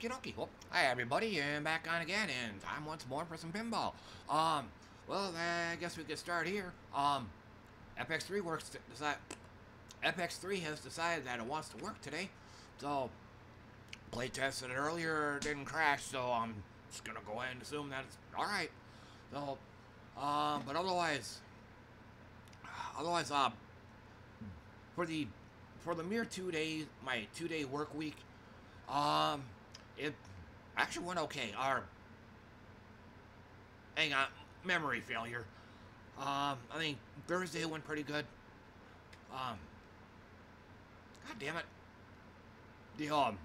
Okie dokie. Well, hi everybody, and back on again, and time once more for some pinball. Um, well, I guess we could start here. Um, FX3 works. Decide. FX3 has decided that it wants to work today, so play tested it earlier, didn't crash, so I'm just gonna go ahead and assume that it's all right. So, um, but otherwise, otherwise, uh, for the for the mere two days, my two day work week, um, it actually went okay. Our hang on, memory failure. Um, I think Thursday went pretty good. Um, God damn it. The um,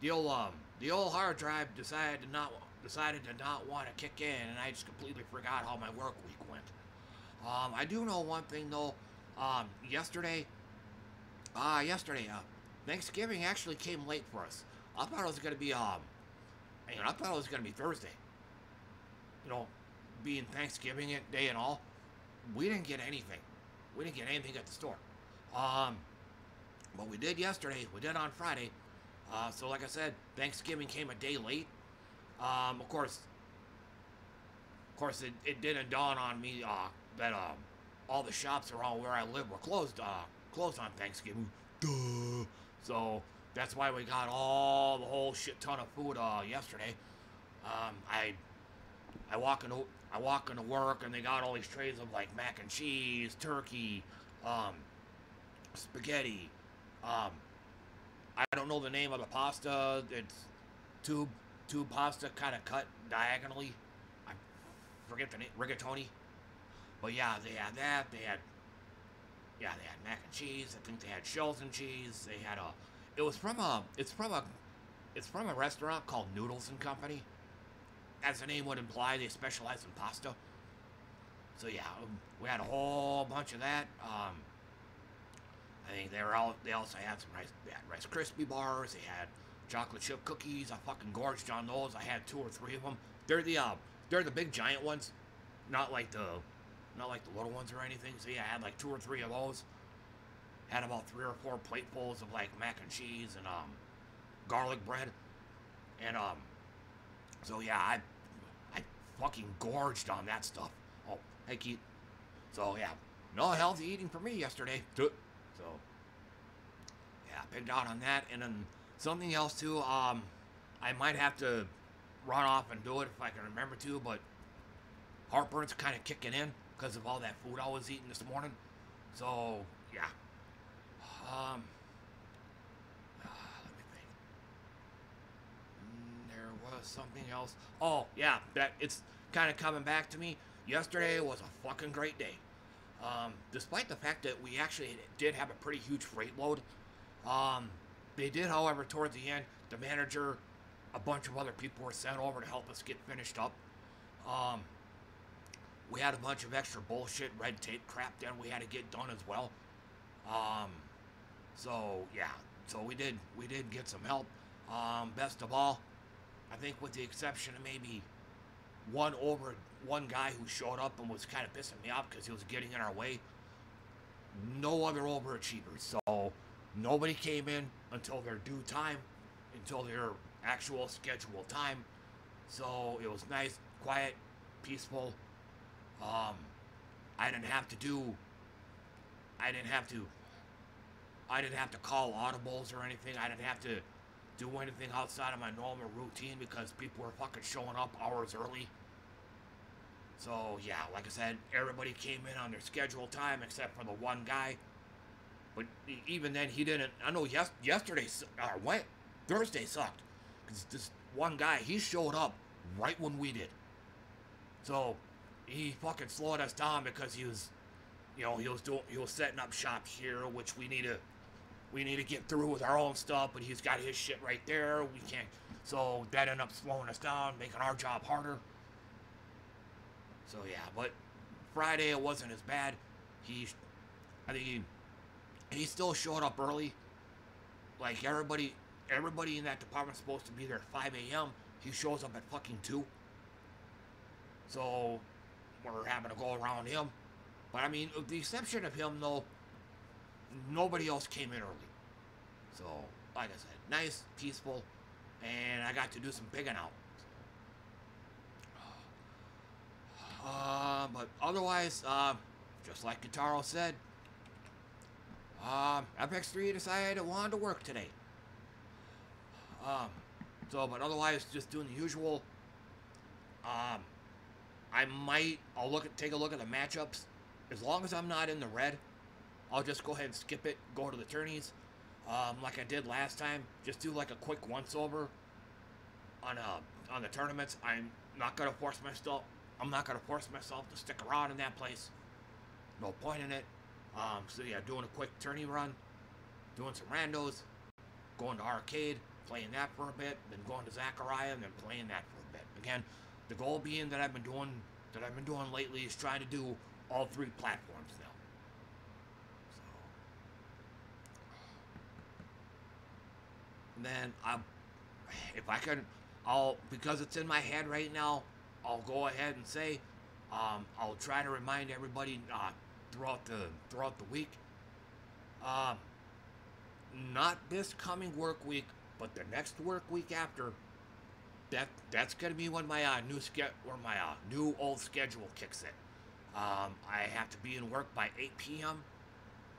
the old um, the old hard drive decided to not decided to not want to kick in, and I just completely forgot how my work week went. Um, I do know one thing though. Um, yesterday, uh, yesterday, uh, Thanksgiving actually came late for us. I thought it was gonna be um, I thought it was gonna be Thursday. You know, being Thanksgiving day and all, we didn't get anything. We didn't get anything at the store. Um, but we did yesterday. We did on Friday. Uh, so like I said, Thanksgiving came a day late. Um, of course, of course, it, it didn't dawn on me uh, that um, all the shops around where I live were closed. Uh, closed on Thanksgiving. Duh. So that's why we got all the whole shit ton of food uh, yesterday. Um, I I walk into I walk into work and they got all these trays of like mac and cheese, turkey, um, spaghetti. Um, I don't know the name of the pasta. It's tube tube pasta, kind of cut diagonally. I forget the name, rigatoni. But yeah, they had that. They had yeah, they had mac and cheese. I think they had shells and cheese. They had a. It was from a. It's from a. It's from a restaurant called Noodles and Company. As the name would imply, they specialize in pasta. So yeah, um, we had a whole bunch of that. Um, I think they were all. They also had some rice. They had Rice Krispie bars. They had chocolate chip cookies. I fucking gorged on those. I had two or three of them. They're the uh, they're the big giant ones, not like the not like the little ones or anything. So yeah, I had like two or three of those. Had about three or four platefuls of like mac and cheese and um, garlic bread, and um, so yeah, I I fucking gorged on that stuff. Oh, hey Keith. So yeah, no healthy eating for me yesterday. So yeah, picked out on that, and then something else too. Um, I might have to run off and do it if I can remember to, but heartburn's kind of kicking in because of all that food I was eating this morning. So, yeah. Um, let me think. Mm, There was something else. Oh, yeah, that it's kind of coming back to me. Yesterday was a fucking great day. Um, despite the fact that we actually did have a pretty huge freight load, um, they did, however, towards the end, the manager, a bunch of other people were sent over to help us get finished up. Um, we had a bunch of extra bullshit red tape crap that we had to get done as well. Um, so yeah, so we did we did get some help. Um, best of all, I think with the exception of maybe one over one guy who showed up and was kind of pissing me off because he was getting in our way. No other overachievers. So nobody came in until their due time, until their actual scheduled time. So it was nice, quiet, peaceful. Um, I didn't have to do. I didn't have to. I didn't have to call audibles or anything. I didn't have to do anything outside of my normal routine because people were fucking showing up hours early. So yeah, like I said, everybody came in on their scheduled time except for the one guy. But even then, he didn't. I know yes, yesterday or went Thursday sucked because this one guy he showed up right when we did. So he fucking slowed us down because he was, you know, he was doing he was setting up shop here, which we need to we need to get through with our own stuff. But he's got his shit right there. We can't. So that ended up slowing us down, making our job harder. So yeah, but Friday it wasn't as bad. He, I think he, he still showed up early. Like everybody, everybody in that department's supposed to be there at 5 a.m. He shows up at fucking two. So we're having to go around him. But I mean, with the exception of him though, nobody else came in early. So like I said, nice, peaceful. and I got to do some picking out. Uh, but otherwise, uh, just like Guitaro said, um, FX3 decided it wanted to work today. Um, so, but otherwise, just doing the usual. Um, I might, I'll look at, take a look at the matchups. As long as I'm not in the red, I'll just go ahead and skip it, go to the tourneys. Um, like I did last time, just do like a quick once over on uh, on the tournaments. I'm not gonna force myself. I'm not gonna force myself to stick around in that place. No point in it. Um, so yeah, doing a quick tourney run, doing some randos, going to arcade, playing that for a bit, then going to Zaccaria, and then playing that for a bit. Again, the goal being that I've been doing that I've been doing lately is trying to do all three platforms now. So then I, if I can, I'll because it's in my head right now. I'll go ahead and say, um, I'll try to remind everybody uh, throughout the throughout the week. Um, not this coming work week, but the next work week after. That that's gonna be when my uh, new ske- or my uh, new old schedule kicks in. Um, I have to be in work by 8 p.m.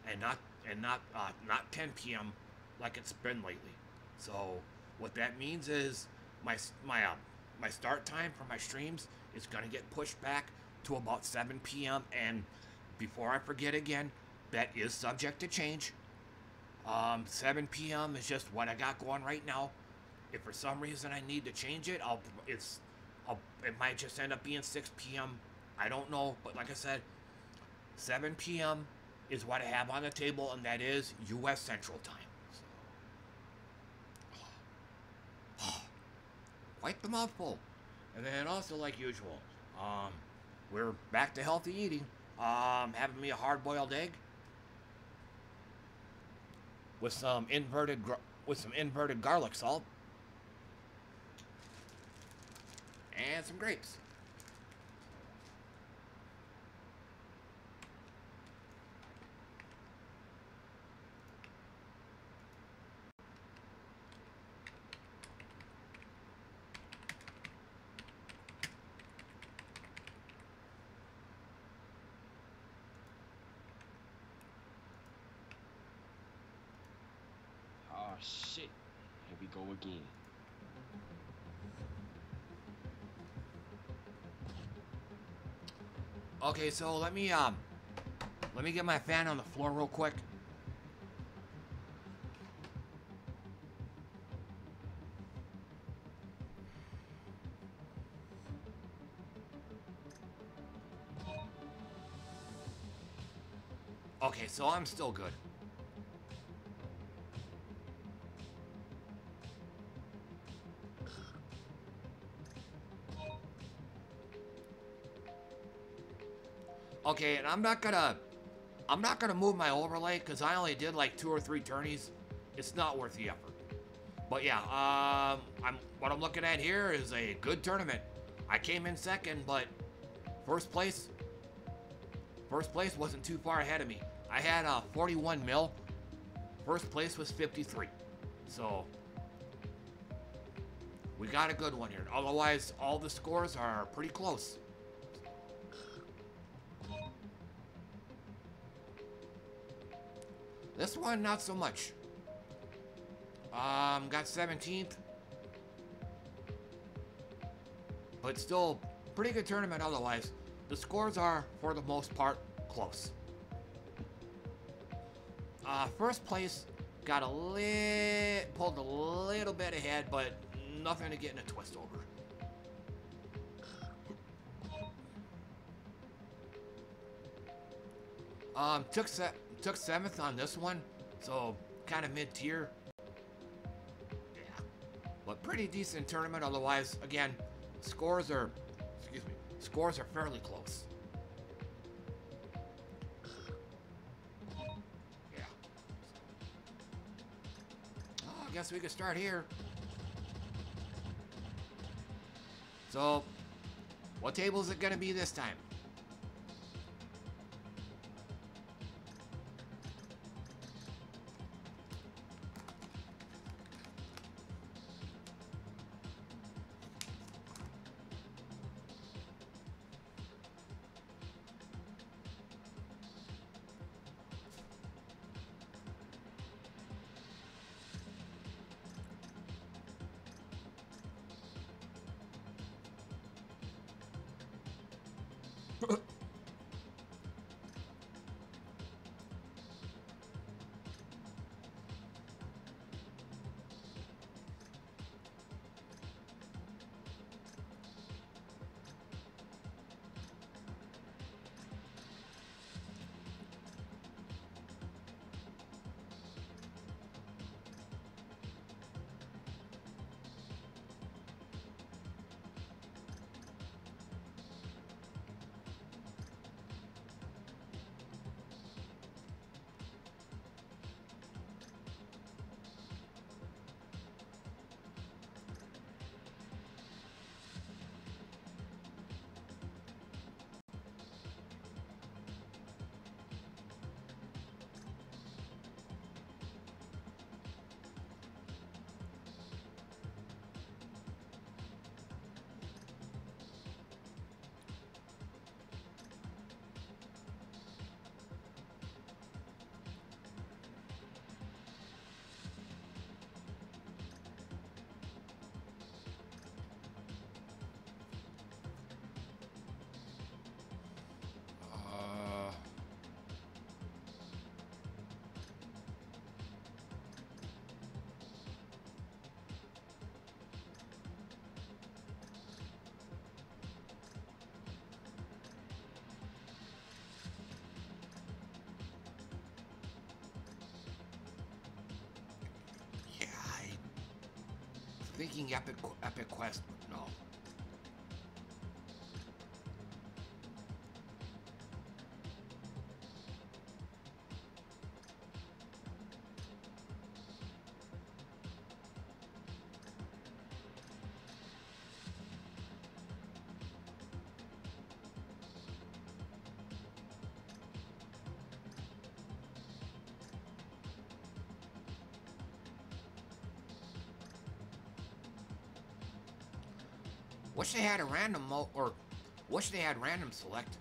and not and not uh, not 10 p.m. like it's been lately. So what that means is my my uh, my start time for my streams is gonna get pushed back to about 7 p.m. And before I forget again, that is subject to change. Um, 7 p.m. is just what I got going right now. If for some reason I need to change it, I'll it's I'll, it might just end up being 6 p.m. I don't know, but like I said, 7 p.m. is what I have on the table, and that is U.S. Central Time. Quite the mouthful. And then also, like usual, um, we're back to healthy eating. Um, having me a hard-boiled egg with some inverted with some inverted garlic salt and some grapes. Oh shit. Here we go again. Okay, so let me um let me get my fan on the floor real quick. Okay, so I'm still good. Okay, and I'm not gonna, I'm not gonna move my overlay because I only did like two or three tourneys. It's not worth the effort. But yeah, um, I'm what I'm looking at here is a good tournament. I came in second, but first place, first place wasn't too far ahead of me. I had a uh, 41 mil. First place was 53. So we got a good one here. Otherwise, all the scores are pretty close. One, not so much. Um, got 17th. But still, pretty good tournament otherwise. The scores are, for the most part, close. Uh, first place got a lit, pulled a little bit ahead, but nothing to get in a twist over. Um, took set took seventh on this one, so kind of mid tier. Yeah, but pretty decent tournament. Otherwise, again, scores are, excuse me, scores are fairly close. Yeah. Oh, I guess we could start here. So, what table is it going to be this time? Thinking Epic Epic Quest. No. Had a random mo or wish they had random select.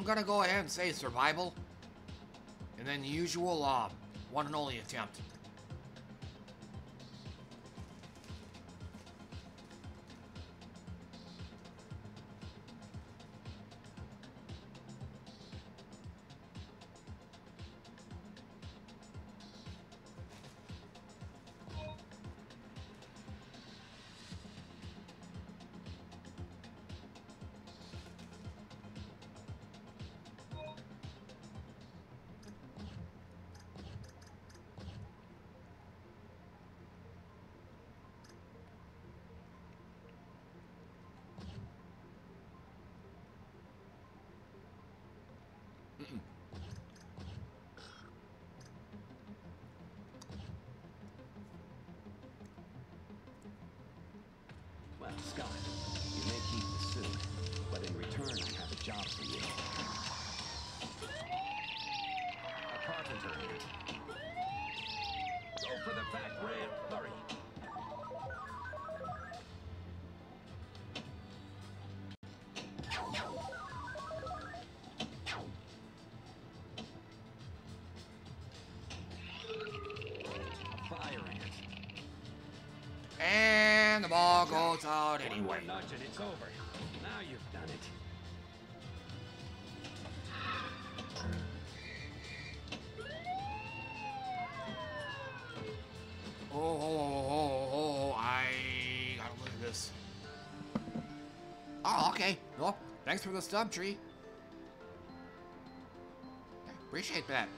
I'm gonna go ahead and say survival. And then the usual, uh, one and only attempt. Return I have a job for you. A carpenter. Go for the back ramp, hurry. And the ball goes out thanks for the stub tree. Yeah, appreciate that.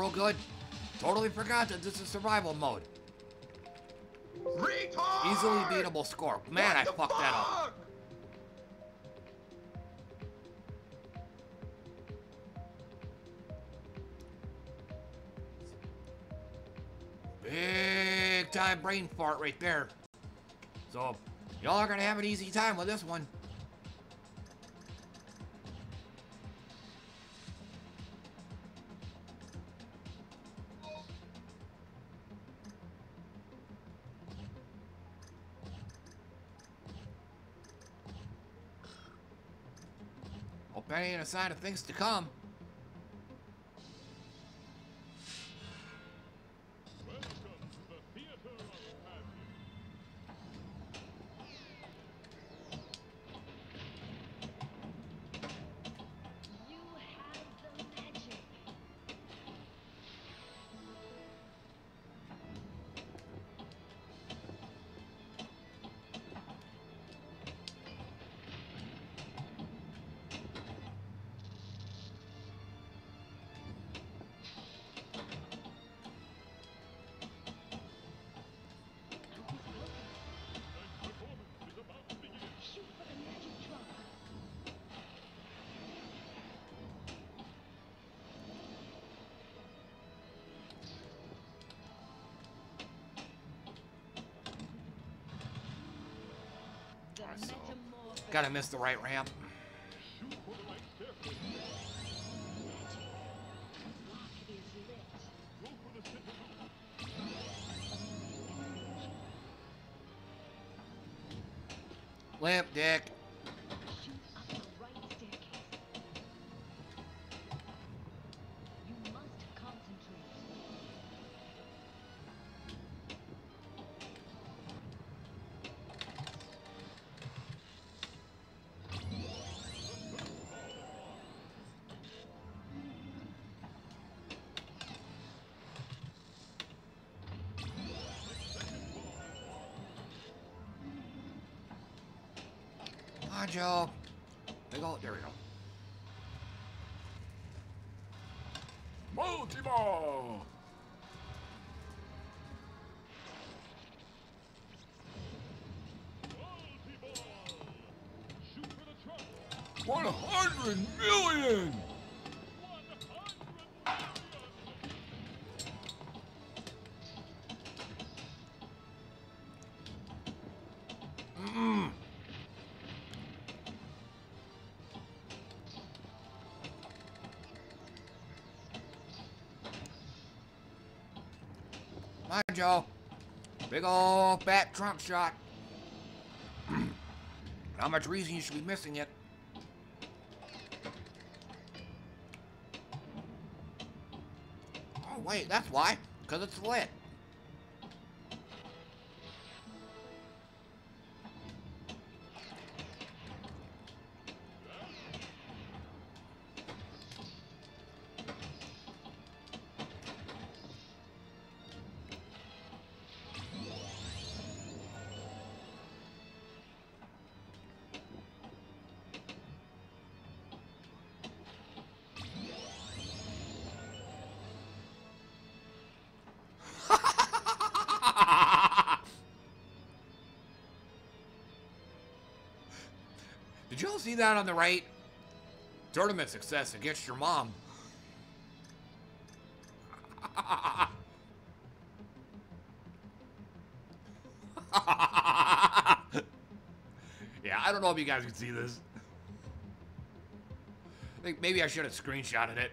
Real good. Totally forgot that this is survival mode. Retard! Easily beatable score. Man, I What fucked that up. Big time brain fart right there. So, y'all are gonna have an easy time with this one. Sign of things to come. Gotta miss the right ramp. Limp dick. Joe. Big ol' there we go. Multi-ball! On, Joe. Big ol' fat trump shot. How much reason you should be missing it? Oh, wait, that's why. Because it's lit. See that on the right? Tournament success against your mom. yeah, I don't know if you guys can see this. I think maybe I should have screenshotted it.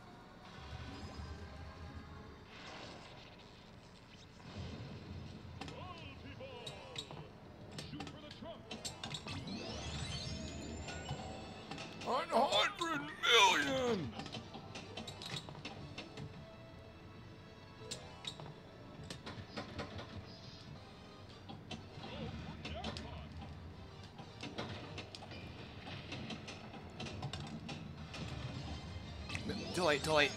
Too late, too late.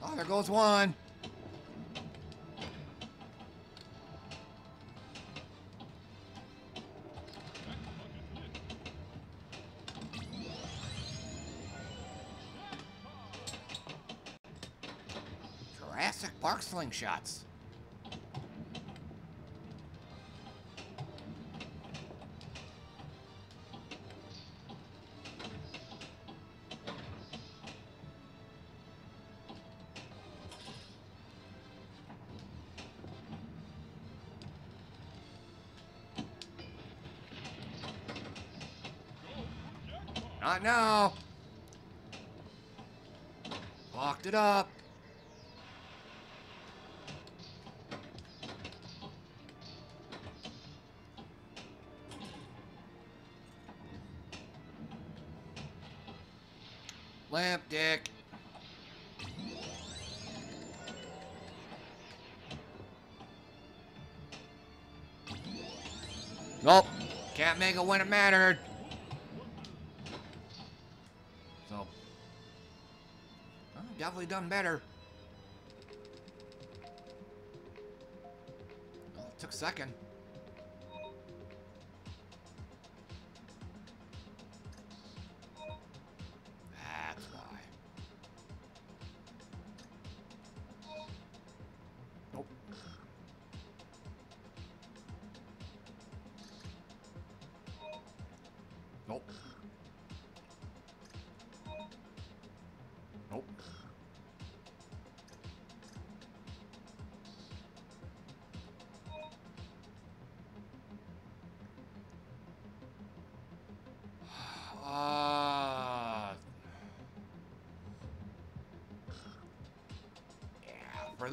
Oh, there goes one. Jurassic Park slingshots. Now. Locked it up. Lamp dick. Nope. Can't make it when it mattered. Definitely done better. Well, it took second.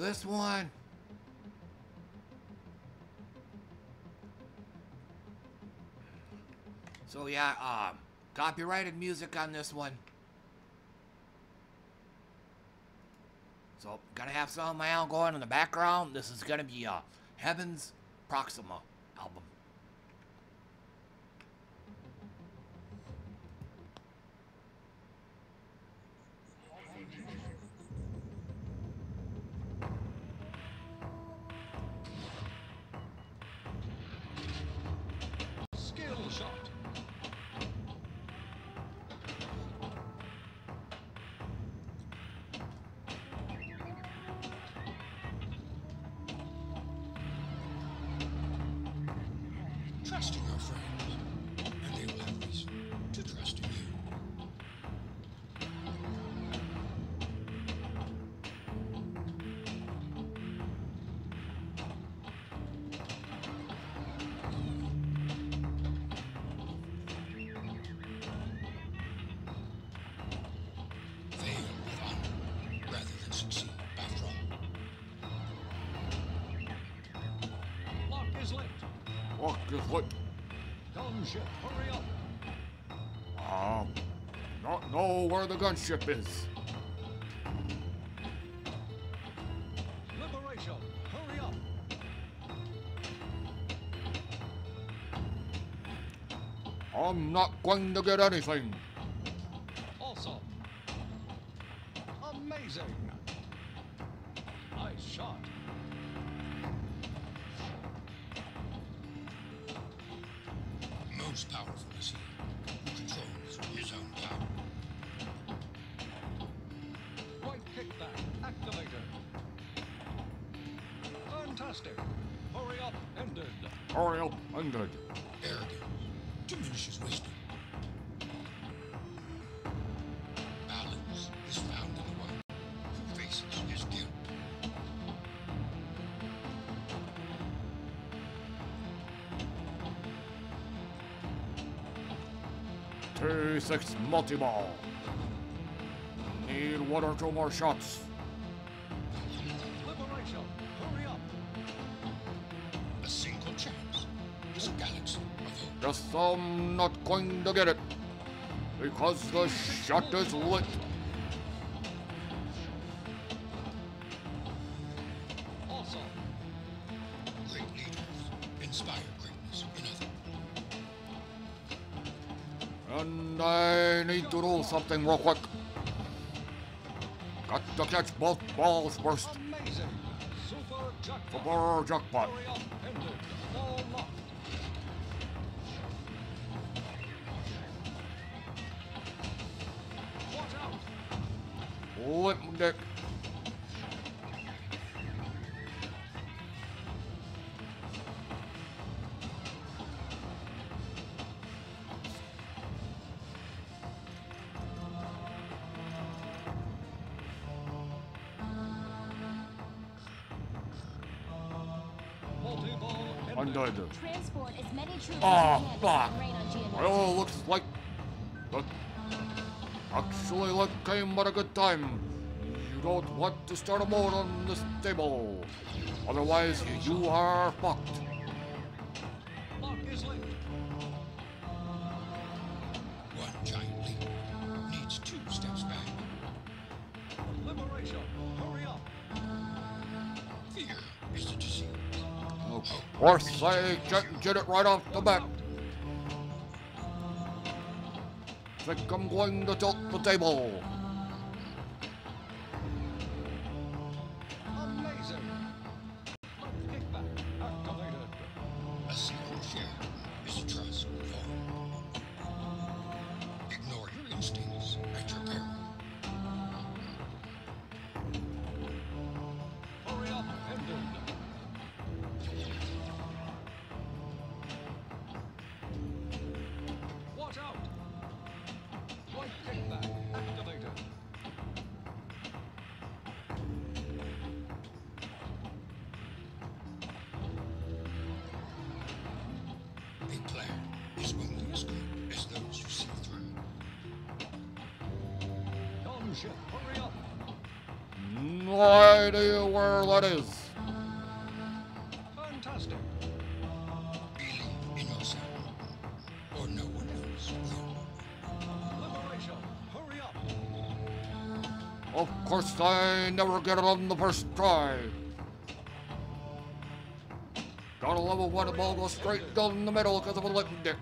This one. So yeah, um, copyrighted music on this one. So gonna have some of my own going in the background. This is gonna be uh, Heaven's Proxima gunship is. Liberation, hurry up. I'm not going to get anything. Multi-ball. Need one or two more shots. Liberation, hurry up. A single chance is a galaxy of I'm not going to get it. Because the shot is lit. Something real quick. Got to catch both balls first. Amazing. Super jackpot. For jackpot. Oh, as you can fuck. to rain. Well, looks like that actually like came at a good time. You don't want to start a mode on this table. Otherwise, you are fucked. Lock is linked. One giant leap needs two steps back. Liberation. Hurry up. Fear is the disease. Of course, I can't get it right off bat. Think I'm going to tilt the table. No idea where that is. Fantastic. Believe in yourself, or no one else. Liberation. Hurry up. Of course, I never get it on the first try. Gotta love it when the ball goes straight down the middle because of a lip dick.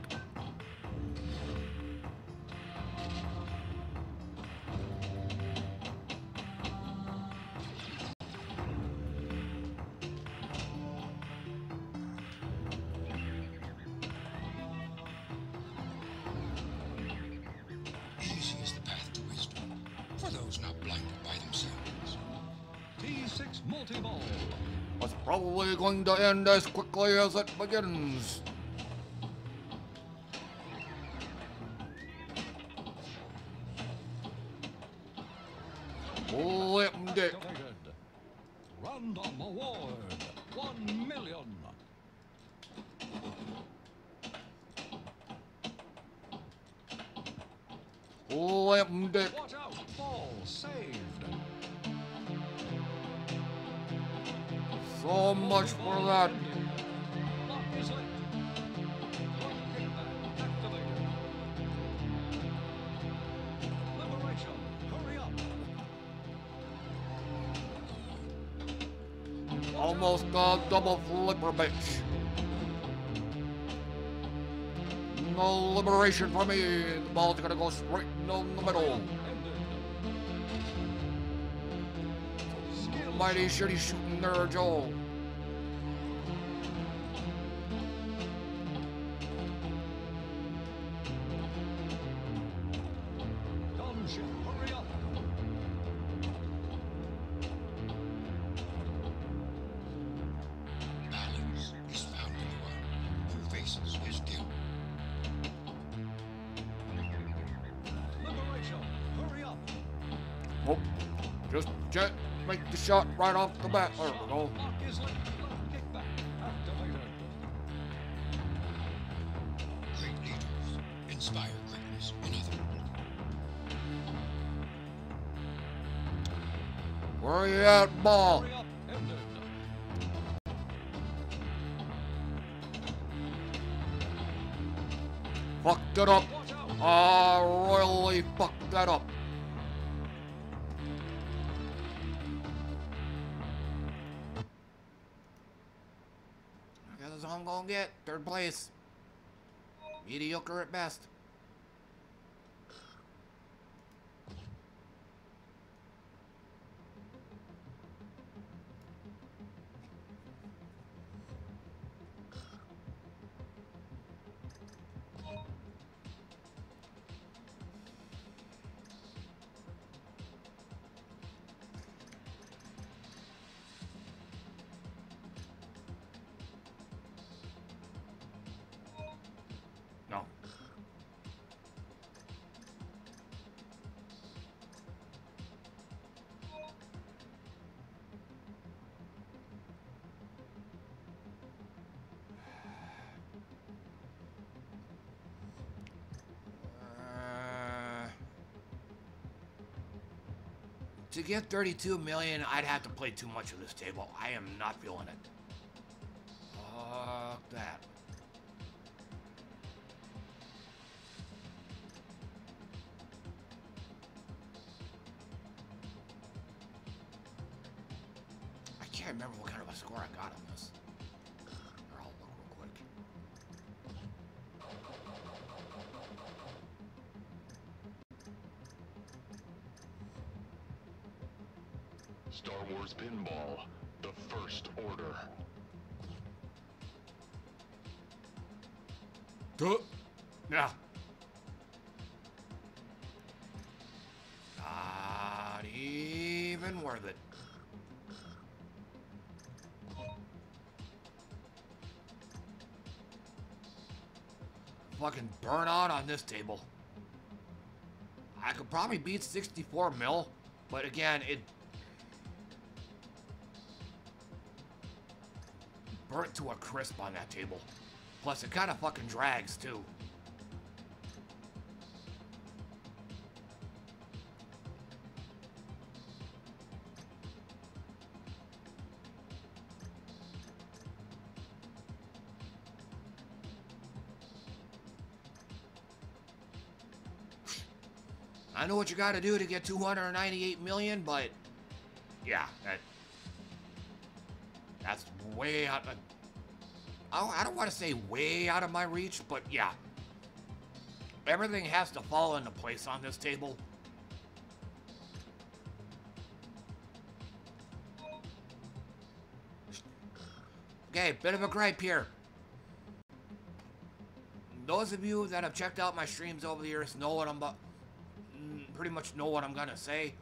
End as quickly as it begins. Liberation for me. The ball's gonna go straight down the middle. Mighty shitty shooting there, Joel. Inspire greatness in others. Where you at, ball? Hurry up. Fucked it up. Watch out. Ah, royally fucked that up. I guess that's all I'm gonna get. Third place. Mediocre at best. To get 32 million, I'd have to play too much of this table. I am not feeling it. Fucking burn out on this table. I could probably beat 64 mil, but again, it burnt to a crisp on that table. Plus, it kind of fucking drags too. You got to do to get 298 million, but yeah, that that's way out. Of, I don't want to say way out of my reach, but yeah, everything has to fall into place on this table. Okay, bit of a gripe here. Those of you that have checked out my streams over the years know what I'm about pretty much know what I'm gonna say.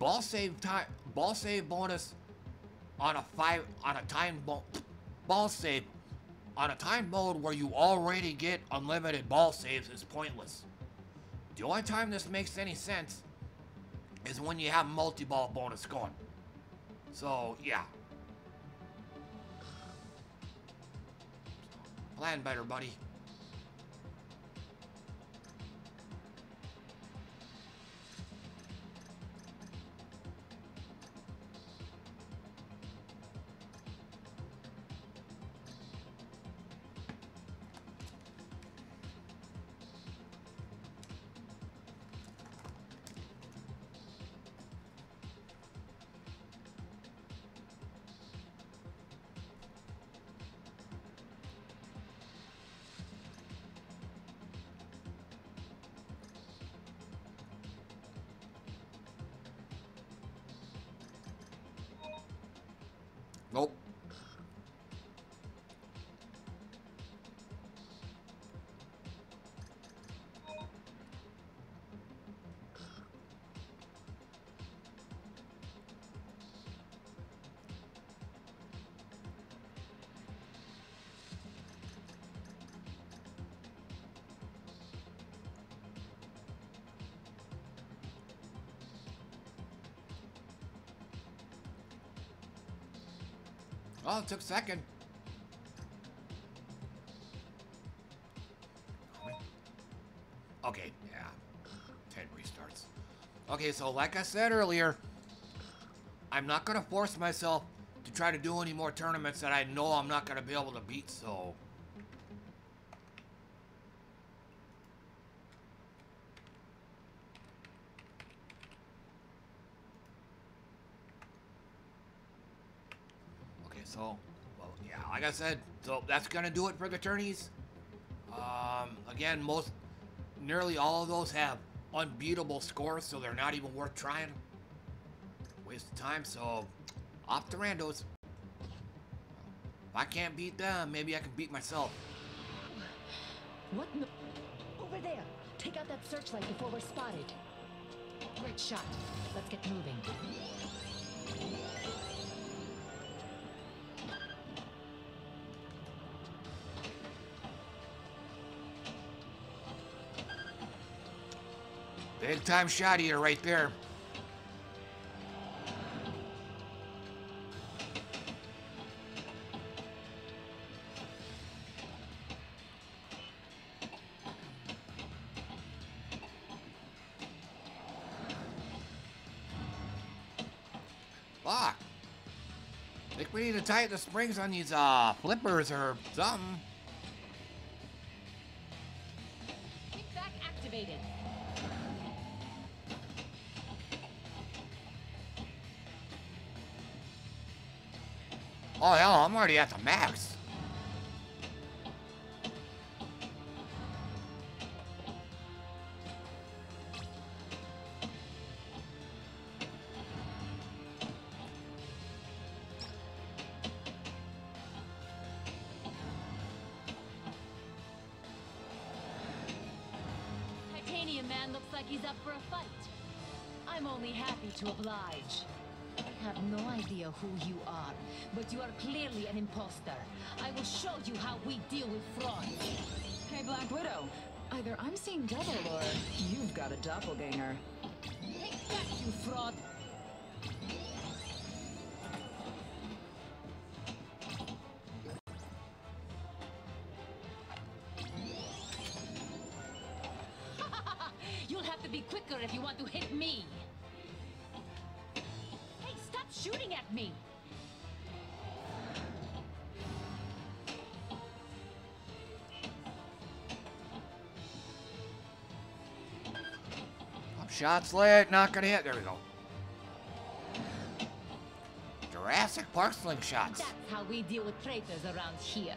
Ball save time, ball save bonus on a five on a time ball save on a time mode where you already get unlimited ball saves is pointless. The only time this makes any sense is when you have multi-ball bonus going. So yeah. Plan better, buddy. Nope. Oh, it took second. Okay, yeah. 10 restarts. Okay, so like I said earlier, I'm not going to force myself to try to do any more tournaments that I know I'm not going to be able to beat, so... Okay, so, well, yeah, like I said, so that's gonna do it for the tourneys. Um, again, most, nearly all of those have unbeatable scores, so they're not even worth trying. Waste of time, so off to randos. If I can't beat them, maybe I can beat myself. What in the... Over there! Take out that searchlight before we're spotted. Great shot. Let's get moving. Big time shot eater right there. Fuck. Think we need to tighten the springs on these uh flippers or something. Already at the max. Show you how we deal with fraud. Hey, Black Widow. Either I'm seeing double or you've got a doppelganger. Take that, you fraud! Shots lit, not gonna hit. There we go. Jurassic Park slingshots. That's how we deal with traitors around here.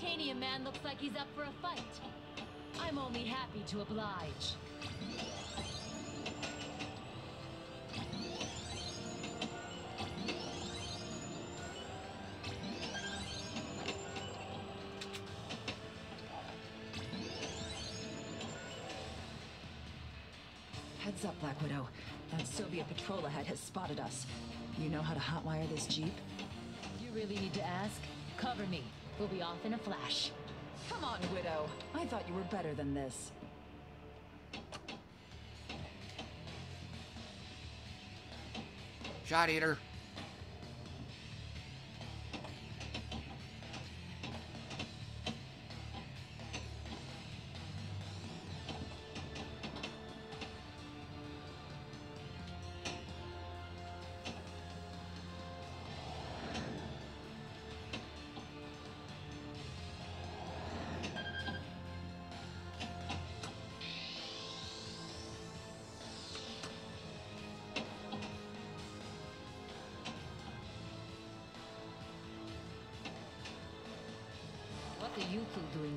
Titanium Man looks like he's up for a fight. I'm only happy to oblige. Heads up, Black Widow. That Soviet patrol ahead has spotted us. You know how to hotwire this jeep? You really need to ask? Cover me. We'll be off in a flash. Come on, Widow. I thought you were better than this. Shot eater.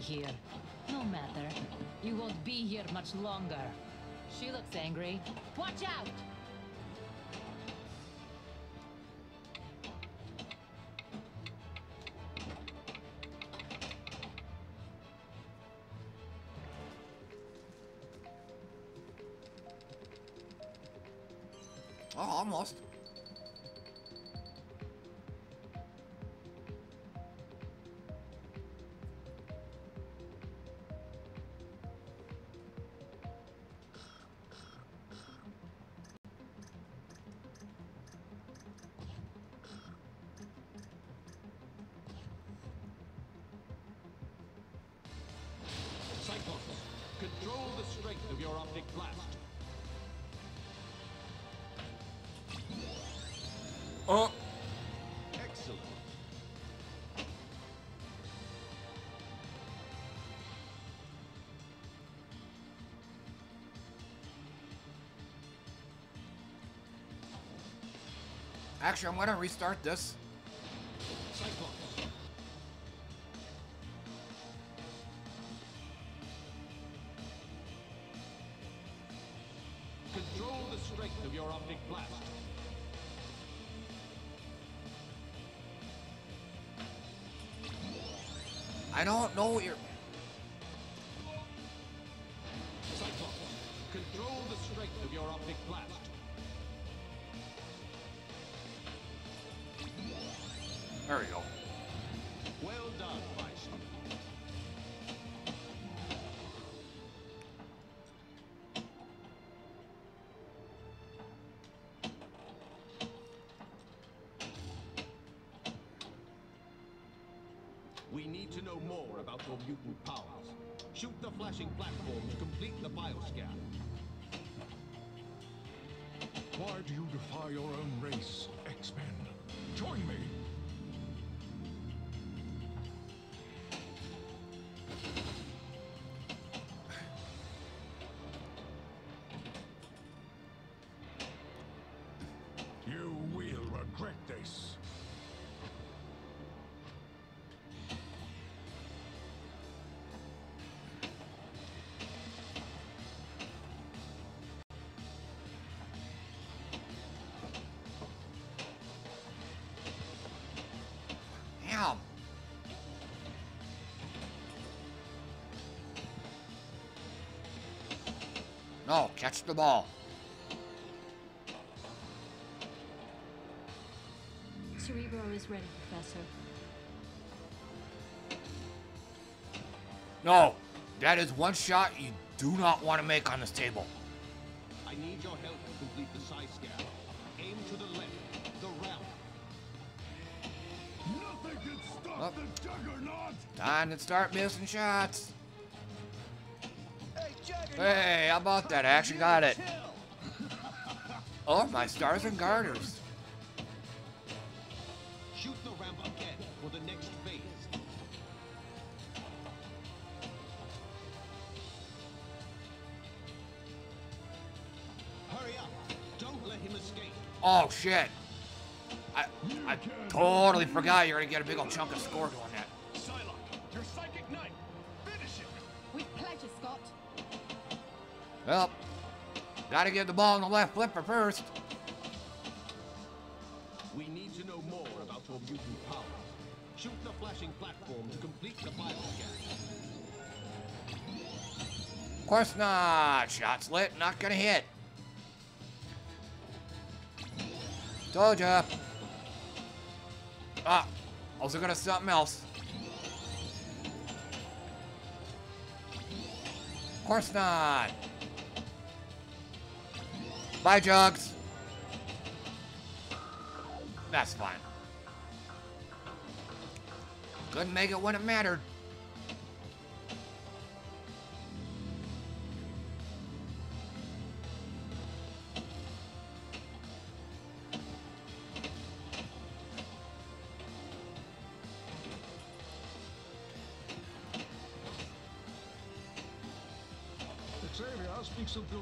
Here? No matter. You won't be here much longer. She looks angry. Watch out! Strength of your optic blast. Oh, Excellent. actually, I'm gonna restart this. To know more about your mutant powers. Shoot the flashing platform to complete the bioscan. Why do you defy your own race, X-Men? Join me. No, catch the ball. Cerebro is ready, Professor. No, that is one shot you do not want to make on this table. I need your help to complete the psi scan. Aim to the left, the round. Nothing can stop Up. the Juggernaut! Time to start missing shots. Hey, how about that? I actually got it. Oh, my stars and garters. Shoot the ramp again for the next phase. Hurry up! Don't let him escape. Oh shit. I I totally forgot you're gonna get a big old chunk of score doing gotta get the ball in the left flipper first. We need to know more about your mutant powers. Shoot the flashing platform to complete the final bioscan. Of course not. Shot's lit, not gonna hit. Told ya. Ah, also gonna something else. Of course not. Bye, Jugs. That's fine. Couldn't make it when it mattered.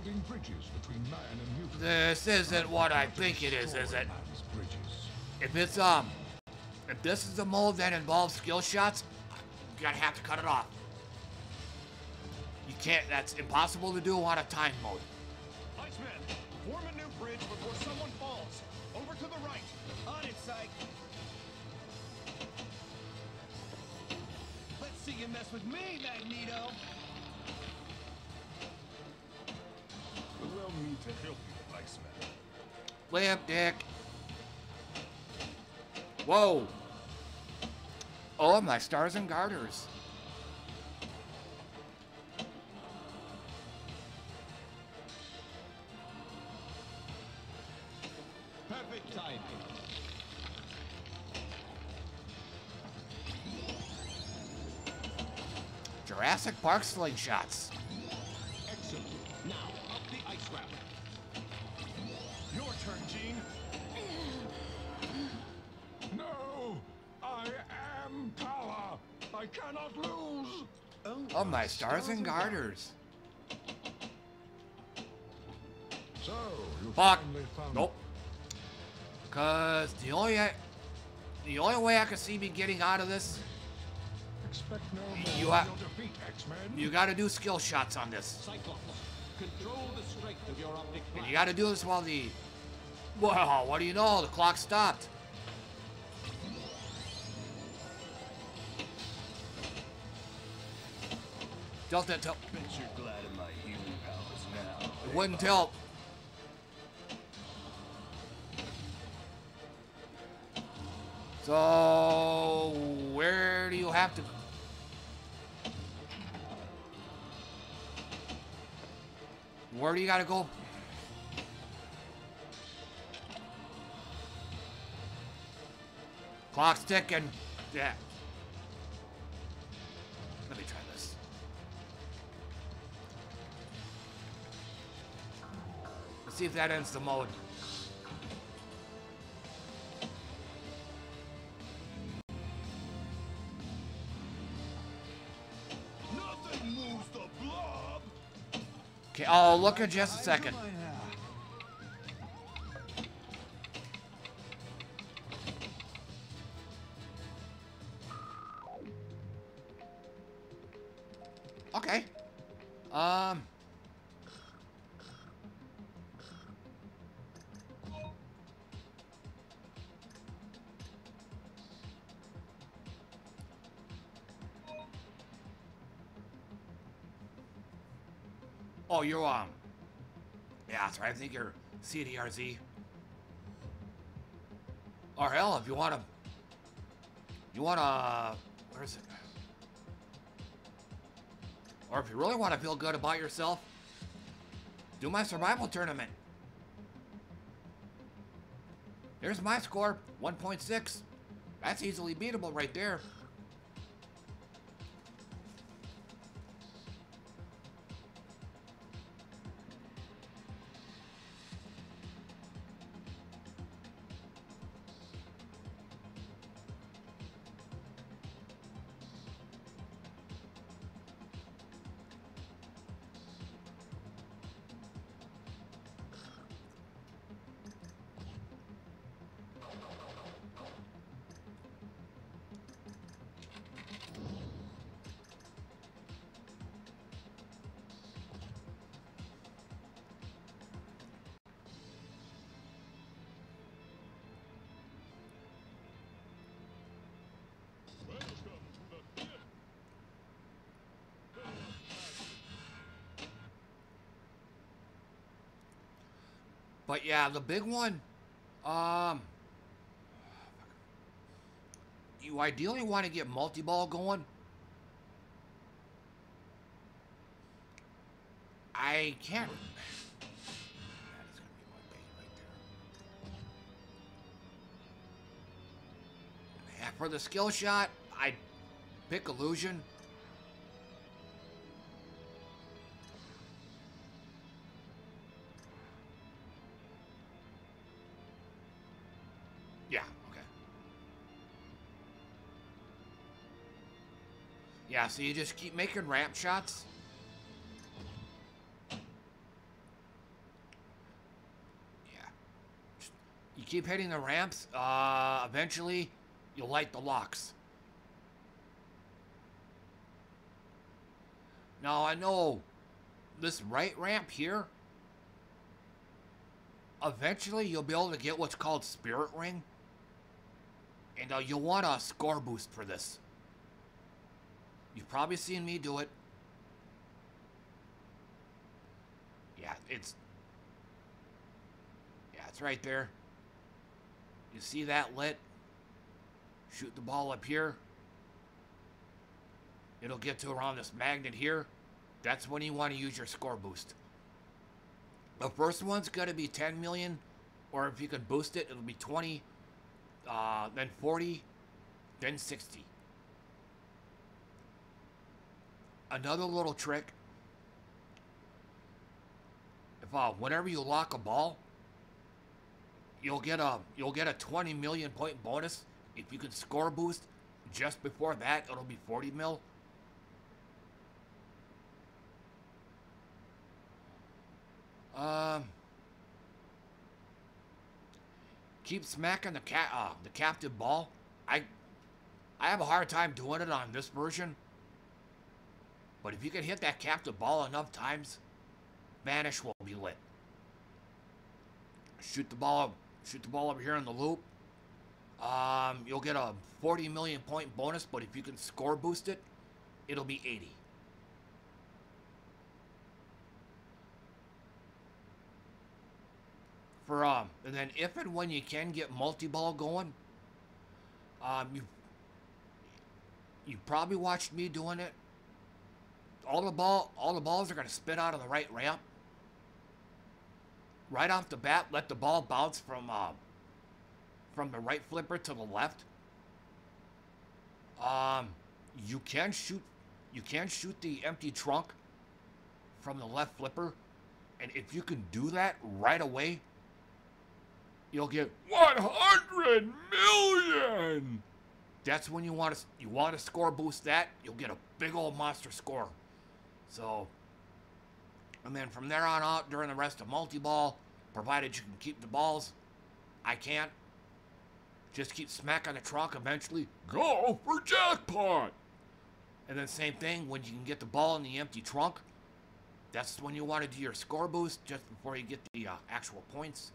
Building bridges between man and mutant. This isn't what I think it is, is it? If it's um, if this is a mold that involves skill shots, you're gonna have to cut it off. You can't. That's impossible to do on a time mode. Iceman, form a new bridge before someone falls. Over to the right. On it, Cyke. Let's see you mess with me, Magneto. To help you, Iceman. Limp dick. Whoa. Oh, my stars and garters. Perfect timing. Jurassic Park slingshots. My stars and garters. So, Fuck. Nope. Cause the only the only way I can see me getting out of this, Expect no You more ha- of defeat, you gotta do skill shots on this. Cyclops, control the strength of your optic And you gotta do this while the Well, what do you know? The clock stopped. Delta tell Bet you're glad of my healing powers now. it wouldn't tell. So where do you have to go? Where do you gotta go? Clock's ticking. Yeah. See if that ends the mode. Nothing moves the blob. Okay, I'll look in just a second. I think you're CDRZ. Or hell, if you want to, you want to, where is it? Or if you really want to feel good about yourself, do my survival tournament. There's my score, 1.6. That's easily beatable right there. But yeah, the big one, um, you ideally want to get multi-ball going. I can't. For the skill shot, I pick illusion. So you just keep making ramp shots. Yeah. You keep hitting the ramps, uh, eventually you'll light the locks. Now I know this right ramp here, eventually you'll be able to get what's called Spirit Ring. And uh, you'll want a score boost for this. You've probably seen me do it. Yeah, it's... Yeah, it's right there. You see that lit? Shoot the ball up here. It'll get to around this magnet here. That's when you want to use your score boost. The first one's going to be 10 million, or if you can boost it, it'll be 20, uh, then 40, then 60. Another little trick. If uh, whenever you lock a ball, you'll get a you'll get a 20 million point bonus if you can score boost just before that, it'll be 40 mil. Um, keep smacking the cat, uh, the captive ball. I, I have a hard time doing it on this version. But if you can hit that captive ball enough times, Vanish will be lit. Shoot the ball, shoot the ball over here in the loop. Um, you'll get a 40 million point bonus, but if you can score boost it, it'll be 80. For um, and then if and when you can get multi-ball going, um, you you probably watched me doing it. All the ball, all the balls are gonna spit out of the right ramp. Right off the bat, let the ball bounce from uh, from the right flipper to the left. Um, you can shoot, you can shoot the empty trunk from the left flipper, and if you can do that right away, you'll get 100 million. That's when you want to you want to score boost that, you'll get a big old monster score. So, and then from there on out during the rest of multi-ball, provided you can keep the balls, I can't. Just keep smacking the trunk eventually. Go for jackpot! And then same thing when you can get the ball in the empty trunk. That's when you want to do your score boost just before you get the uh, actual points.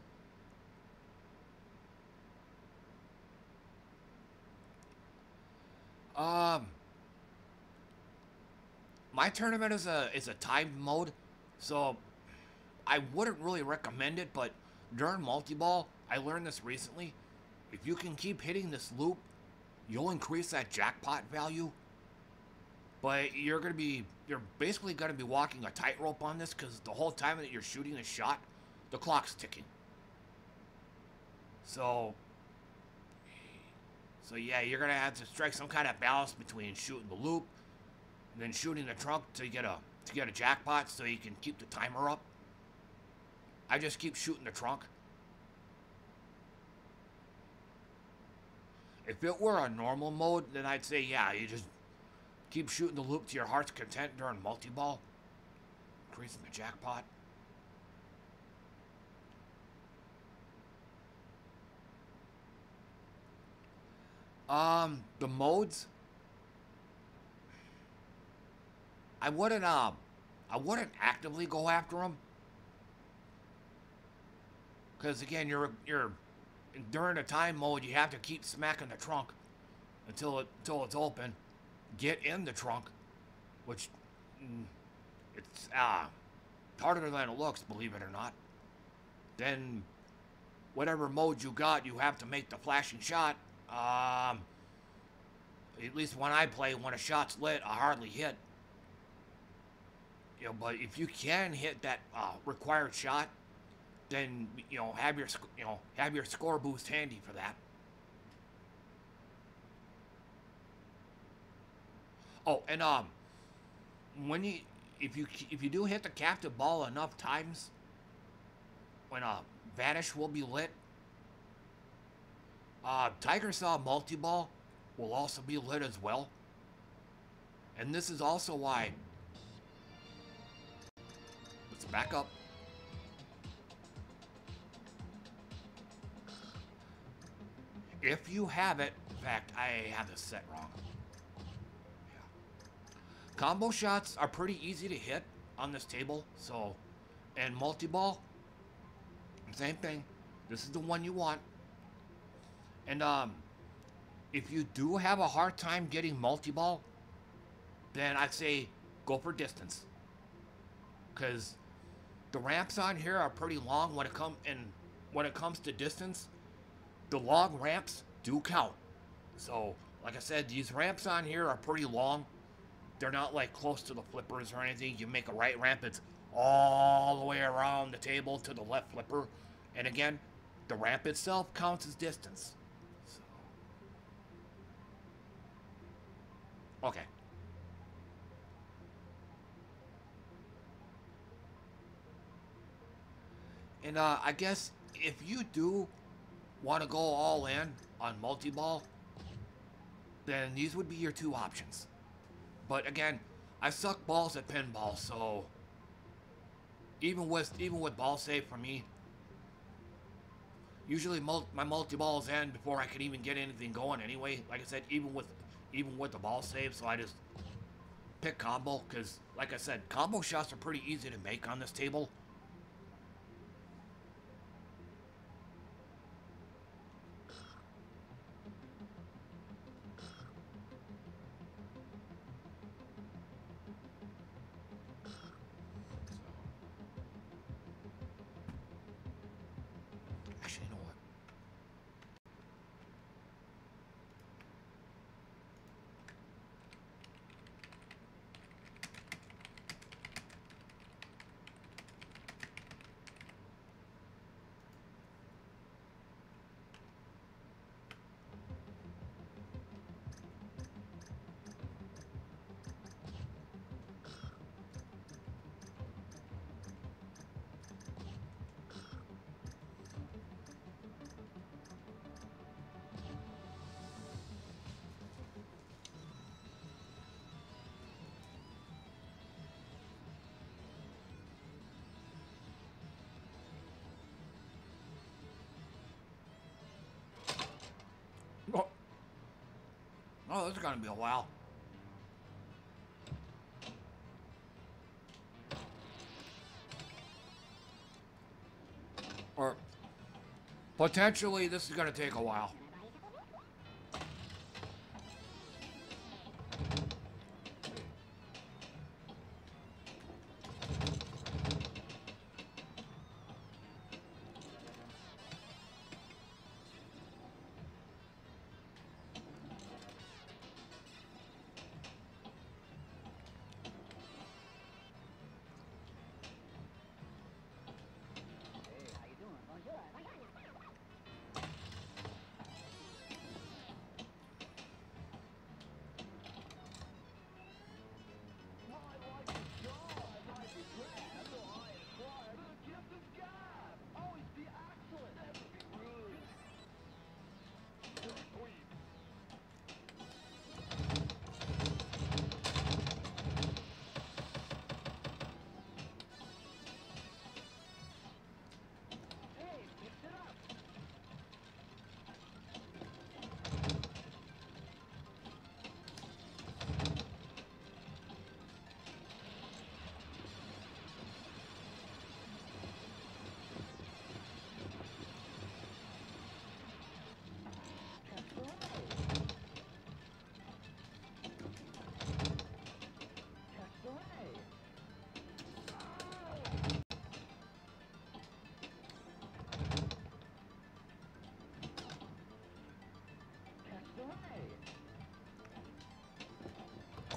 Um, my tournament is a is a timed mode, so I wouldn't really recommend it. But during multi-ball, I learned this recently. If you can keep hitting this loop, you'll increase that jackpot value. But you're gonna be you're basically gonna be walking a tightrope on this because the whole time that you're shooting a shot, the clock's ticking. So so yeah, you're gonna have to strike some kind of balance between shooting the loop then shooting the trunk to get a to get a jackpot so you can keep the timer up. I just keep shooting the trunk. If it were a normal mode, then I'd say yeah, you just keep shooting the loop to your heart's content during multi-ball, increasing the jackpot. Um, the modes. I wouldn't um, I wouldn't actively go after him. Cause again, you're you're during the time mode, you have to keep smacking the trunk until it until it's open. Get in the trunk, which mm, it's uh, harder than it looks, believe it or not. Then whatever mode you got, you have to make the flashing shot um, at least when I play, when a shot's lit, I hardly hit. You know, but if you can hit that uh, required shot, then you know have your you know have your score boost handy for that. Oh, and um, when you if you if you do hit the captive ball enough times, when uh vanish will be lit, uh, Tiger Saw Multi-Ball will also be lit as well. And this is also why... Let's back up. If you have it... In fact, I have this set wrong. Yeah. Combo shots are pretty easy to hit on this table, so... And multi-ball, same thing. This is the one you want. And um, if you do have a hard time getting multi-ball, then I'd say go for distance. Because the ramps on here are pretty long when it come and when it comes to distance, the long ramps do count. So, like I said, these ramps on here are pretty long. They're not like close to the flippers or anything. You make a right ramp, it's all the way around the table to the left flipper. And again, the ramp itself counts as distance. Okay. And uh, I guess if you do want to go all in on multi-ball, then these would be your two options. But again, I suck balls at pinball, so even with even with ball save for me, usually mul- my multi balls end before I can even get anything going. Anyway, like I said, even with even with the ball save, so I just pick combo because, like I said, combo shots are pretty easy to make on this table. Oh this is gonna be a while. Or potentially, this is gonna take a while.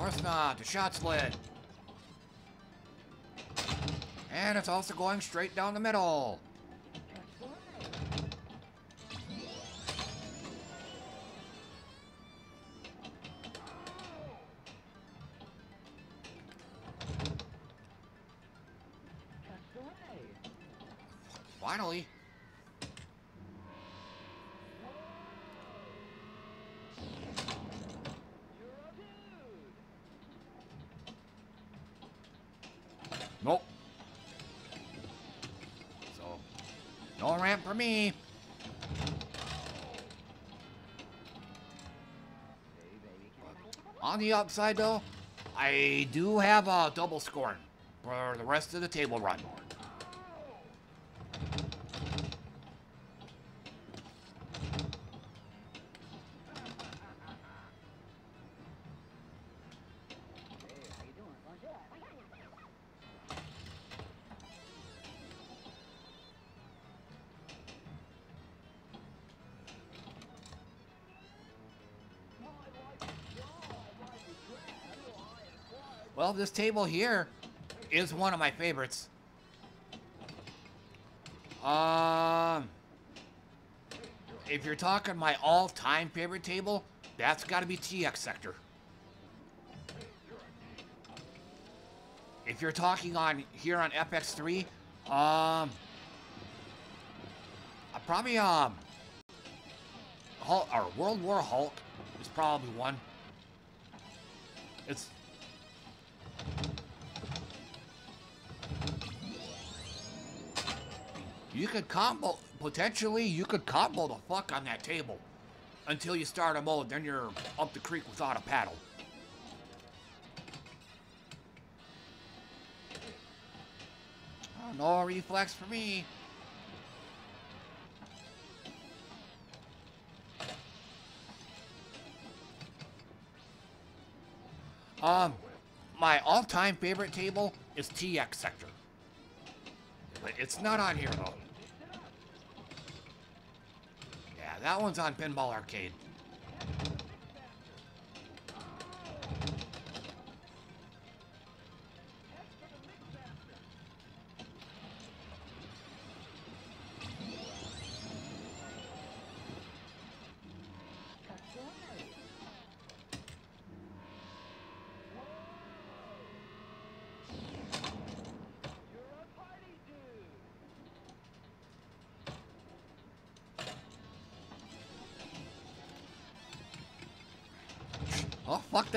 Course uh, not. The shot's lit. And it's also going straight down the middle. Finally. Me. On the upside, though, I do have a double scoring for the rest of the table run. Well, this table here is one of my favorites. Um, if you're talking my all-time favorite table, that's got to be TX Sector. If you're talking on here on FX3, um, uh, probably um, Hulk, or World War Hulk is probably one. It's You could combo potentially you could combo the fuck on that table until you start a mode, then you're up the creek without a paddle. No reflex for me. Um, my all-time favorite table is TX Sector. But it's not on here, though. That one's on Pinball Arcade.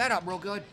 That up real good.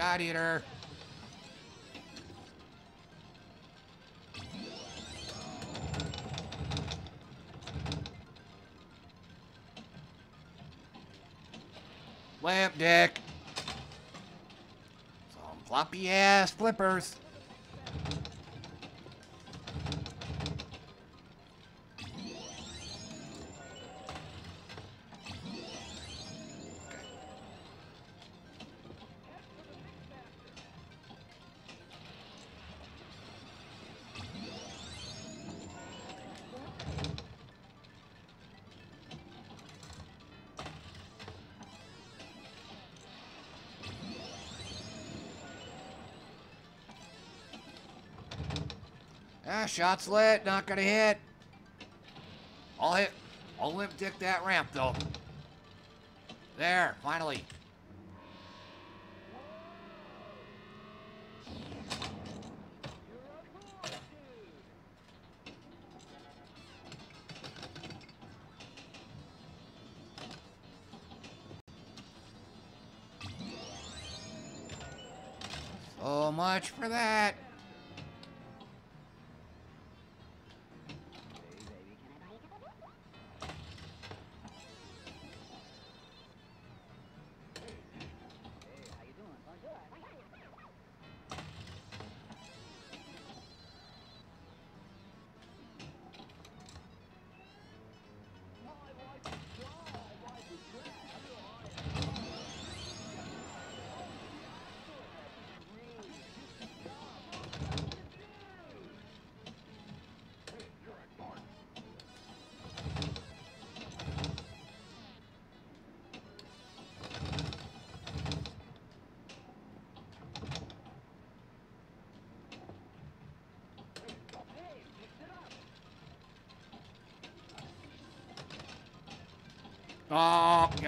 Shot eater. Lamp dick. Some floppy ass flippers. Shot's lit, not gonna hit. I'll hit, I'll limp dick that ramp though. There, finally.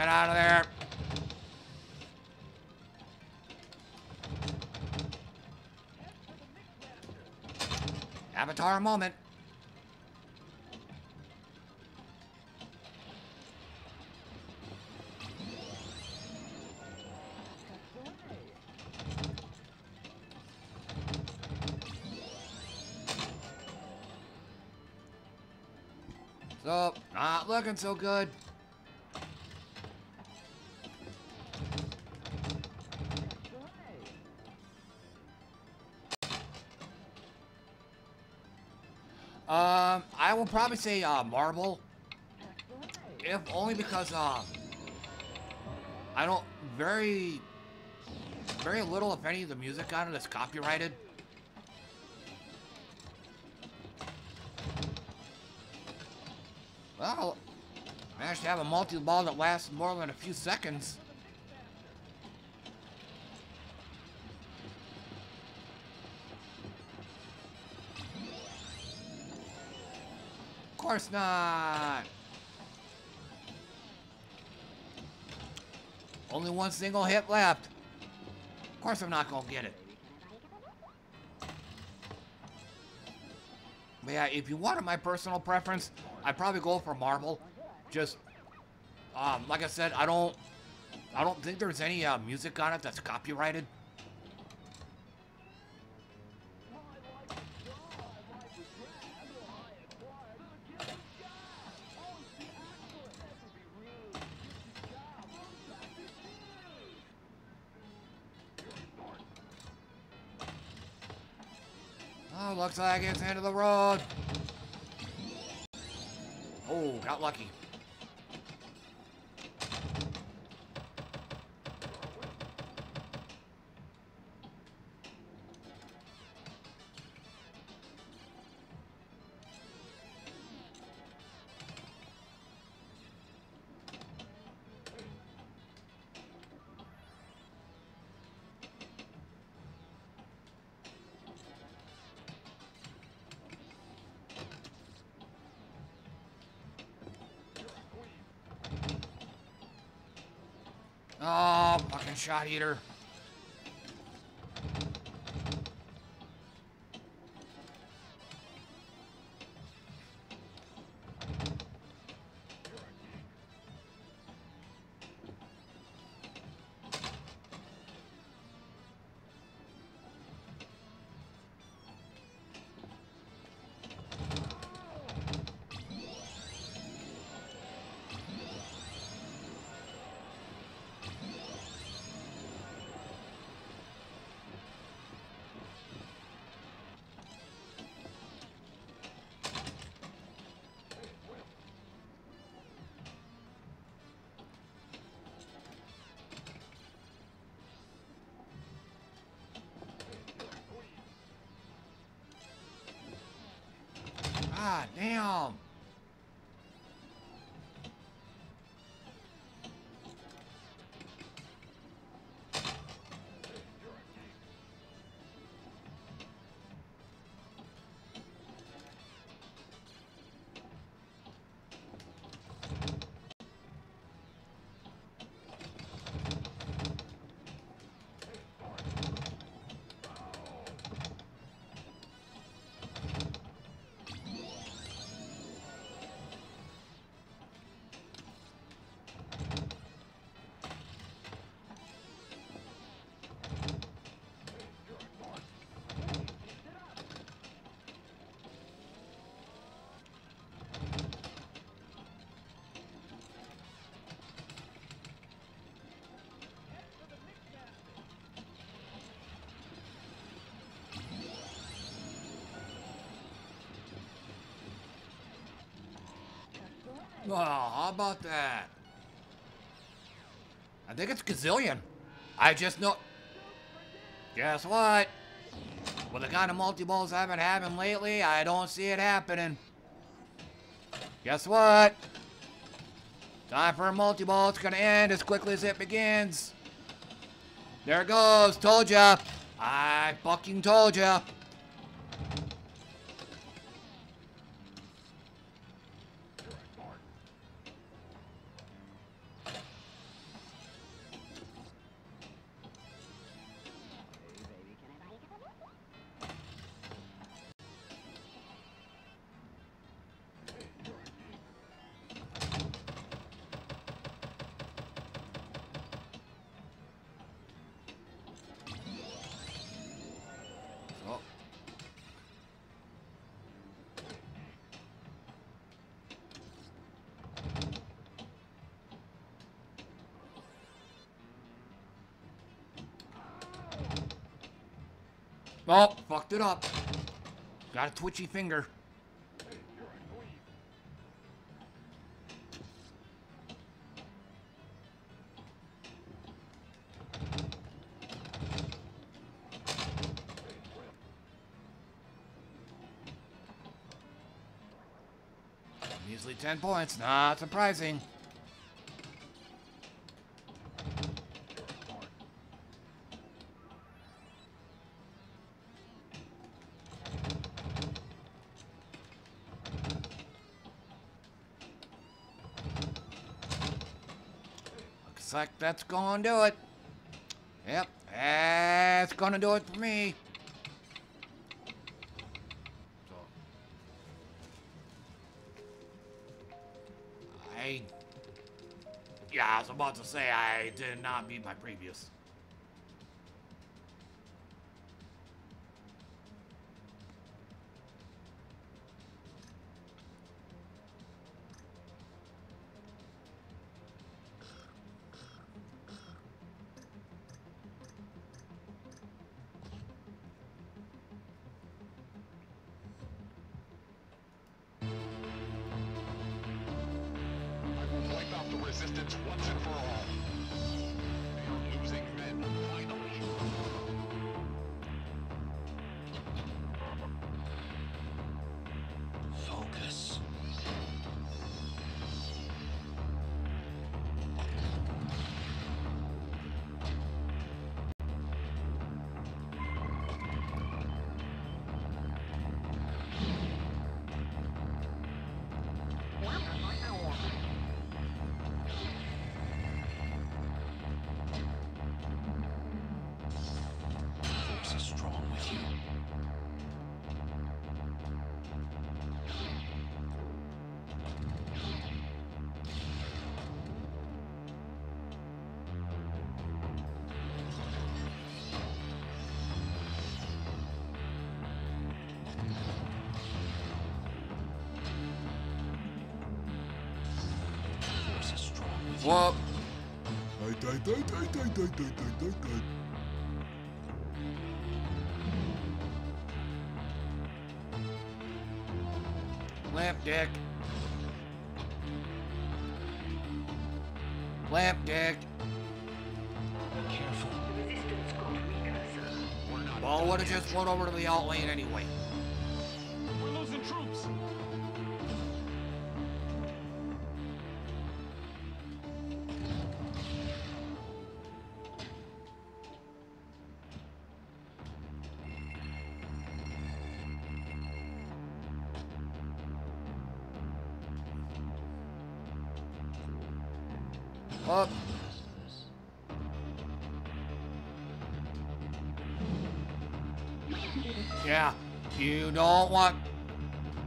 Get out of there. Avatar moment. So, not looking so good. Probably say uh, Marvel. If only because um, I don't very, very little if any of the music on it is copyrighted. Well, managed to have a multi-ball that lasts more than a few seconds. Course not. Only one single hit left. Of course I'm not gonna get it. But yeah, if you wanted my personal preference, I'd probably go for Marvel. Just, um, like I said, I don't, I don't think there's any uh, music on it that's copyrighted. Looks like it's of the road. Oh, got lucky. Shot eater. God damn. Oh, how about that? I think it's Gazillion. I just know. Guess what? With the kind of multi-balls I've been having lately, I don't see it happening. Guess what? Time for a multi-ball. It's gonna end as quickly as it begins. There it goes. Told ya. I fucking told ya. Chopped it up. Got a twitchy finger. Easily 10 points, not surprising. Looks like that's gonna do it. Yep, that's gonna do it for me. So, I, yeah, I was about to say I did not beat my previous. Went over to the alt lane anyway.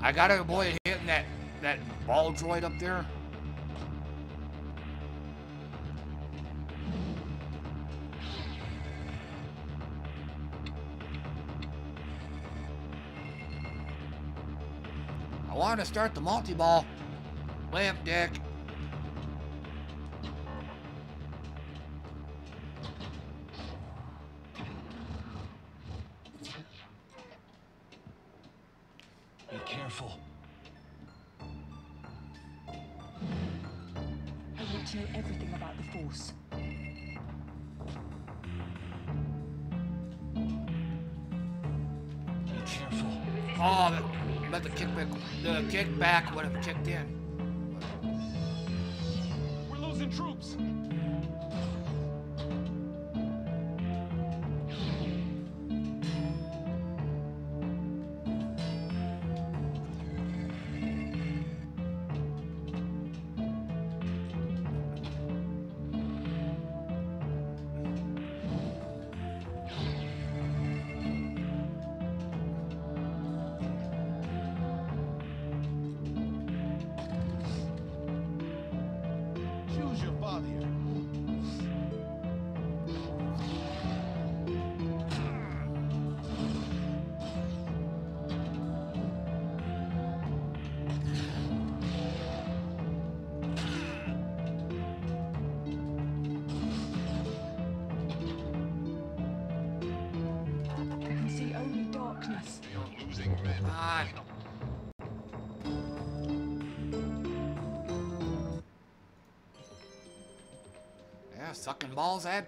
I gotta avoid hitting that that ball droid up there. I want to start the multi-ball. Lamp dick.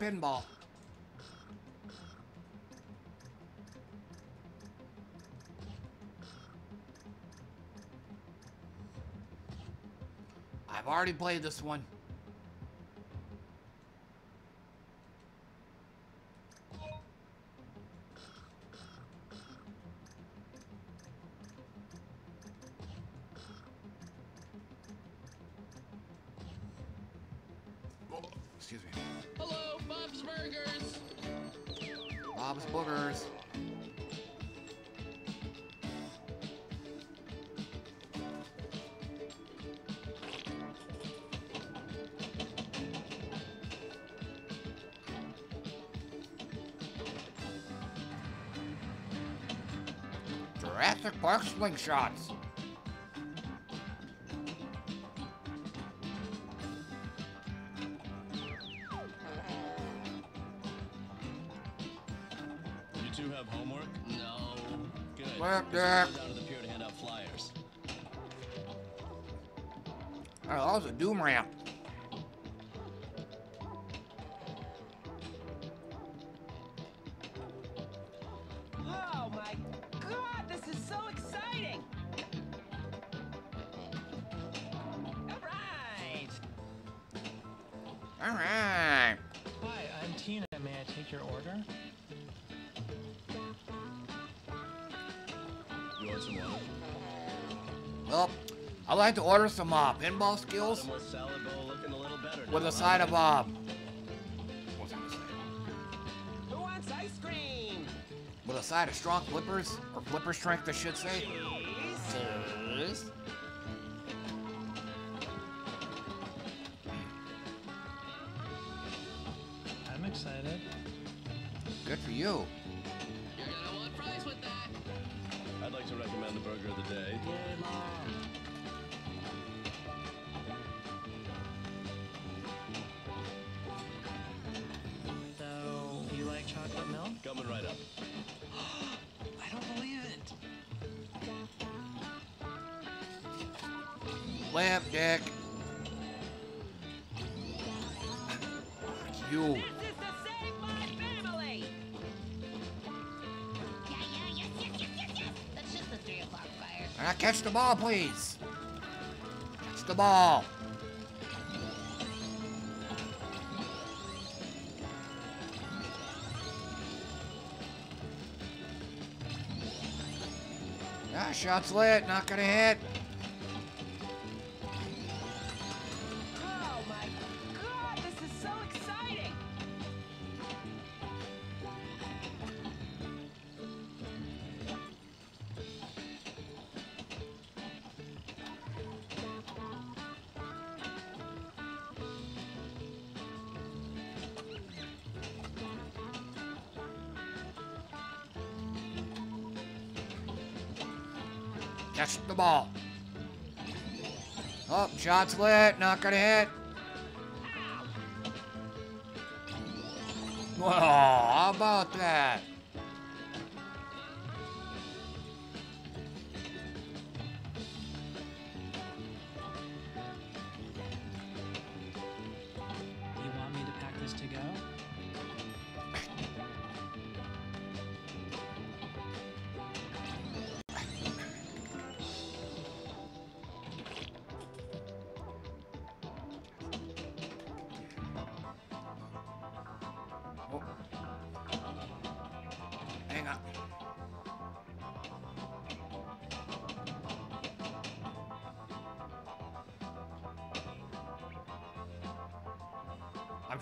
Pinball. I've already played this one. Jurassic Park slingshots. You two have homework? No. Good. Well, Just go down to the pier to hand out flyers. Oh, that was a doom ramp. To order some uh, pinball skills Bottomless salad bowl looking a little better with a side of uh. What's I gonna say? Who wants ice cream? With a side of strong flippers or flipper strength, I should say. Cheese. Ball, please. Catch the ball. Ah, shot's lit. Not gonna hit. Shot's lit. Not gonna hit.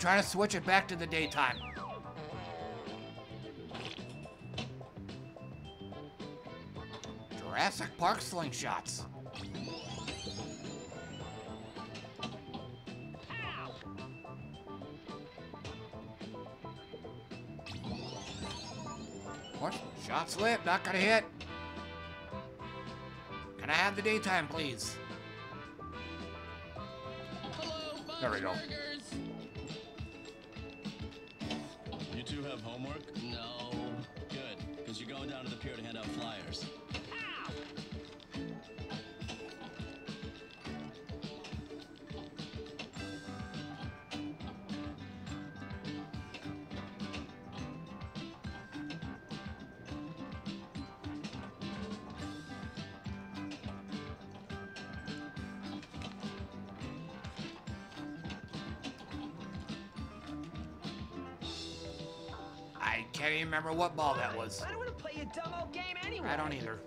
Trying to switch it back to the daytime. Jurassic Park slingshots. What? Shot slip, not gonna hit. Can I have the daytime, please? There we go. Remember what ball that was. I don't want to play a dumb old game anyway. I don't either.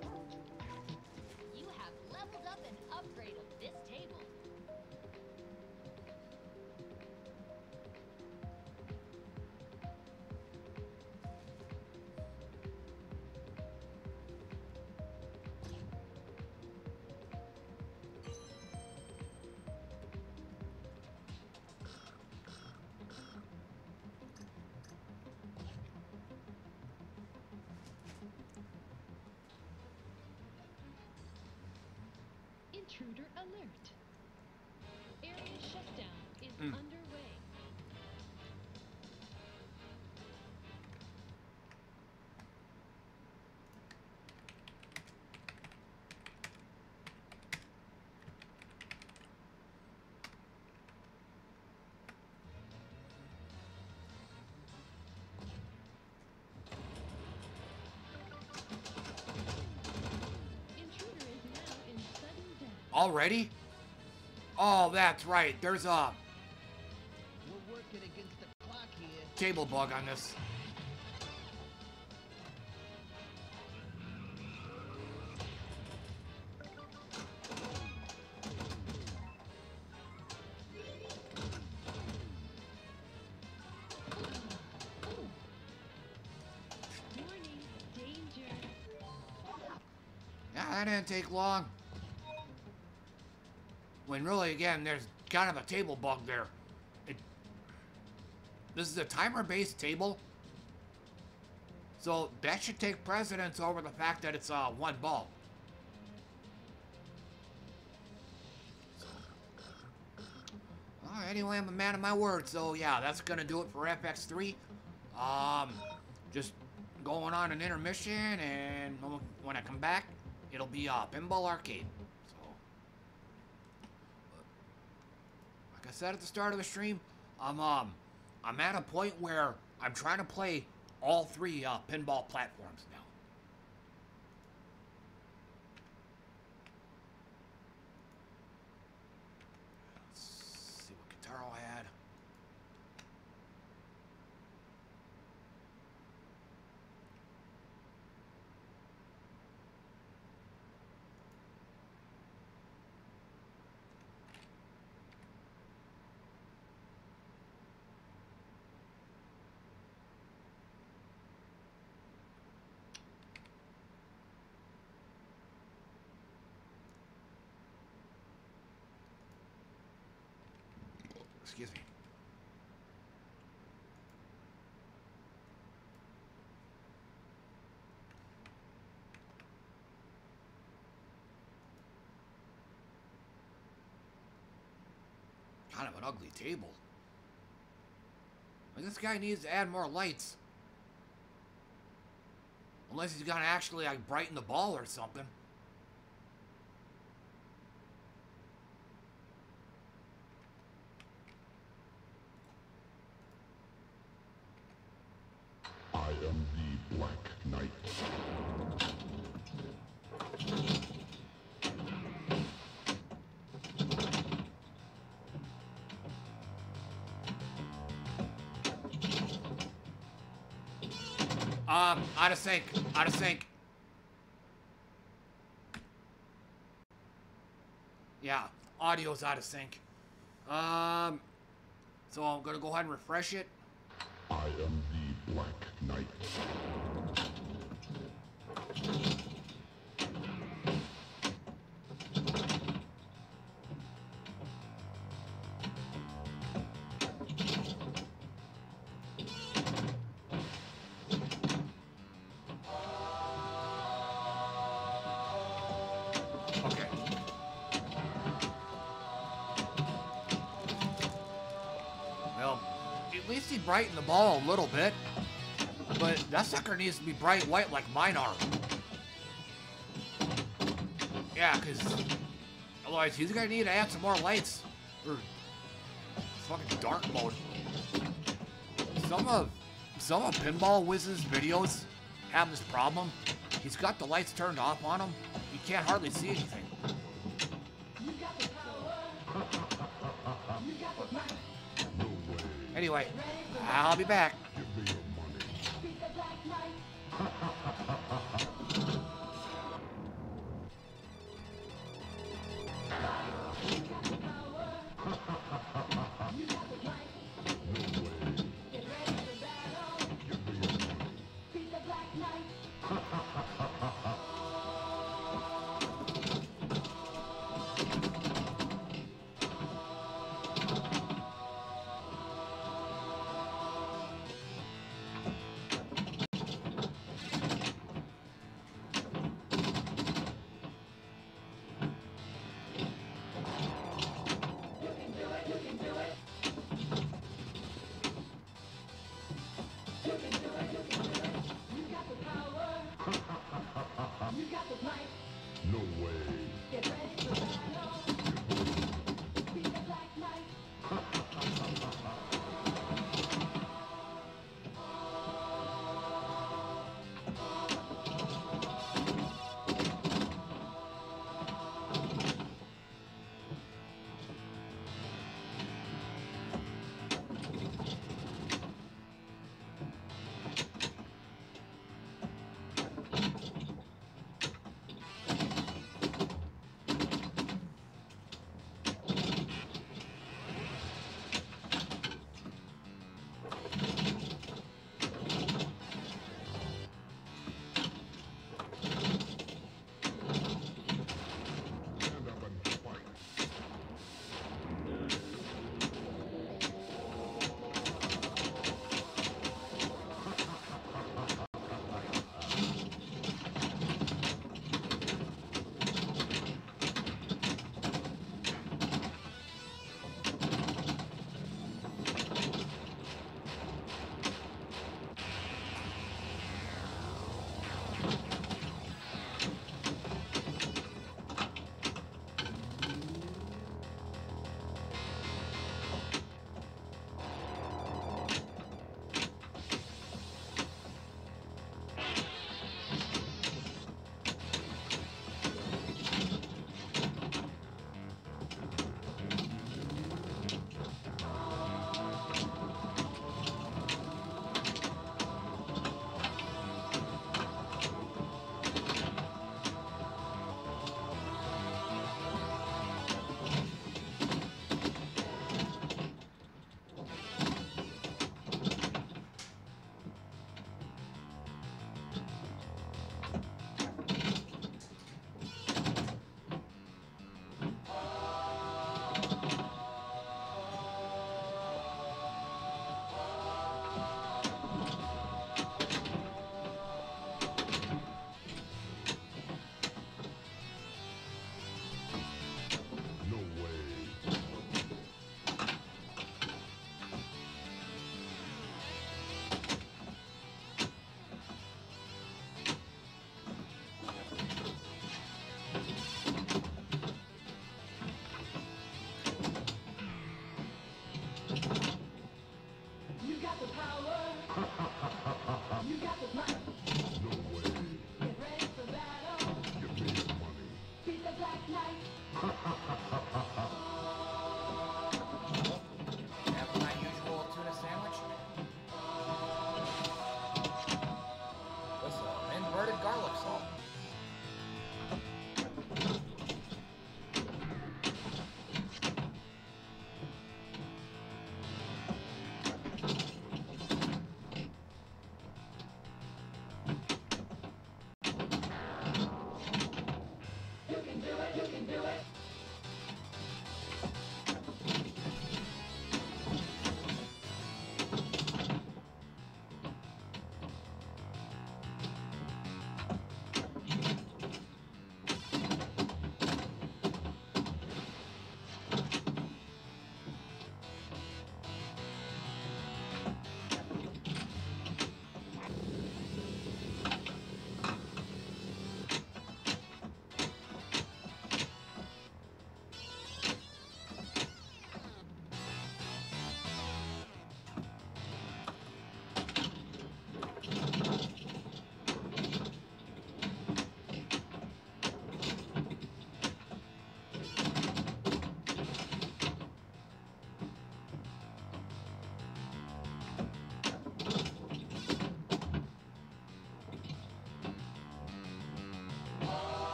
Already? Oh, that's right. There's a We're working against the clock here. table bug on this. Warning. Yeah, that didn't take long. When really, again, there's kind of a table bug there. It, this is a timer-based table. So that should take precedence over the fact that it's uh, one ball. Anyway, I'm a man of my word, so yeah, that's gonna do it for FX3. Um, just going on an intermission, and when I come back, it'll be uh, Pinball Arcade. So, like I said at the start of the stream, I'm um, I'm at a point where I'm trying to play all three uh, pinball platforms now. Let's see what Guitaro had. Excuse me. Kind of an ugly table. This guy needs to add more lights. Unless he's gonna actually like brighten the ball or something. I am the Black Knight. Um, out of sync. Out of sync. Yeah, audio's out of sync. Um, so I'm gonna go ahead and refresh it. I am the Black Knight. A little bit. But that sucker needs to be bright white like mine are. Yeah, because otherwise he's gonna need to add some more lights. Or fucking dark mode. Some of some of Pinball Wiz's videos have this problem. He's got the lights turned off on him. You can't hardly see anything. Anyway, I'll be back.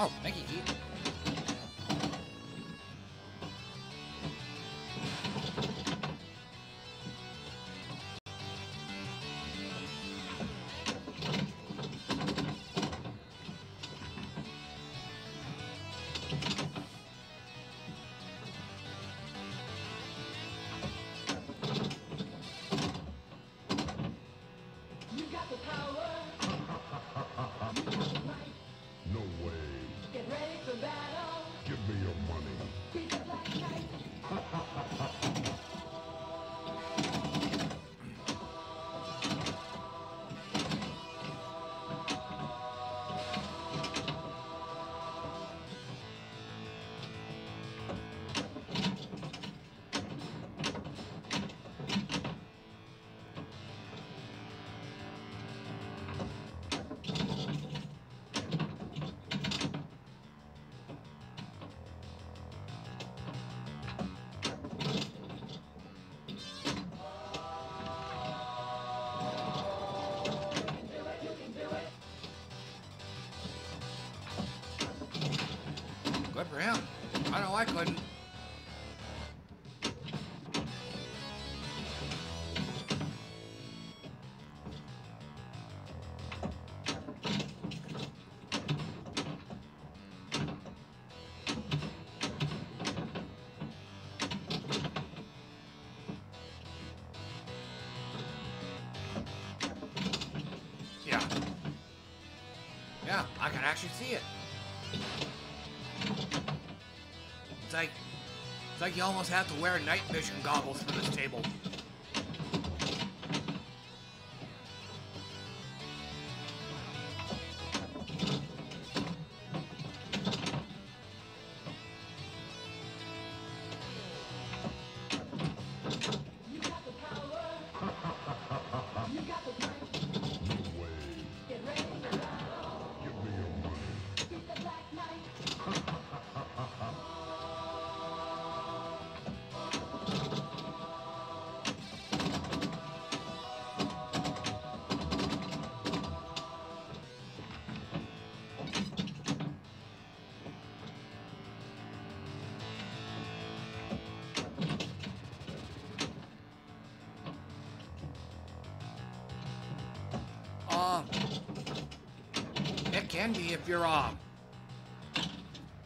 Oh, thank you. I couldn't. Like you almost have to wear night vision goggles for this table. Be if you're um,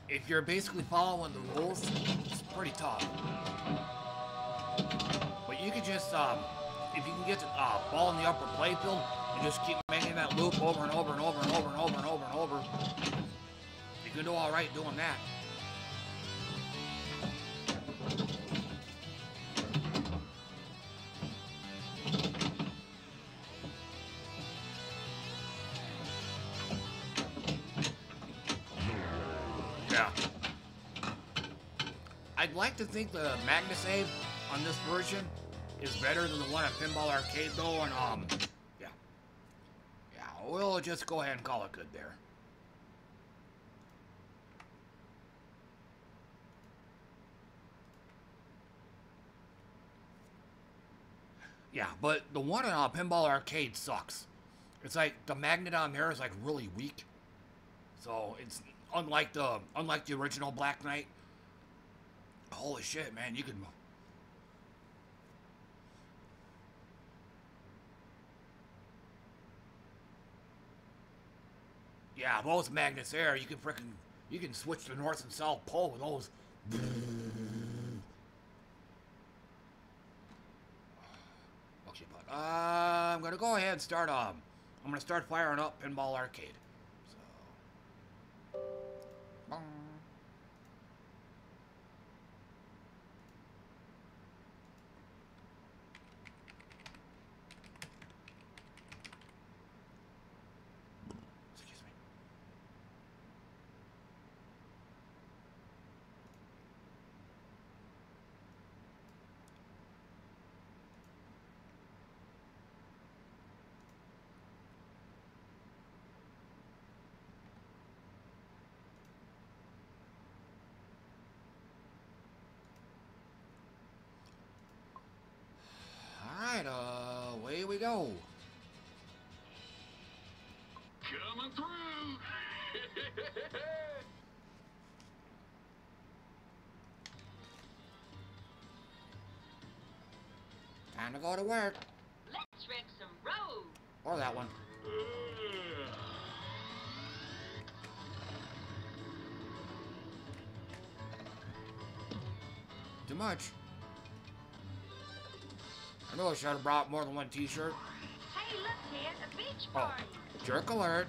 if you're basically following the rules. It's pretty tough. But you can just um, if you can get the uh, ball in the upper playfield and just keep making that loop over and over and over and over and over and over and over, you can do all right doing that. Like to think the MagnaSave on this version is better than the one at Pinball Arcade though, and um, yeah. Yeah, we'll just go ahead and call it good there. Yeah, but the one in uh, Pinball Arcade sucks. It's like the magnet on there is like really weak. So it's unlike the unlike the original Black Knight. Holy shit, man! You can. Yeah, those magnets there, you can frickin' you can switch the north and south pole with those. Okay, but uh, I'm gonna go ahead and start. Um, I'm gonna start firing up Pinball Arcade. Time to go to work. Let's wreck some roads. Or that one. Too much. I know I should have brought more than one t-shirt. Hey, look, Ted, a beach oh, party. Oh, jerk alert.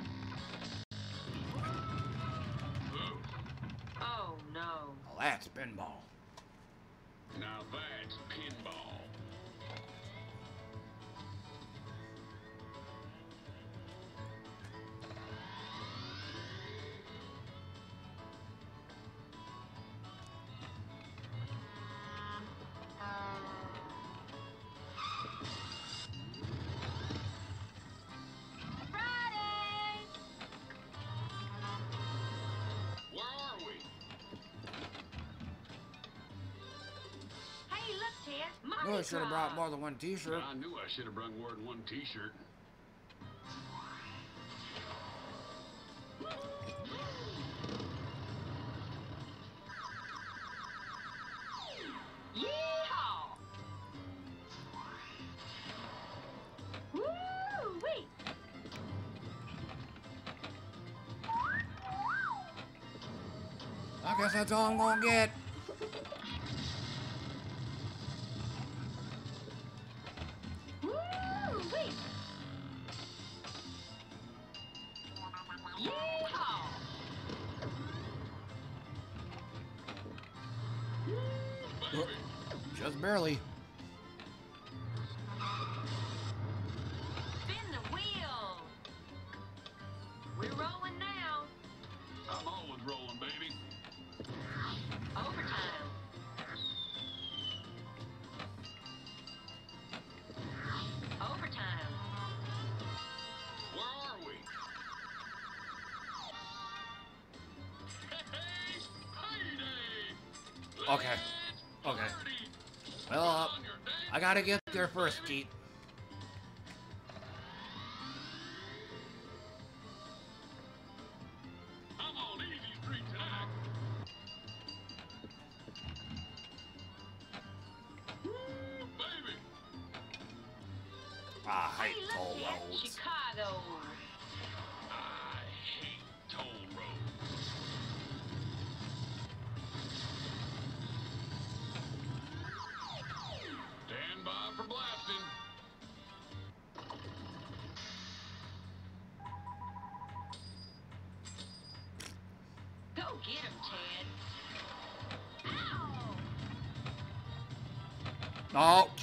Knew I should have brought more than one t-shirt. I knew I should have brought more than one t-shirt. Yeehaw! Woo-wee! I guess that's all I'm gonna get. Gotta get there first, Keith.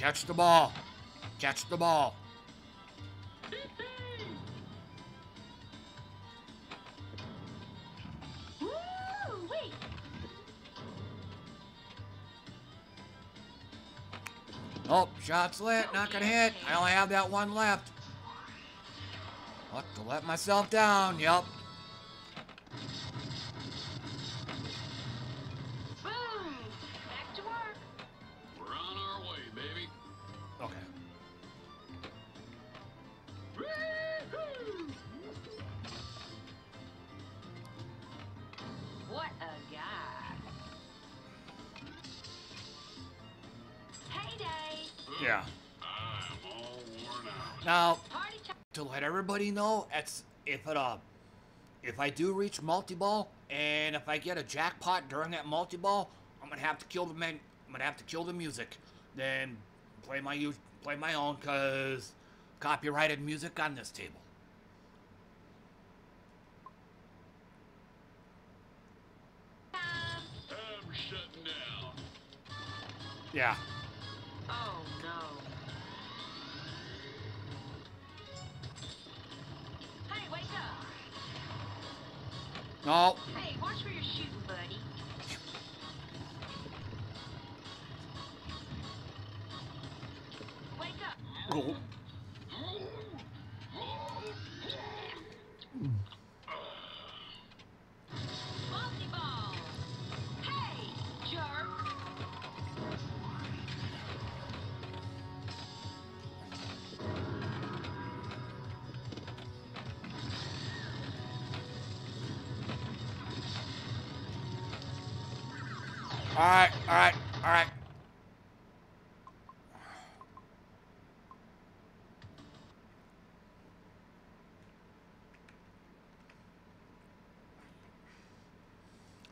Catch the ball. Catch the ball. Oh, shot's lit. Not gonna hit. I only have that one left. What to let myself down? Yup. I do reach multi-ball and if I get a jackpot during that multi-ball, I'm gonna have to kill the men. I'm gonna have to kill the music, then play my play my own cause copyrighted music on this table. I'm shutting down. Yeah. No.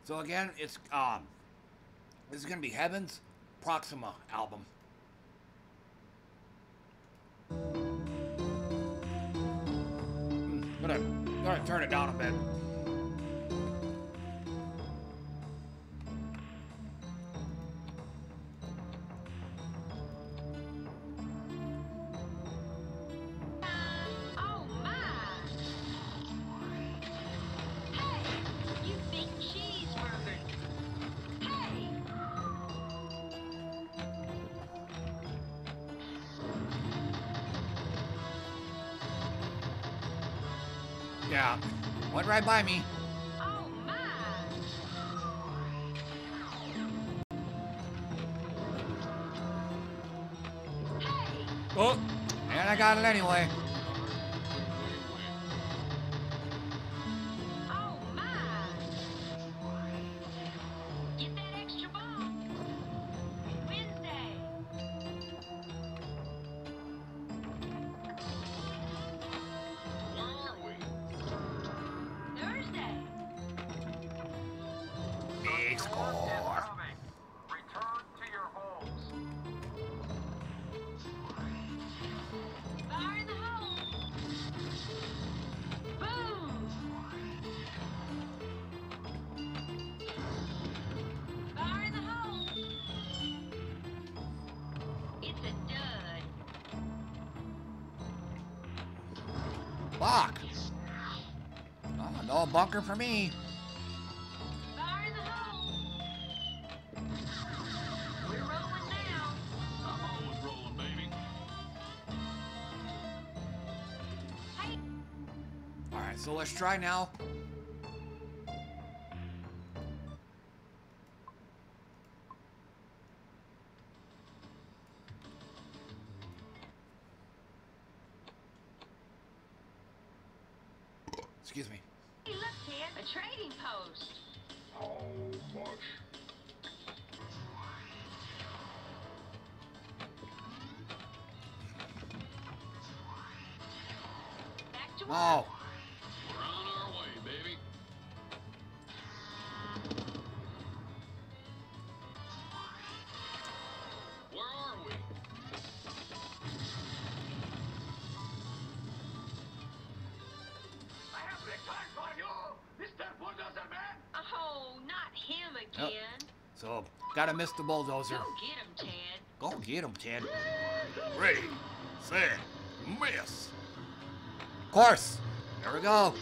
So again, it's um, this is gonna be Heaven's Proxima album. By me. Oh my! Oh, and I got it anyway. Dud. Fuck. Oh, no bunker for me. Let's try now. Miss the bulldozer. Go get him, Ted. Go get him, Ted. Ready, set, miss. Of course. There we go.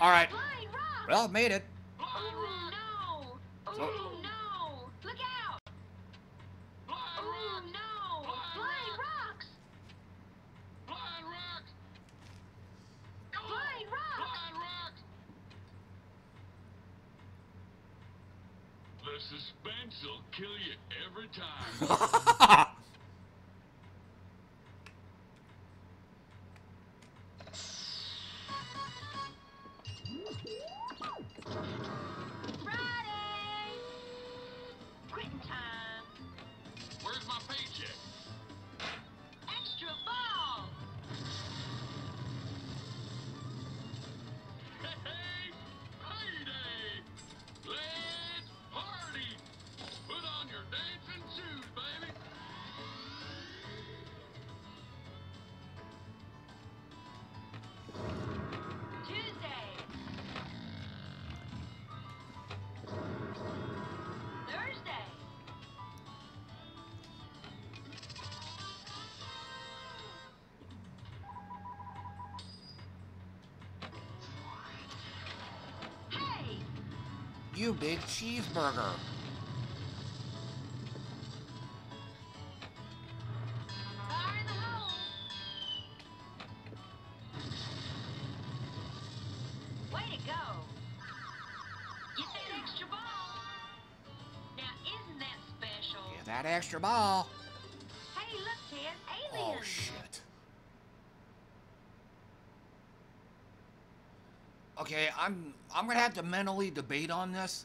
All right. Flying rock. Well, made it. big cheeseburger. that extra ball. Hey, look, Ted, oh, aliens. Oh, shit. Okay, I'm I'm gonna have to mentally debate on this.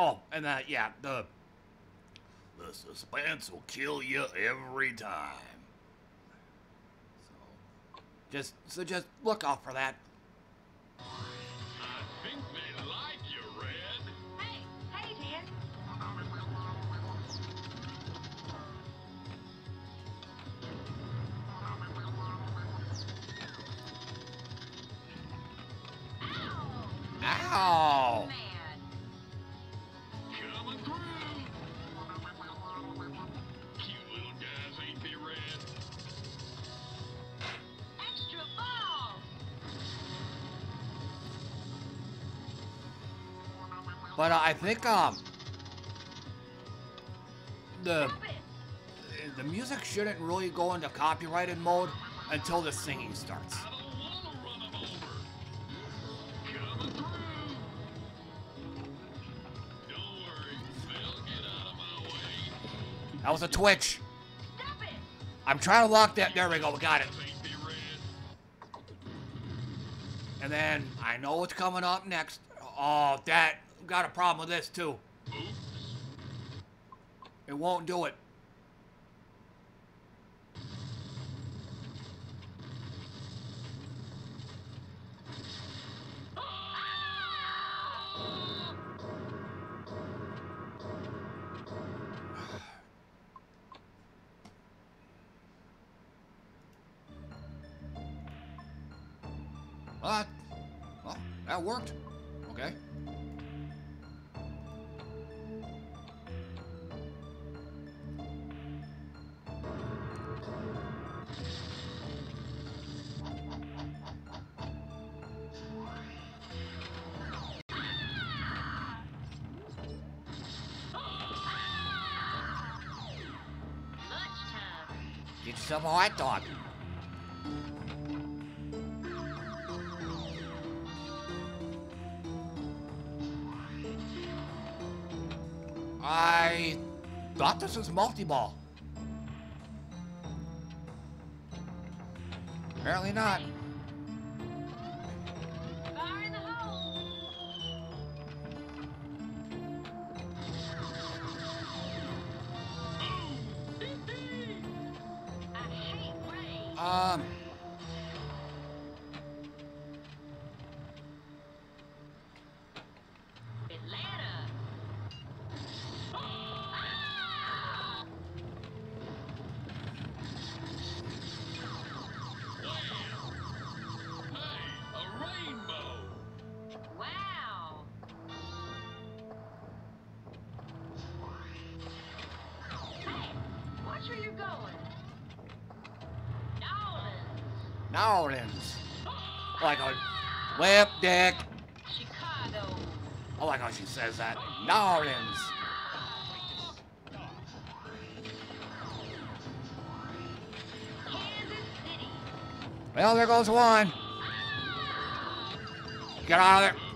Oh, and that yeah, the the suspense will kill you every time. So just so just look out for that. Think um the the music shouldn't really go into copyrighted mode until the singing starts. That was a twitch. I'm trying to lock that. There we go. We got it. And then I know what's coming up next. Oh, that got a problem with this too. It won't do it. Hot dog. I thought this was multi-ball. Apparently not. New Orleans. Like a whip dick. Chicago. I like how she says that. New Orleans. Well, there goes one. Get out of there.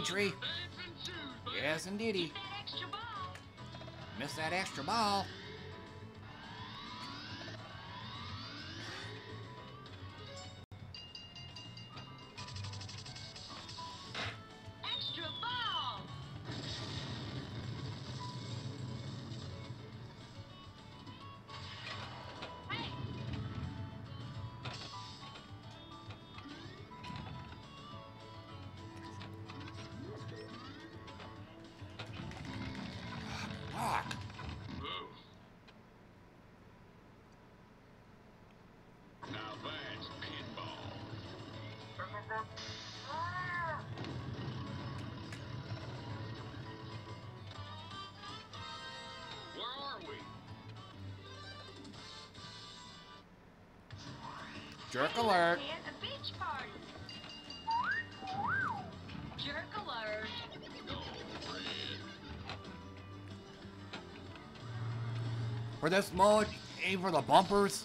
Tree. Yes, indeedy. Miss that extra ball. Jerk alert. A beach party. Jerk alert. For this mode, aim for the bumpers,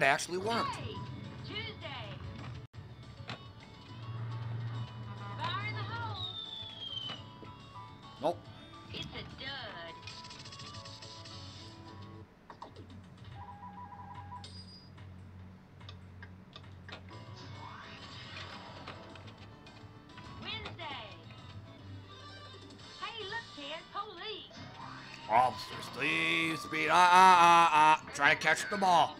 that actually worked. Nope. It's a dud. Wednesday. Hey, look, Ted, police. Officer Steve Speed. Ah, ah, ah, ah. Try to catch the ball.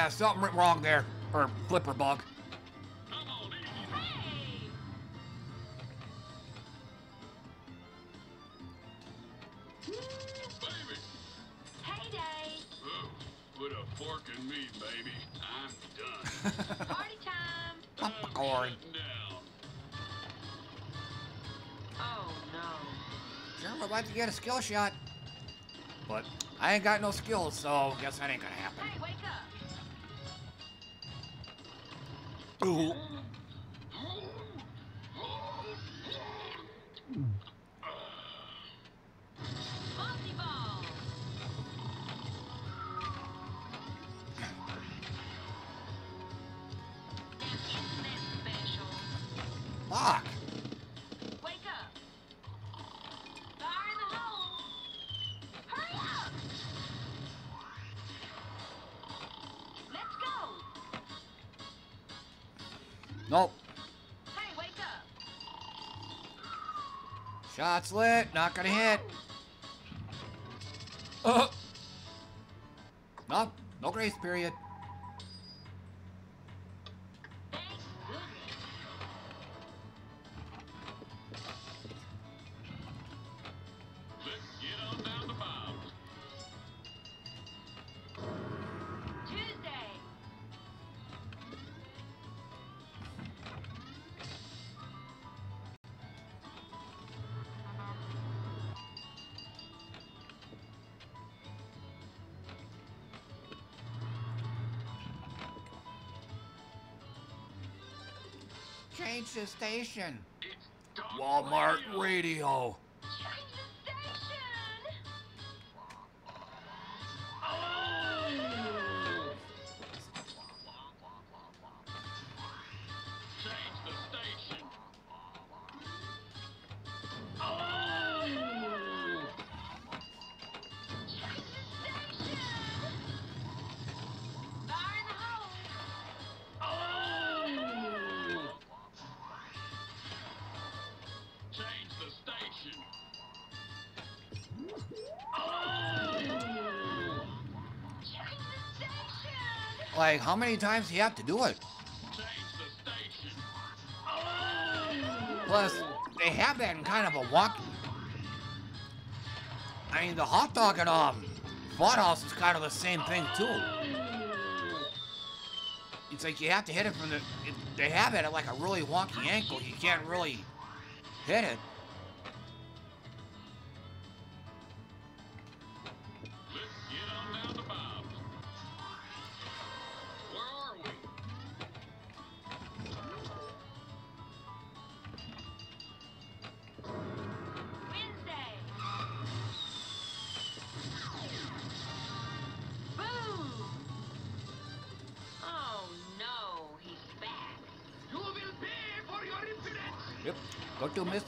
Yeah, something went wrong there. Or flipper bug. Come on. Hey! Baby! Heyday! Put a fork in me, baby. I'm done. Party time! Popcorn. Oh no. Sure would like to get a skill shot. But I ain't got no skills, so guess that ain't gonna happen. Hey, Not gonna hit. Uh. No. No grace period. Station. Walmart radio. Like, how many times do you have to do it? Plus, they have that in kind of a walk. I mean, the hot dog at um, Fun House is kind of the same thing too. It's like you have to hit it from the. It, they have it at like a really wonky angle. You can't really hit it.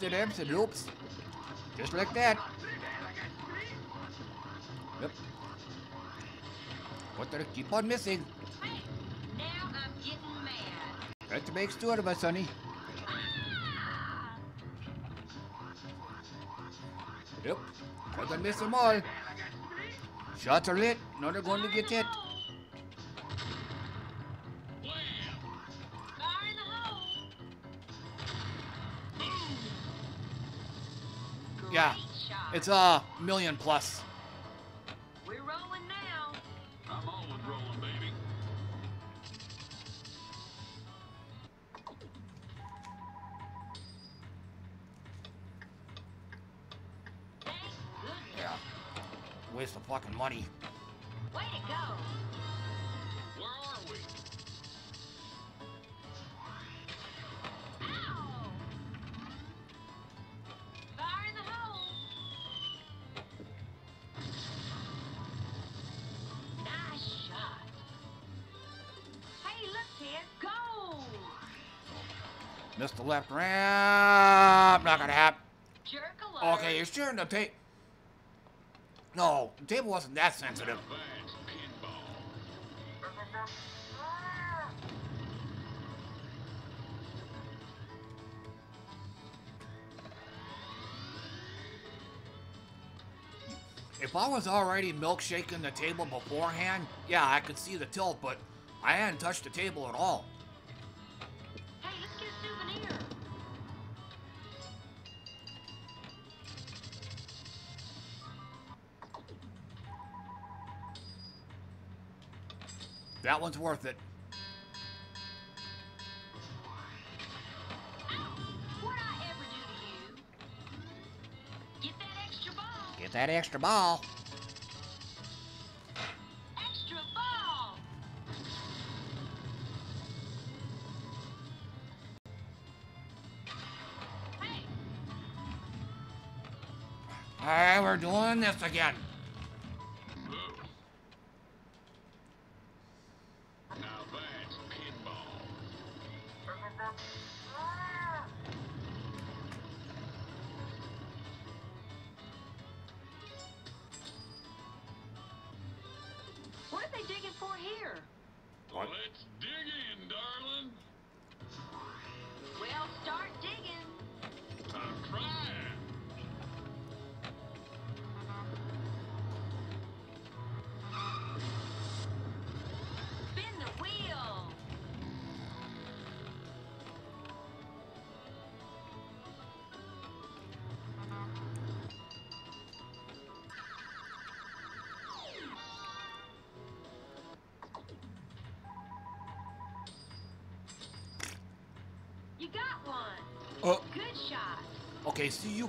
Go to and oops. Just like that. Yep. What the keep on missing? That makes two of us, honey. Yep. Gotta miss them all. Shots are lit. Now they're going to get hit. It's a million plus. The left ramp. Not gonna happen. Okay, you're sure the tape. No, the table wasn't that sensitive. If I was already milkshaking the table beforehand, yeah, I could see the tilt, but I hadn't touched the table at all. That one's worth it. What'd I ever do to you? Get that extra ball. Get extra ball. Extra ball. Alright, we're doing this again.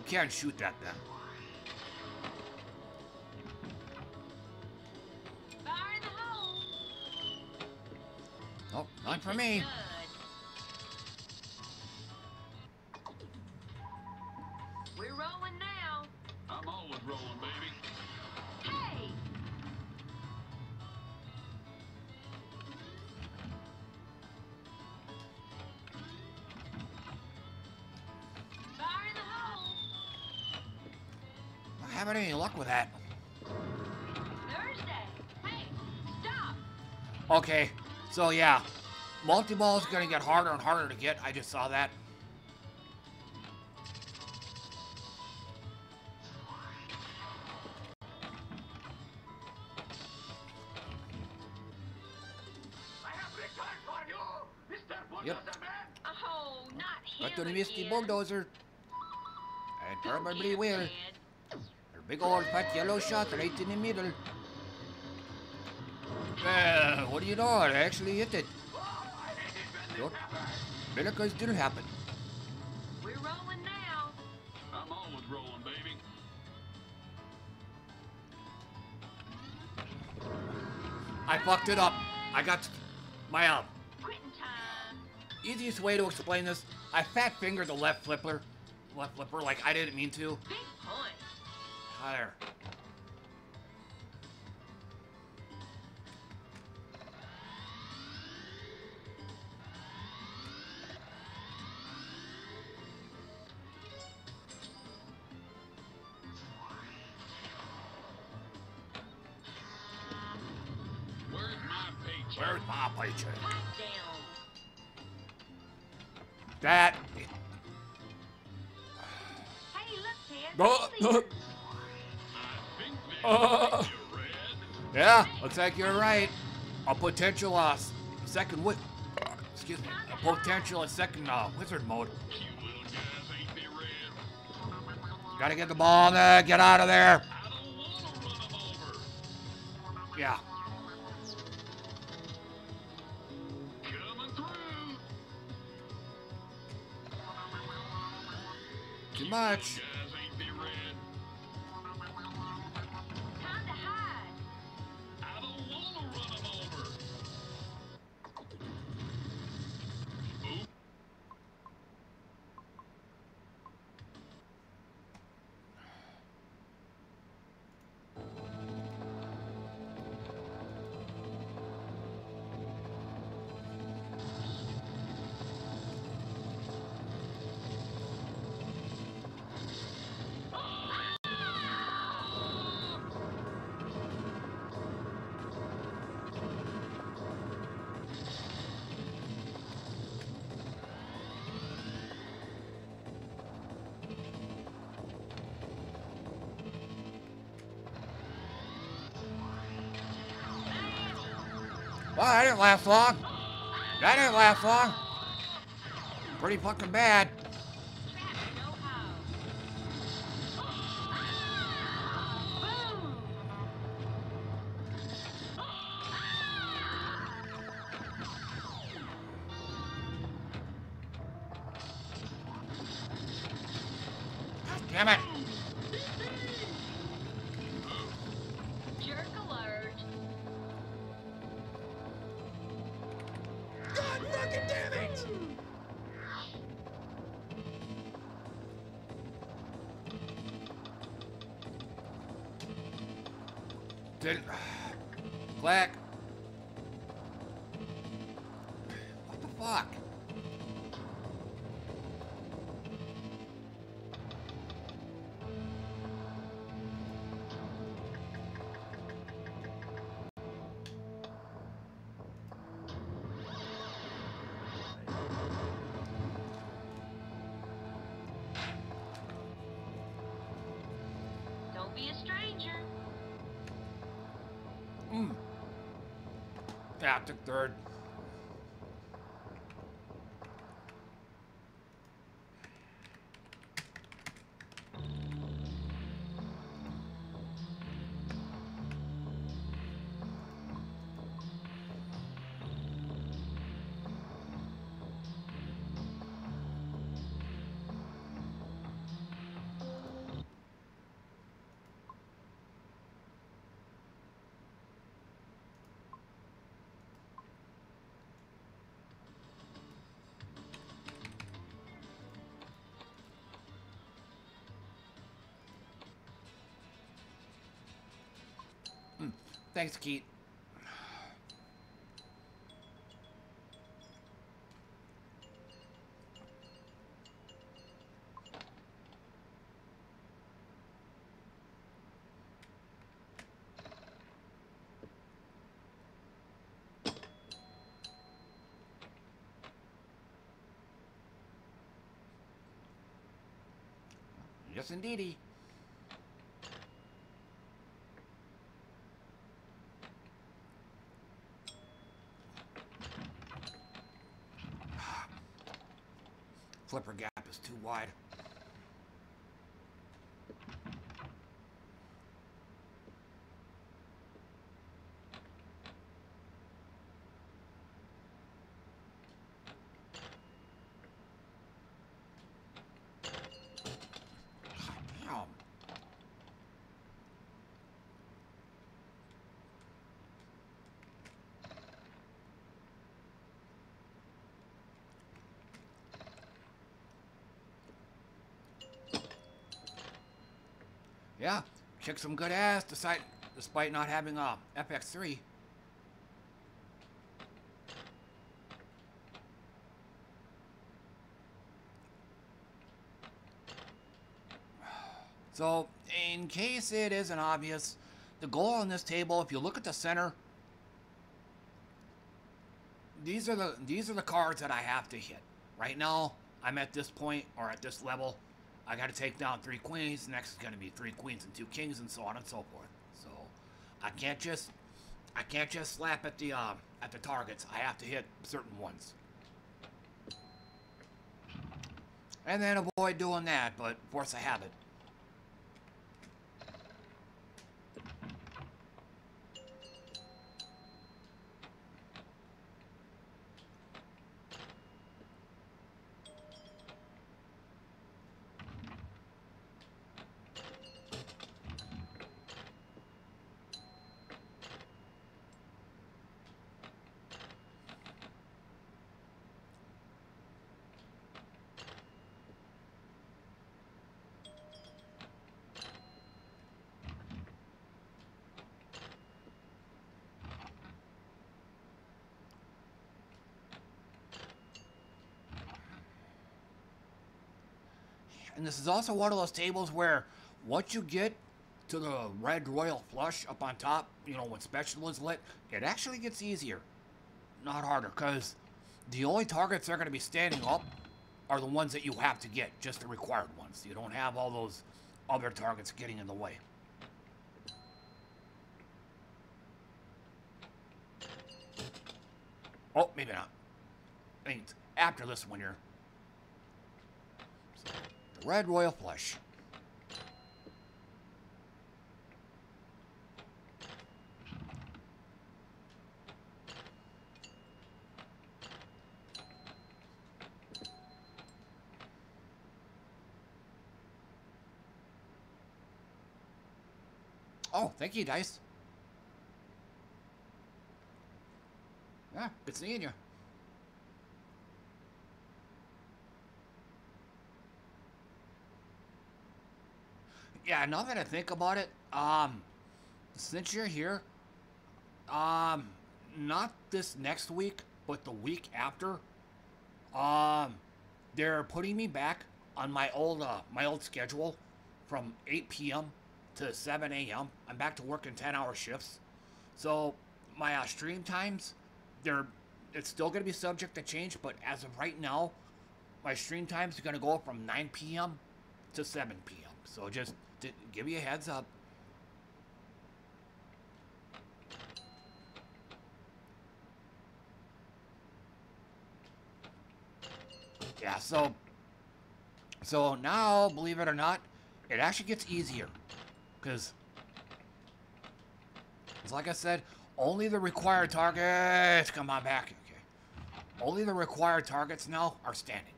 Can't shoot that then. Fire in the hole. Oh, not for me. With that. Thursday. Hey, stop. Okay, so yeah, multi-ball is gonna get harder and harder to get. I just saw that. Yep. Oh, not him Got to the Misty. Bulldozer. And probably will. Her big old fat yellow shot right in the middle. Well, what do you know? I actually hit it. Look, miracles still happen. We're rolling now. I'm always rolling, baby. I fucked it up. I got my um, time. easiest way to explain this. I fat fingered the left flipper, left flipper like I didn't mean to. Big point. Looks like you're right. A potential uh, second wi- excuse me, a potential uh, second uh, wizard mode. Gotta get the ball there. Get out of there. Didn't last long. That didn't last long. Pretty fucking bad. Yeah, third. Thanks, Keith. Yes, indeedy. Is too wide. Damn. Yeah, kick some good ass despite, despite not having a FX3. So, in case it isn't obvious, the goal on this table, if you look at the center, these are the these are the cards that I have to hit. Right now, I'm at this point or at this level. I got to take down three queens. Next is going to be three queens and two kings, and so on and so forth. So, I can't just I can't just slap at the uh, at the targets. I have to hit certain ones. And then avoid doing that, but force a habit. And this is also one of those tables where once you get to the red royal flush up on top, you know, when special is lit, it actually gets easier, not harder, because the only targets that are going to be standing up are the ones that you have to get, just the required ones. You don't have all those other targets getting in the way. Oh, maybe not. I after this one here. Red royal flush. Oh, thank you, Dice. Yeah, good seeing you. Yeah, now that I think about it, um, since you're here, um, not this next week, but the week after, um, they're putting me back on my old, uh, my old schedule from 8 p.m. to 7 a.m. I'm back to working 10-hour shifts. So my uh, stream times, they're, it's still going to be subject to change, but as of right now, my stream times are going to go from 9 p.m. to 7 p.m. So just to give me a heads up. Yeah, so so now, believe it or not, it actually gets easier. Because, like I said, only the required targets, come on back, okay. Only the required targets now are standing.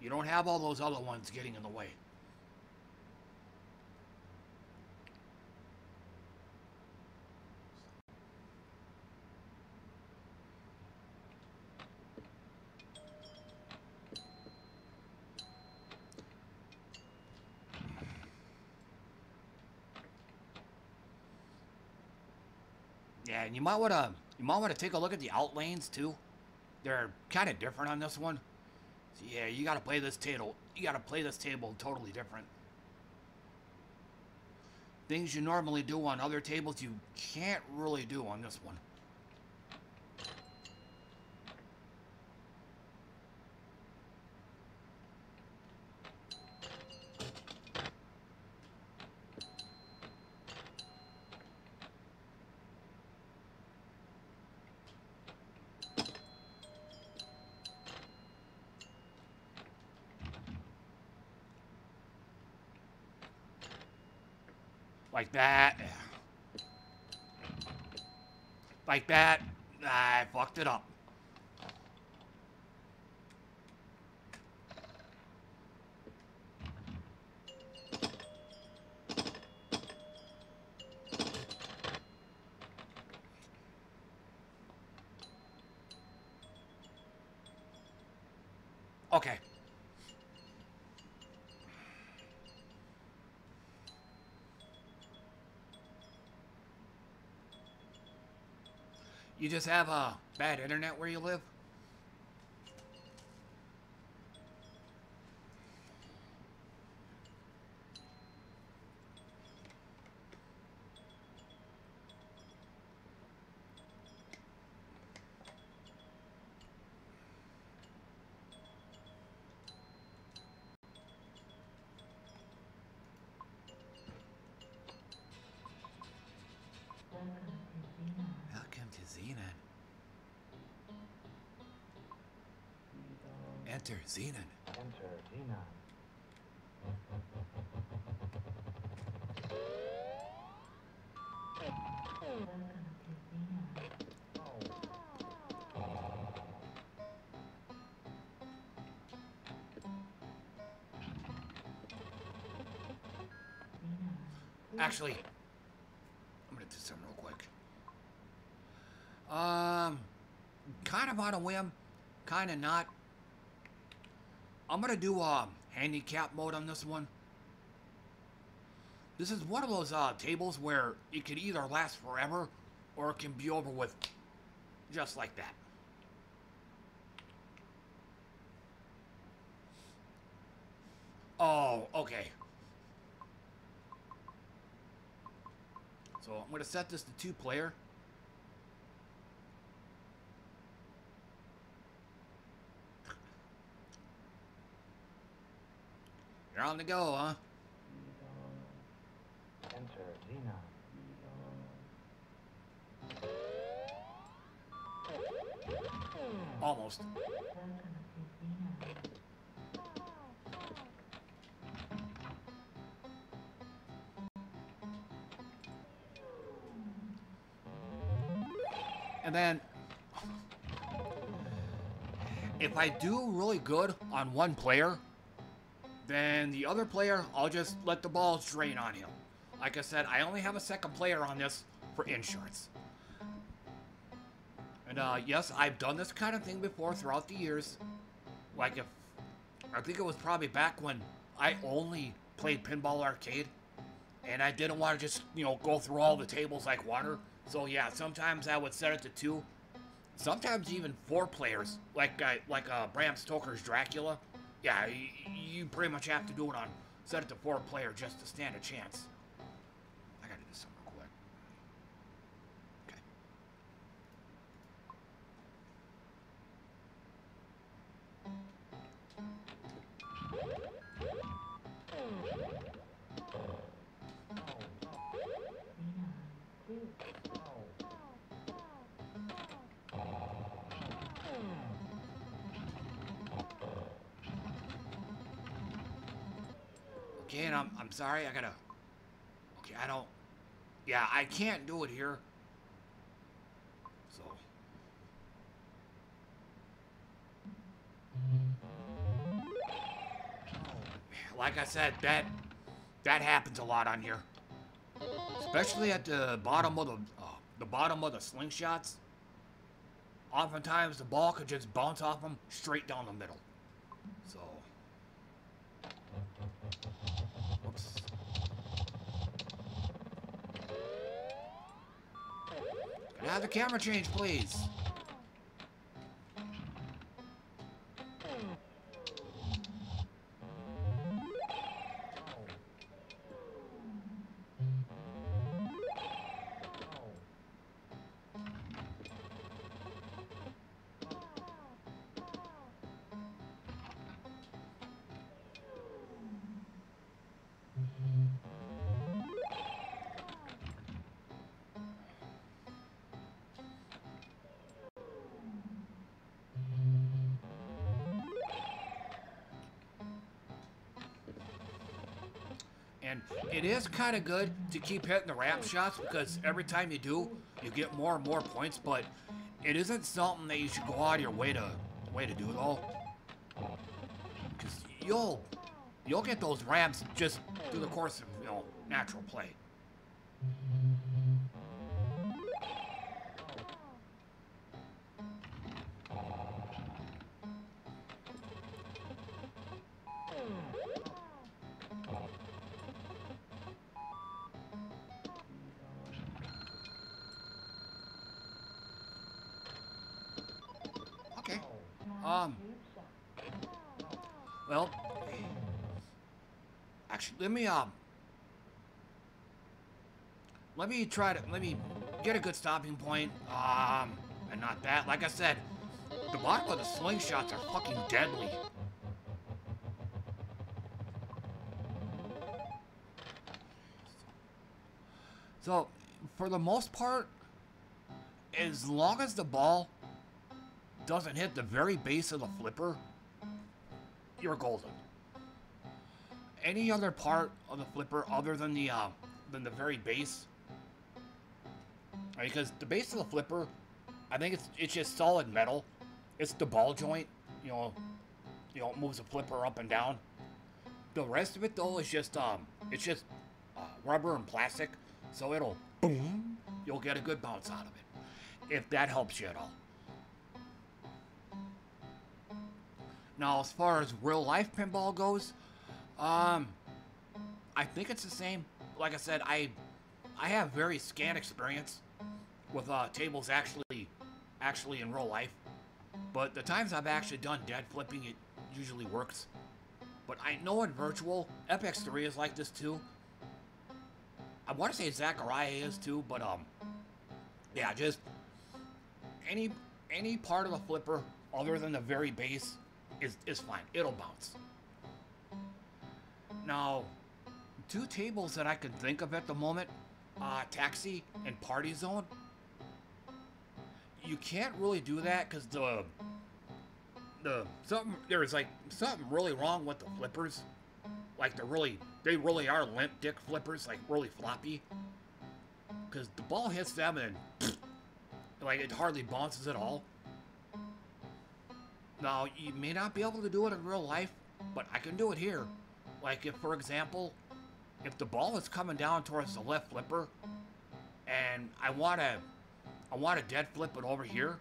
You don't have all those other ones getting in the way. Yeah, and you might wanna you might wanna take a look at the out lanes too. They're kind of different on this one. So yeah, you gotta play this table. You gotta play this table totally different. Things you normally do on other tables, you can't really do on this one. Like that. Like that. I fucked it up. Okay. You just have a bad internet where you live? Xenon. Enter Xenon. Actually, I'm gonna do something real quick. Um, kind of on a whim, kind of not. I'm gonna do a handicap mode on this one. This is one of those uh, tables where it can either last forever or it can be over with just like that. Oh, okay. So I'm going to set this to two player. You're on the go, huh? Enter. Almost. And then, if I do really good on one player, then the other player, I'll just let the balls drain on him. Like I said, I only have a second player on this for insurance. And uh, yes, I've done this kind of thing before throughout the years. Like if, I think it was probably back when I only played Pinball Arcade. And I didn't want to just, you know, go through all the tables like water. So yeah, sometimes I would set it to two. Sometimes even four players, like uh, like uh, Bram Stoker's Dracula. Yeah, you, pretty much have to do it on set it to four player just to stand a chance. Sorry, I gotta... Okay, I don't... Yeah, I can't do it here. So... Like I said, that... That happens a lot on here. Especially at the bottom of the... Uh, the bottom of the slingshots. Oftentimes, the ball could just bounce off them straight down the middle. So... Have the camera change, please? It is kind of good to keep hitting the ramp shots because every time you do, you get more and more points, but it isn't something that you should go out of your way to way to do it all. Because you'll you'll get those ramps just through the course of you know natural play. Me um. Let me try to let me get a good stopping point. Um, and not that. Like I said, the bottom of the slingshots are fucking deadly. So, for the most part, as long as the ball doesn't hit the very base of the flipper, you're golden. Any other part of the flipper other than the uh, than the very base, because the base of the flipper, I think it's it's just solid metal. It's the ball joint, you know, you know, it moves the flipper up and down. The rest of it though is just um, it's just uh, rubber and plastic, so it'll boom. You'll get a good bounce out of it, if that helps you at all. Now, as far as real life pinball goes, um, I think it's the same. Like I said, I I have very scant experience with uh, tables actually actually in real life, but the times I've actually done dead flipping, it usually works. But I know in virtual, FX3 is like this too. I want to say Zaccaria is too, but um, yeah, just any any part of the flipper other than the very base is is fine. It'll bounce. Now, two tables that I can think of at the moment, uh, Taxi and Party Zone. You can't really do that because the the something there's like something really wrong with the flippers. Like they're really they really are limp dick flippers, like really floppy. Because the ball hits them and like it hardly bounces at all. Now you may not be able to do it in real life, but I can do it here. Like if, for example, if the ball is coming down towards the left flipper, and I want to, I want to dead flip it over here,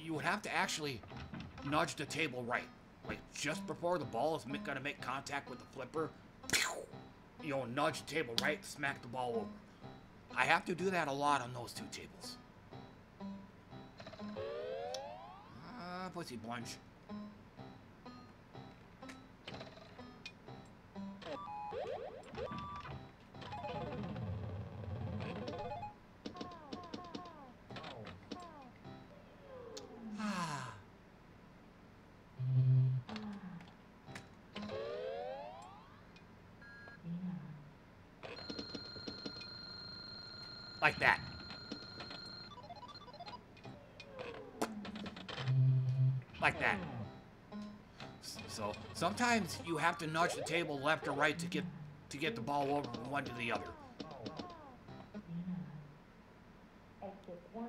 you would have to actually nudge the table right, like just before the ball is going to make contact with the flipper. You know, nudge the table right, smack the ball over. I have to do that a lot on those two tables. Ah, pussy plunge. Sometimes you have to nudge the table left or right to get to get the ball over from one to the other. Well,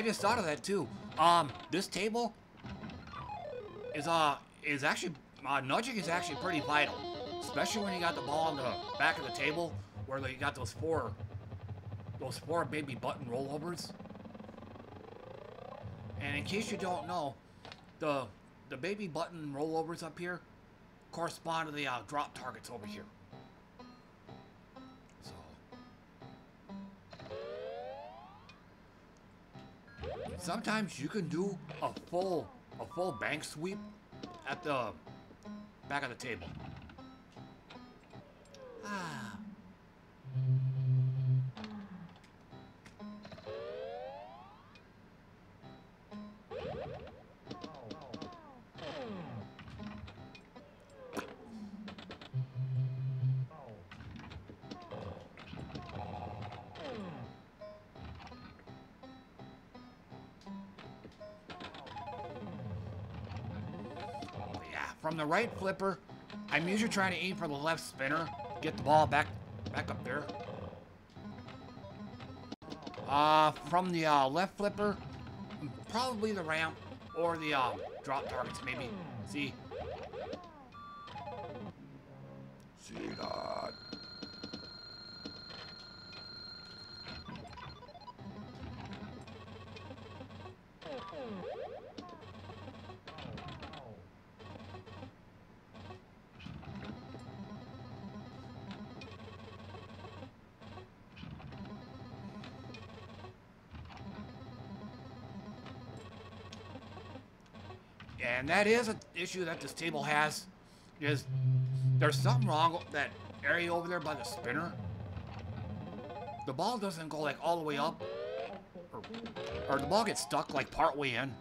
I just thought of that too. Um, this table is uh is actually uh, nudging is actually pretty vital, especially when you got the ball on the back of the table where you got those four those four baby button rollovers. And in case you don't know, the the baby button rollovers up here correspond to the uh, drop targets over here. Sometimes you can do a full a full bank sweep at the back of the table. Ah. Right flipper, I'm usually trying to aim for the left spinner, get the ball back back up there. Uh, from the uh, left flipper, probably the ramp or the um, drop targets, maybe. See And that is an issue that this table has, is there's something wrong with that area over there by the spinner. The ball doesn't go like all the way up, or, or the ball gets stuck like part way in.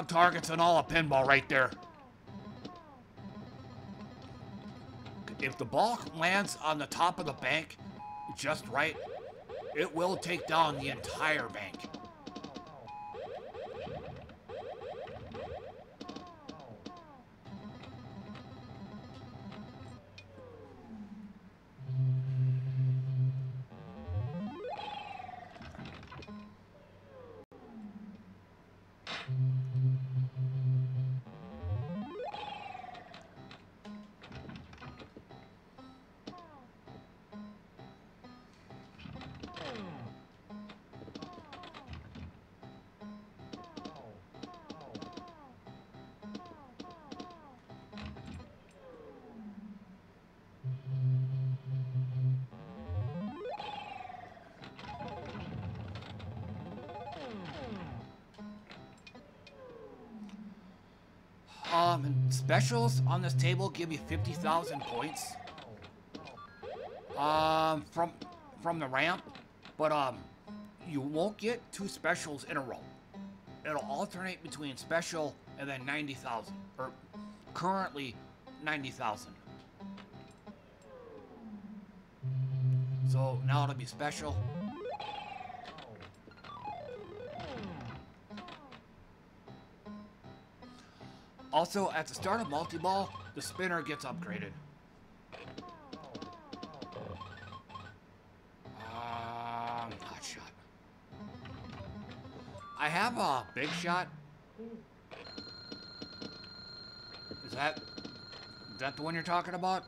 Targets and all of pinball right there. If the ball lands on the top of the bank just right, it will take down the entire specials on this table give you 50,000 points. Um, from, from the ramp, but, um, you won't get two specials in a row. It'll alternate between special and then 90,000, or currently 90,000. So now it'll be special. Also, at the start of multi-ball, the spinner gets upgraded. Um, hot shot. I have a big shot. Is that is that the one you're talking about?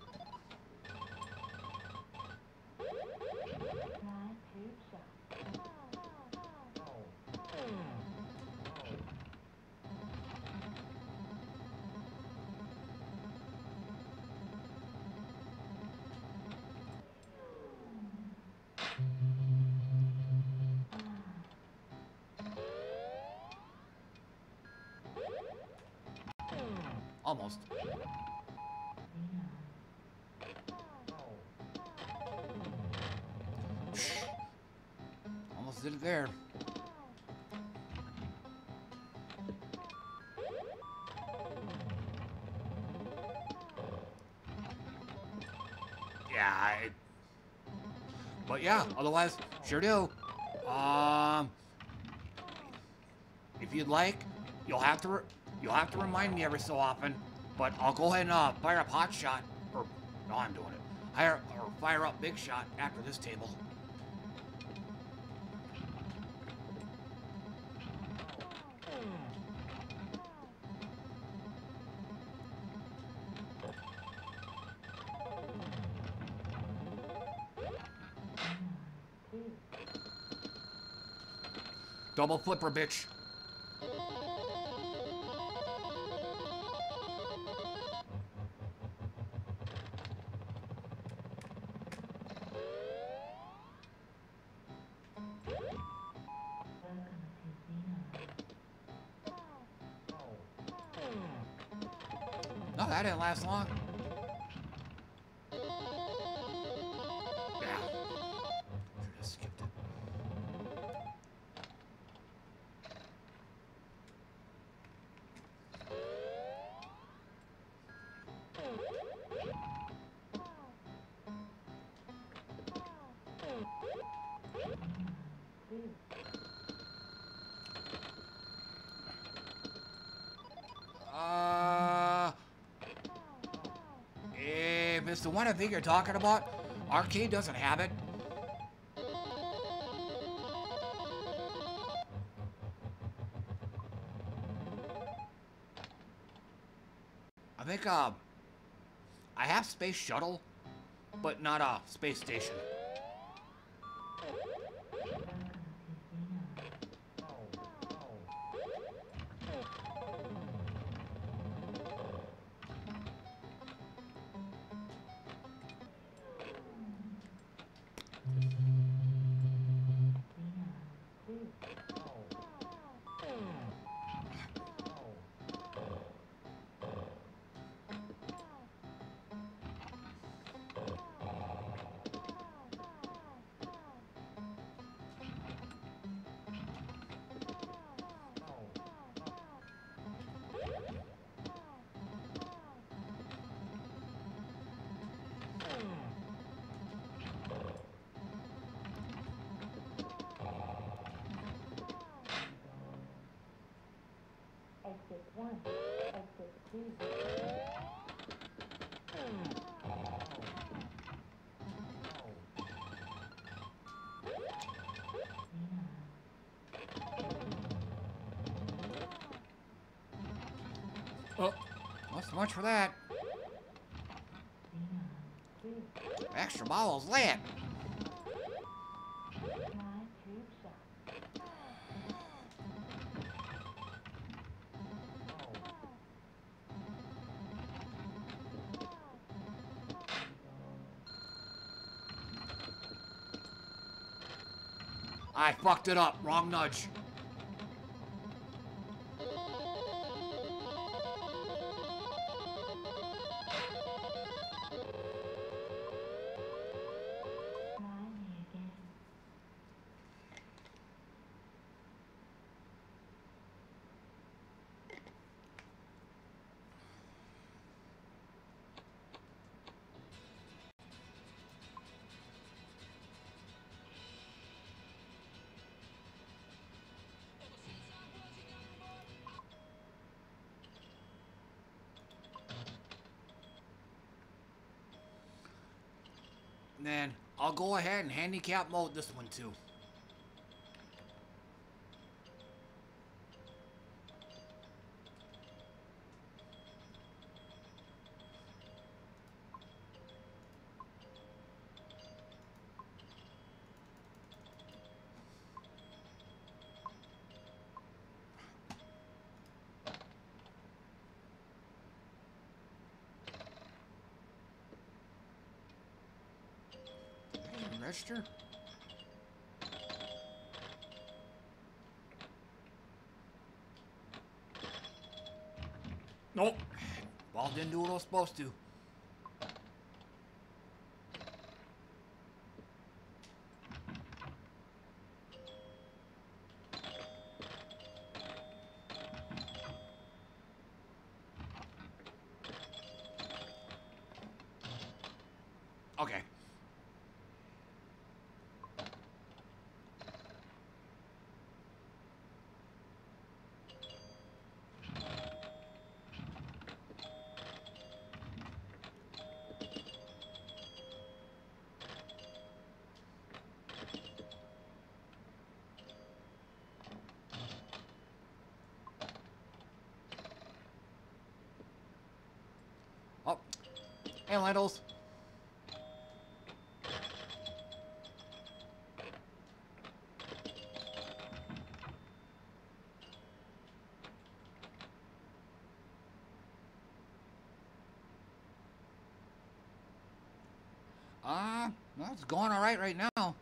Yeah, otherwise, sure do. Um, if you'd like, you'll have to you'll have to remind me every so often. But I'll go ahead and uh, fire up hot shot, or no, I'm doing it. Fire or fire up big shot after this table. Double flipper, bitch. Oh, that didn't last long. The one I think you're talking about, arcade doesn't have it. I think uh, I have Space Shuttle, but not a space station. For that. Extra balls lit. I fucked it up. Wrong nudge. I'll go ahead and handicap mode this one too. Register? Nope. Ball didn't do what I was supposed to. Okay. Oh, Lentils. Ah, uh, it's going all right right now.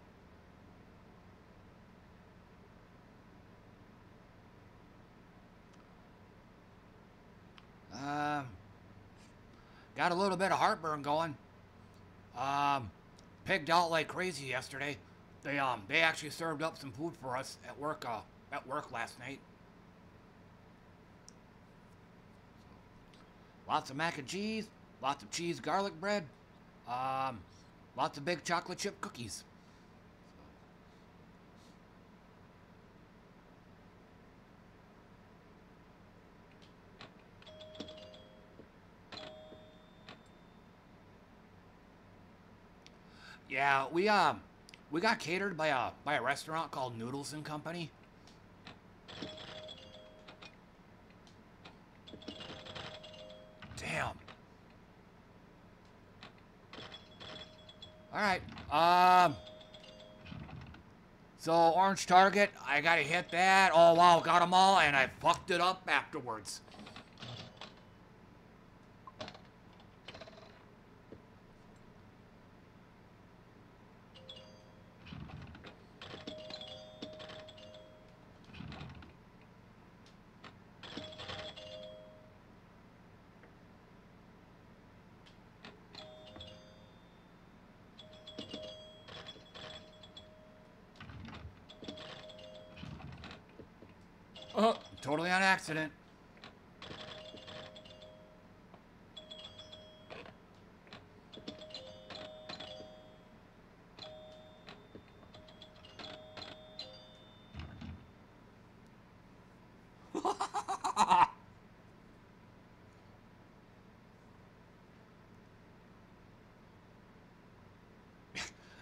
Uh, got a little bit of heartburn going. Um, pigged out like crazy yesterday. They um they actually served up some food for us at work uh at work last night. Lots of mac and cheese, lots of cheese garlic bread, um, lots of big chocolate chip cookies. Yeah, we um we got catered by a by a restaurant called Noodles and Company. Damn. All right. Um. So orange target, I gotta hit that. Oh wow, got them all, and I fucked it up afterwards. Oh, totally on accident.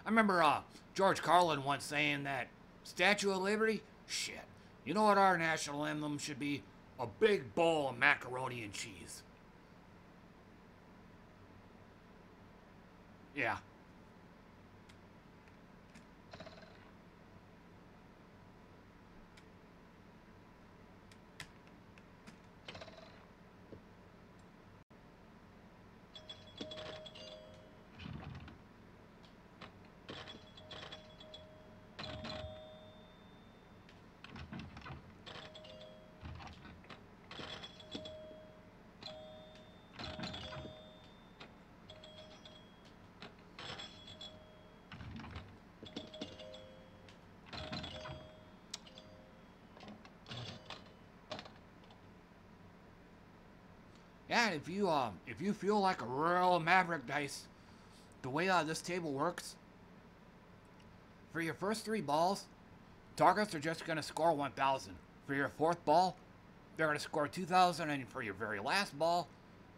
I remember uh, George Carlin once saying that Statue of Liberty, shit. You know what our national emblem should be? A big bowl of macaroni and cheese. Yeah. If you um if you feel like a real maverick dice, the way uh, this table works, for your first three balls, targets are just gonna score 1,000. For your fourth ball, they're gonna score 2,000, and for your very last ball,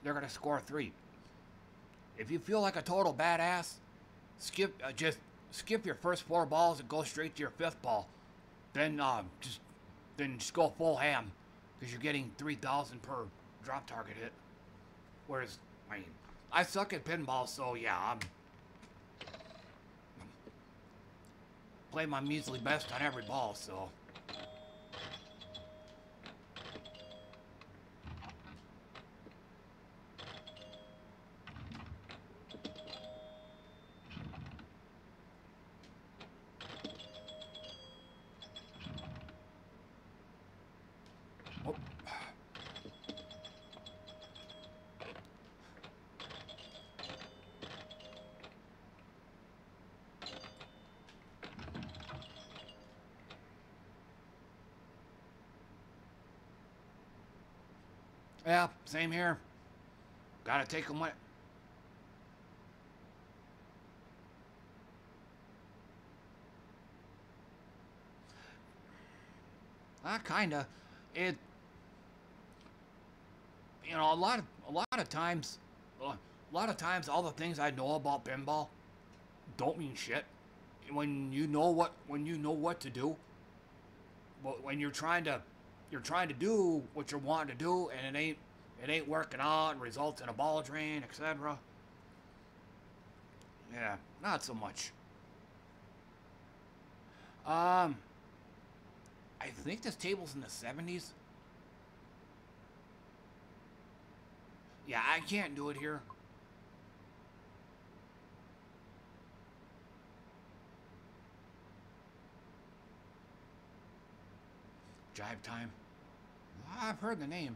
they're gonna score three. If you feel like a total badass, skip uh, just skip your first four balls and go straight to your fifth ball. Then um just then just go full ham, because you're getting 3,000 per drop target hit. Whereas, I mean, I suck at pinball, so yeah, I'm play my measly best on every ball, so. Oh. Yeah, same here. Gotta take them with. Ah, kinda. It. You know, a lot of a lot of times, a lot of times, all the things I know about pinball don't mean shit. When you know what when you know what to do, but when you're trying to you're trying to do what you're wanting to do and it ain't it ain't working out results in a ball drain, etc. Yeah, not so much. Um I think this table's in the 70s. Yeah, I can't do it here. Jive time. I've heard the name.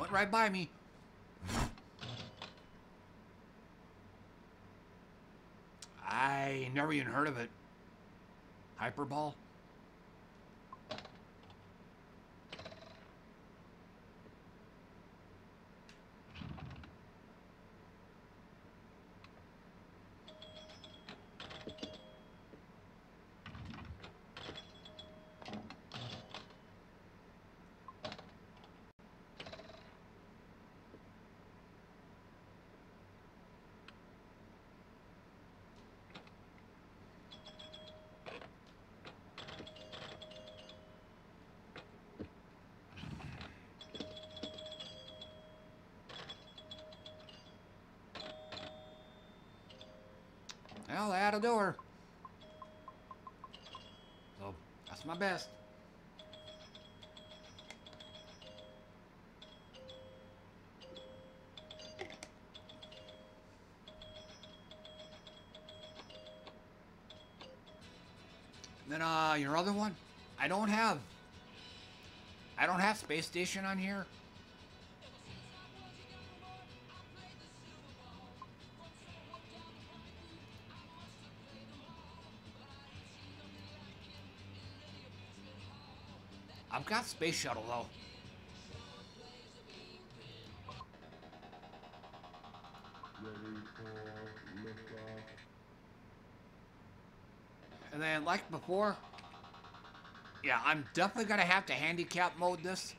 Went right by me. I never even heard of it. Hyperball? A door. So, that's my best. Then, uh, your other one? I don't have. I don't have Space Station on here. I've got Space Shuttle, though. And then, like before, yeah, I'm definitely gonna have to handicap mode this.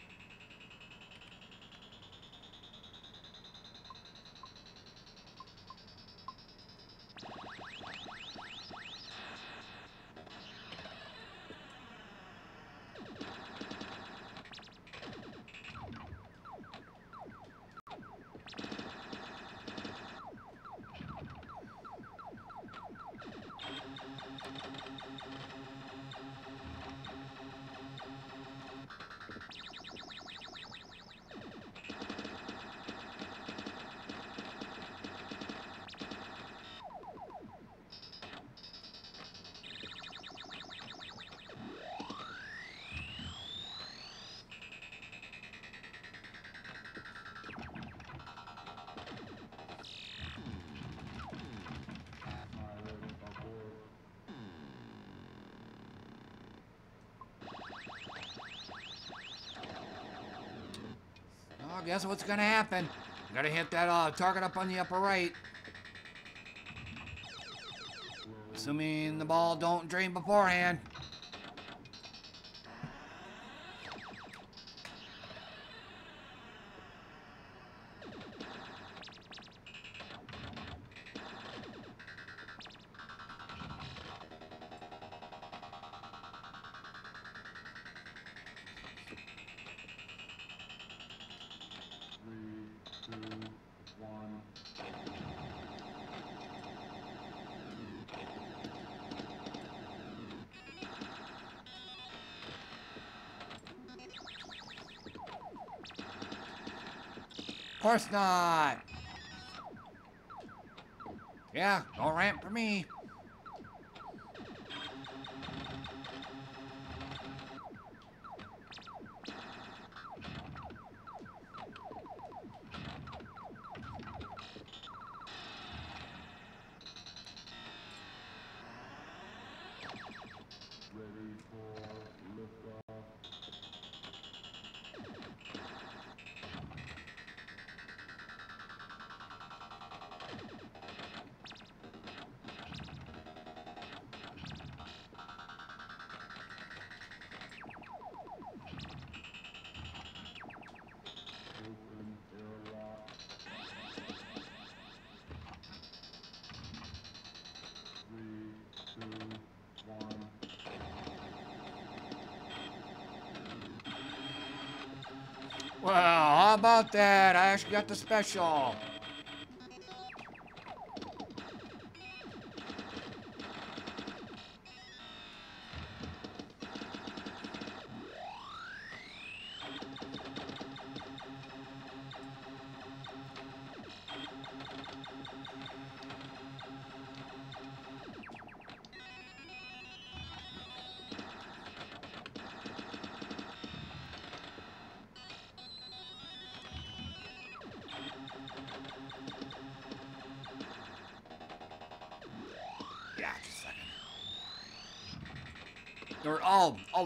Guess what's gonna happen? Gotta hit that uh, target up on the upper right. Assuming the ball don't drain beforehand. Course not. Yeah, no ramp for me. That? I actually got the special.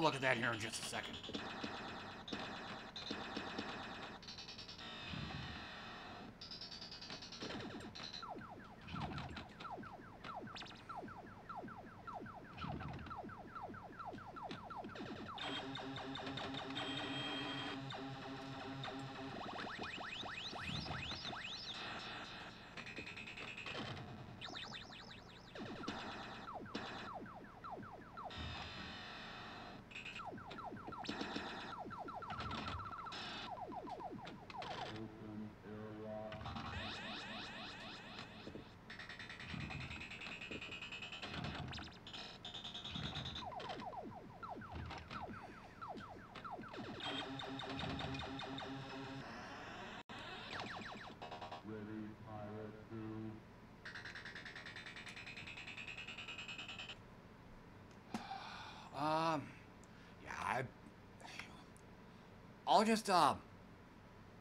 Look at that here in just a second. I'll just, um,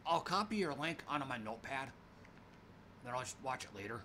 I'll copy your link onto my notepad. Then I'll just watch it later.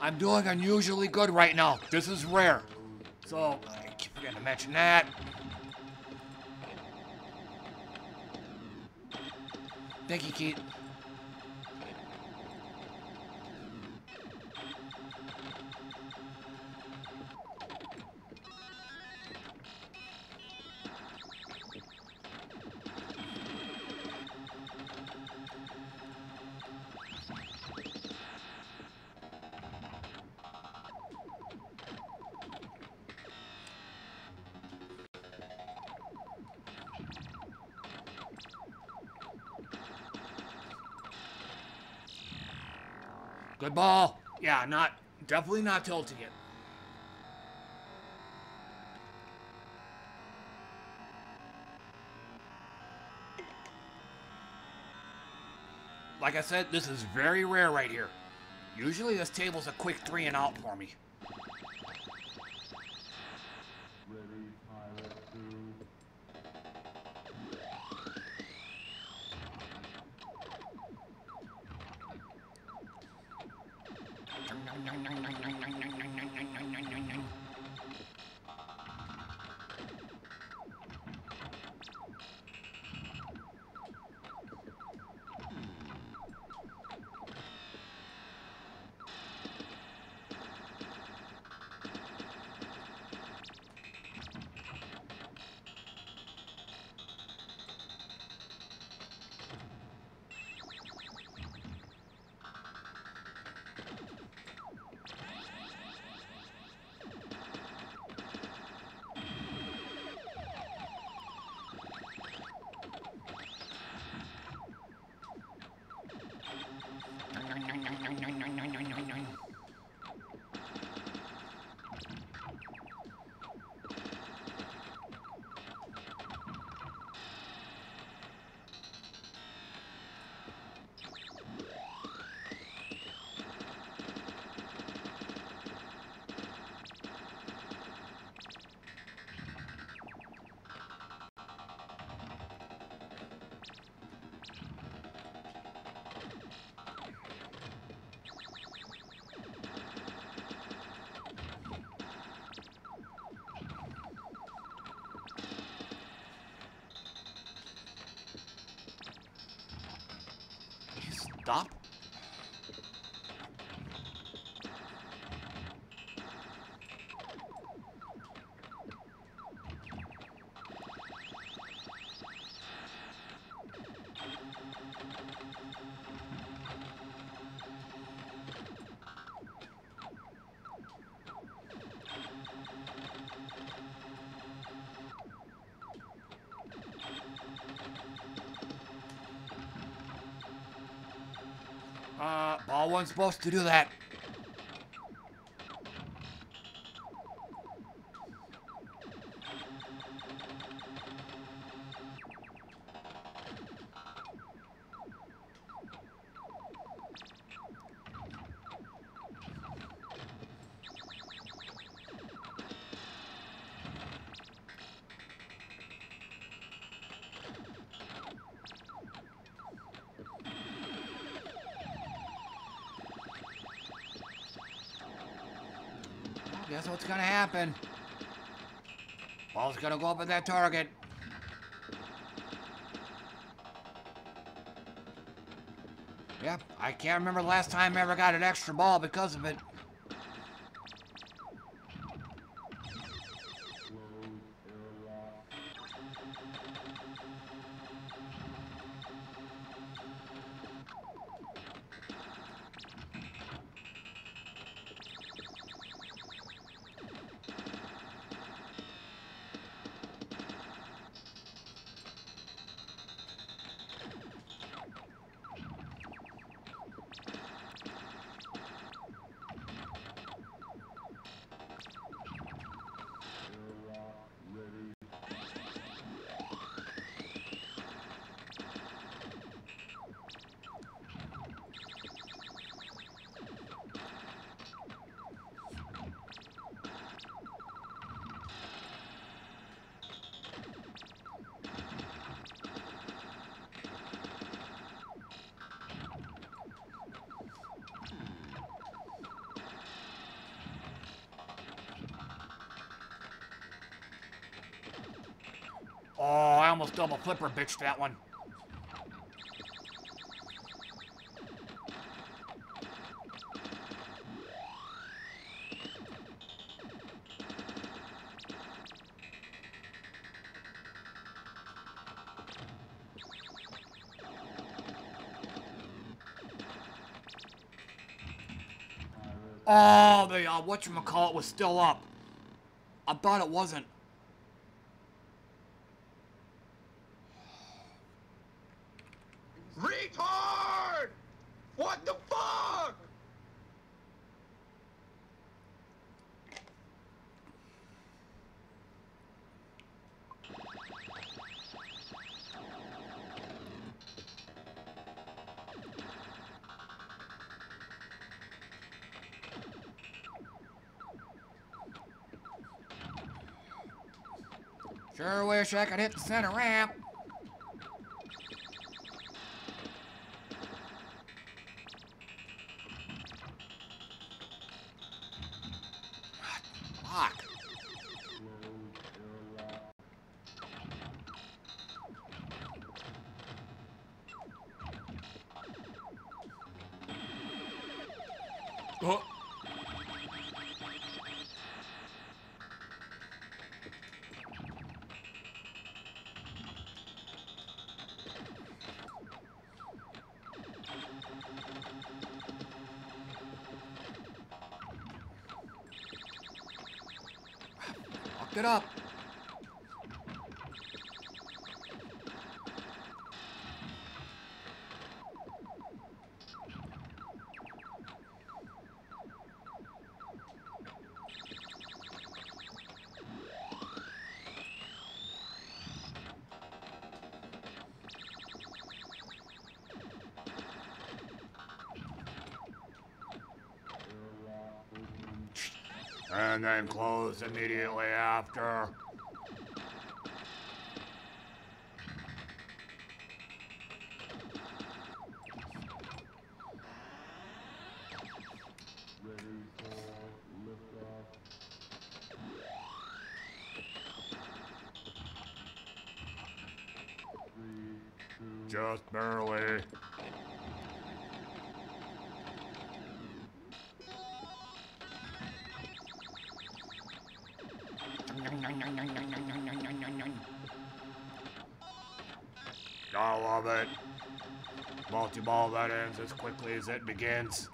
I'm doing unusually good right now. This is rare. So, I keep forgetting to mention that. Thank you, Keith. Ball. Yeah, not definitely not tilting it. Like I said, this is very rare right here. Usually this table's a quick three and out for me. Stop? Uh, ball wasn't supposed to do that. Happen? Ball's gonna go up at that target. Yep, I can't remember the last time I ever got an extra ball because of it. Flipper bitched that one. Oh, the uh, whatchamacallit was still up. I thought it wasn't. Wish I could hit the center ramp. It up. And then close immediately after. I love it. Multi-ball that ends as quickly as it begins.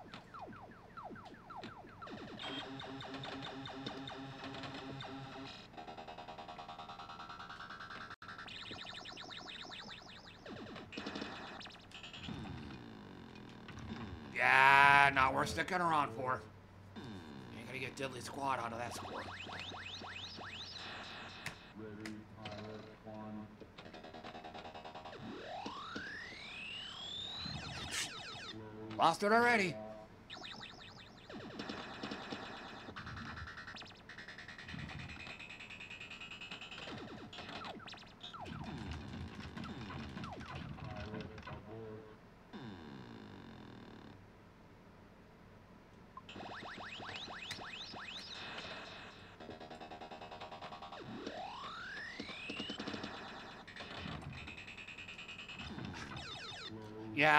Yeah, not worth sticking around for. Ain't gonna get Diddley Squad out of that score. Lost it already.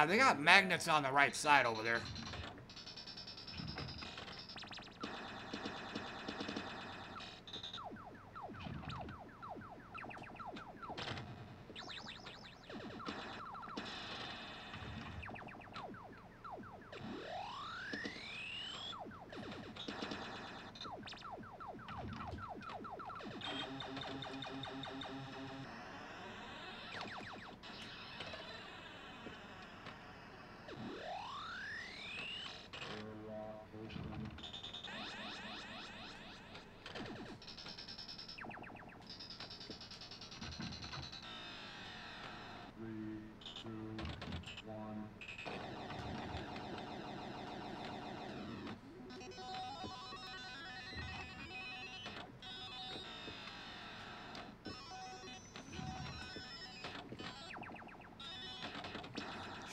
They got magnets on the right side over there.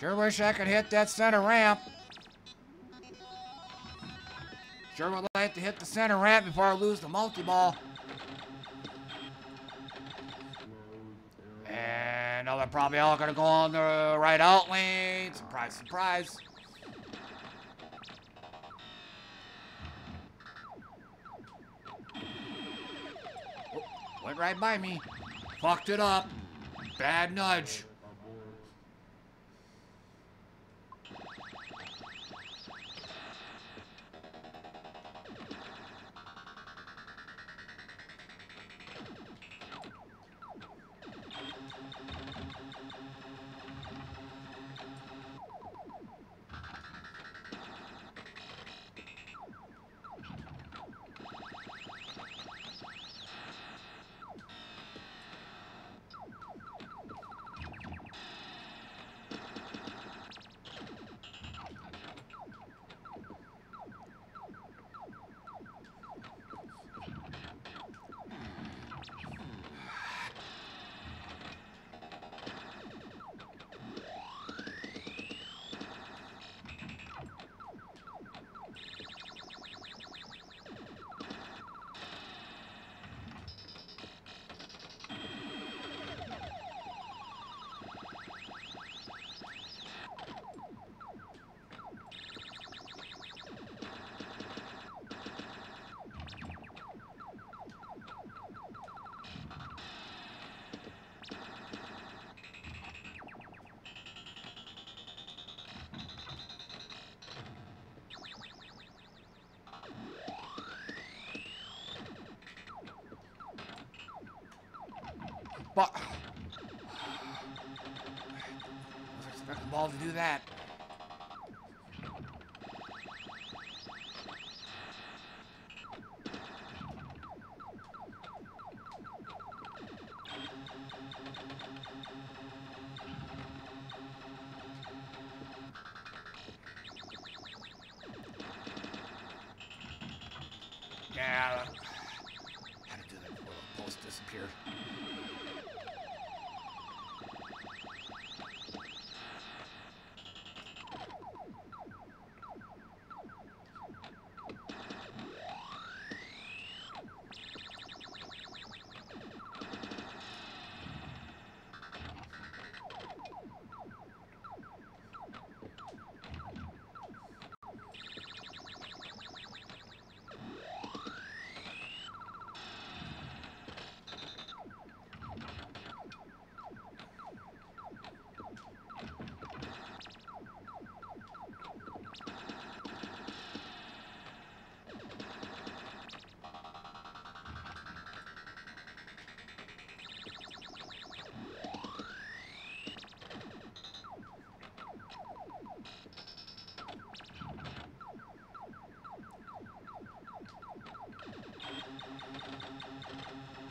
Sure wish I could hit that center ramp. Sure would like to hit the center ramp before I lose the multi-ball. And now they're probably all gonna go on the right out lane. Surprise, surprise. Oh, Went right by me. Fucked it up. Bad nudge. Thank you.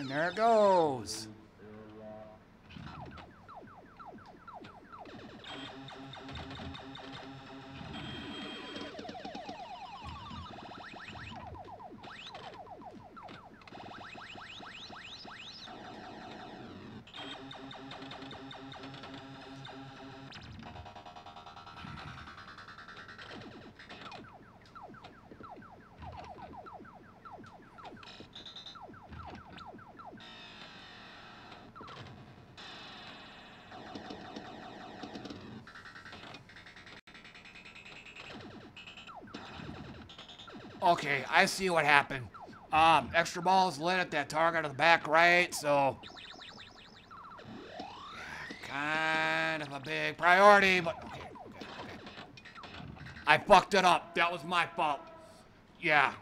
And there it goes. Okay, I see what happened. Um, extra balls lit at that target on the back right, so kind of a big priority, but okay, okay, okay. I fucked it up. That was my fault. Yeah.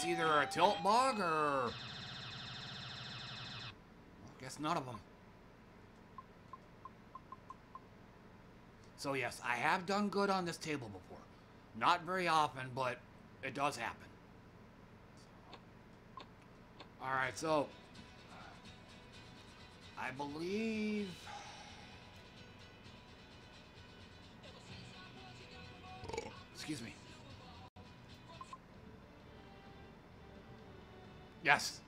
It's either a tilt bug or... I guess none of them. So yes, I have done good on this table before. Not very often, but it does happen. Alright, so... I believe... Excuse me. Yes.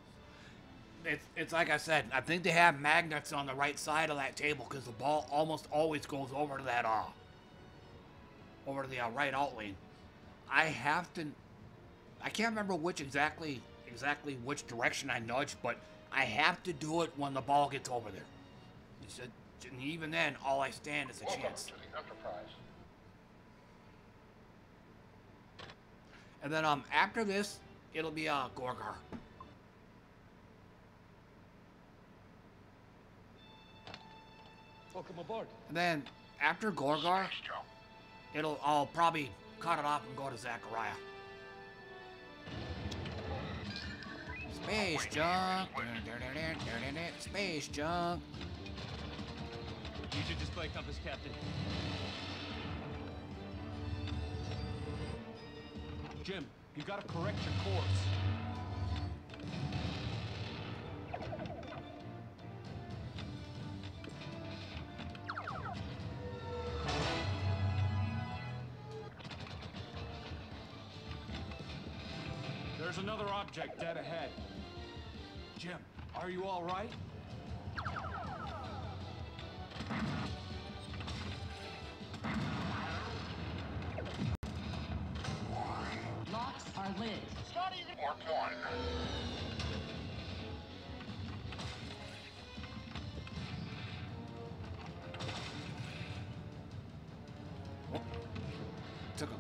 It's, it's like I said, I think they have magnets on the right side of that table because the ball almost always goes over to that, uh, over to the uh, right out lane. I have to, I can't remember which exactly, exactly which direction I nudged, but I have to do it when the ball gets over there. A- and even then, all I stand is a chance. to the Enterprise. And then um after this, it'll be uh Gorgar. Welcome aboard. And then after Gorgar, it'll I'll probably cut it off and go to Zaccaria. Space junk. Space junk. Use your display compass, Captain. Jim, you gotta correct your course.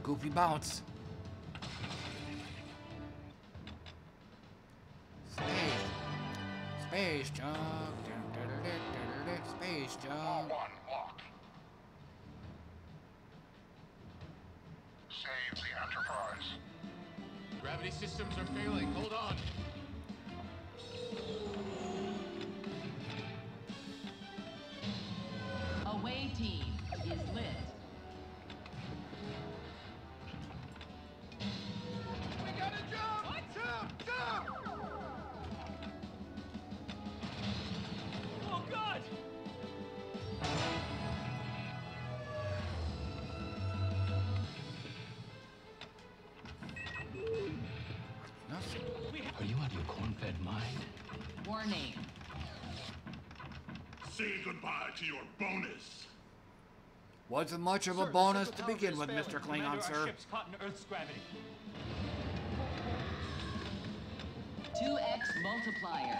Goofy bounce. Space. Space junk. Space junk. Warning. Say goodbye to your bonus. Wasn't much of a Sir, bonus to begin with, failing. Mr. Commander, Klingon, our sir. ship's caught in Earth's gravity. 2x multiplier.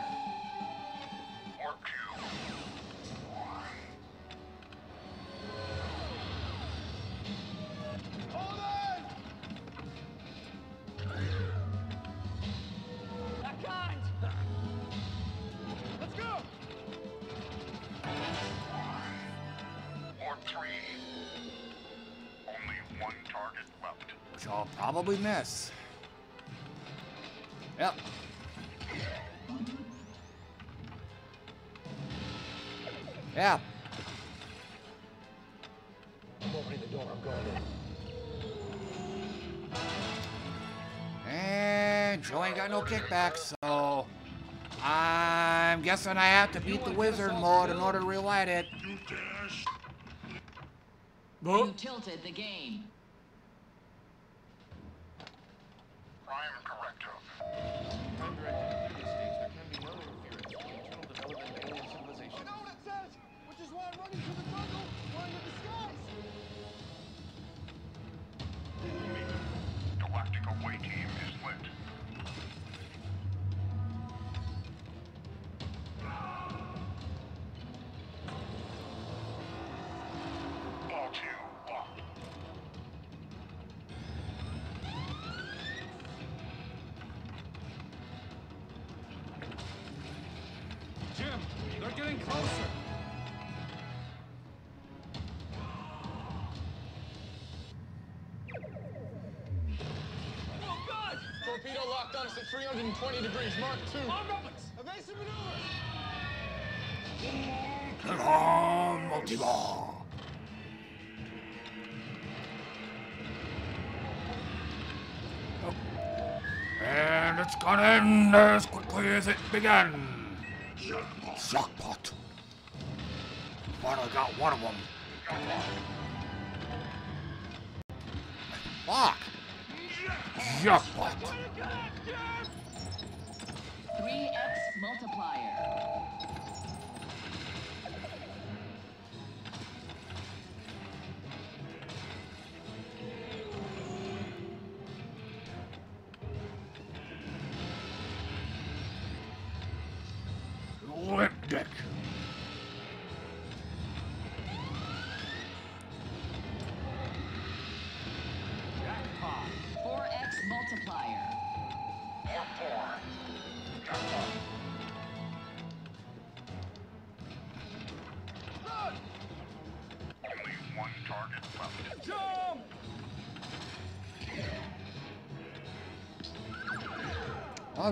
Probably miss. Yep. Yeah. I'm opening the door. I'm going in. And Joe ain't got no kickbacks, so I'm guessing I have to beat the wizard mode in order to relight it. You tilted the game. As. Jackpot. Finally got one of them. Fuck. Jackpot.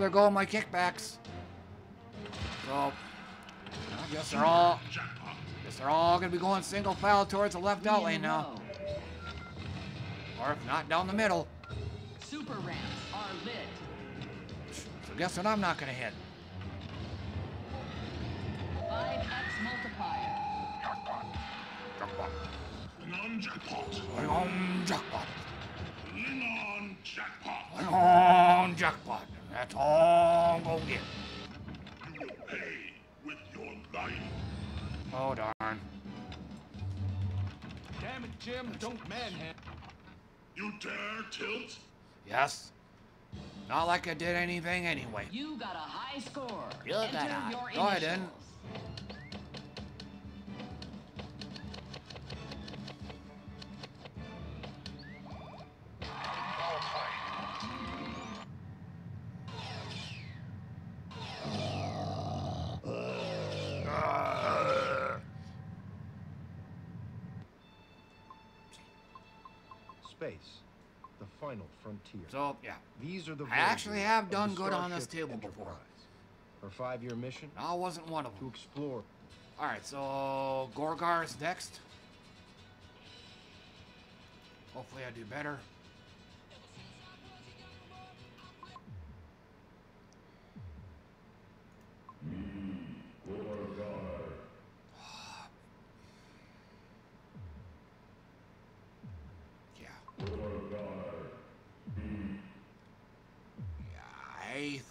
There go my kickbacks. So, I guess they're all, guess they're all gonna be going single file towards the left out lane now, or if not, down the middle. Super ramps are lit. So guess what I'm not gonna hit. Oh darn. Damn it, Jim, don't manhandle. You dare tilt? Yes. Not like I did anything anyway. You got a high score. You Enter got a- your No, I initials. didn't. Frontier. So yeah, These are the I actually have done good on this table before. Her five-year mission I wasn't one of them. to explore. All right, so Gorgar is next. Hopefully I do better.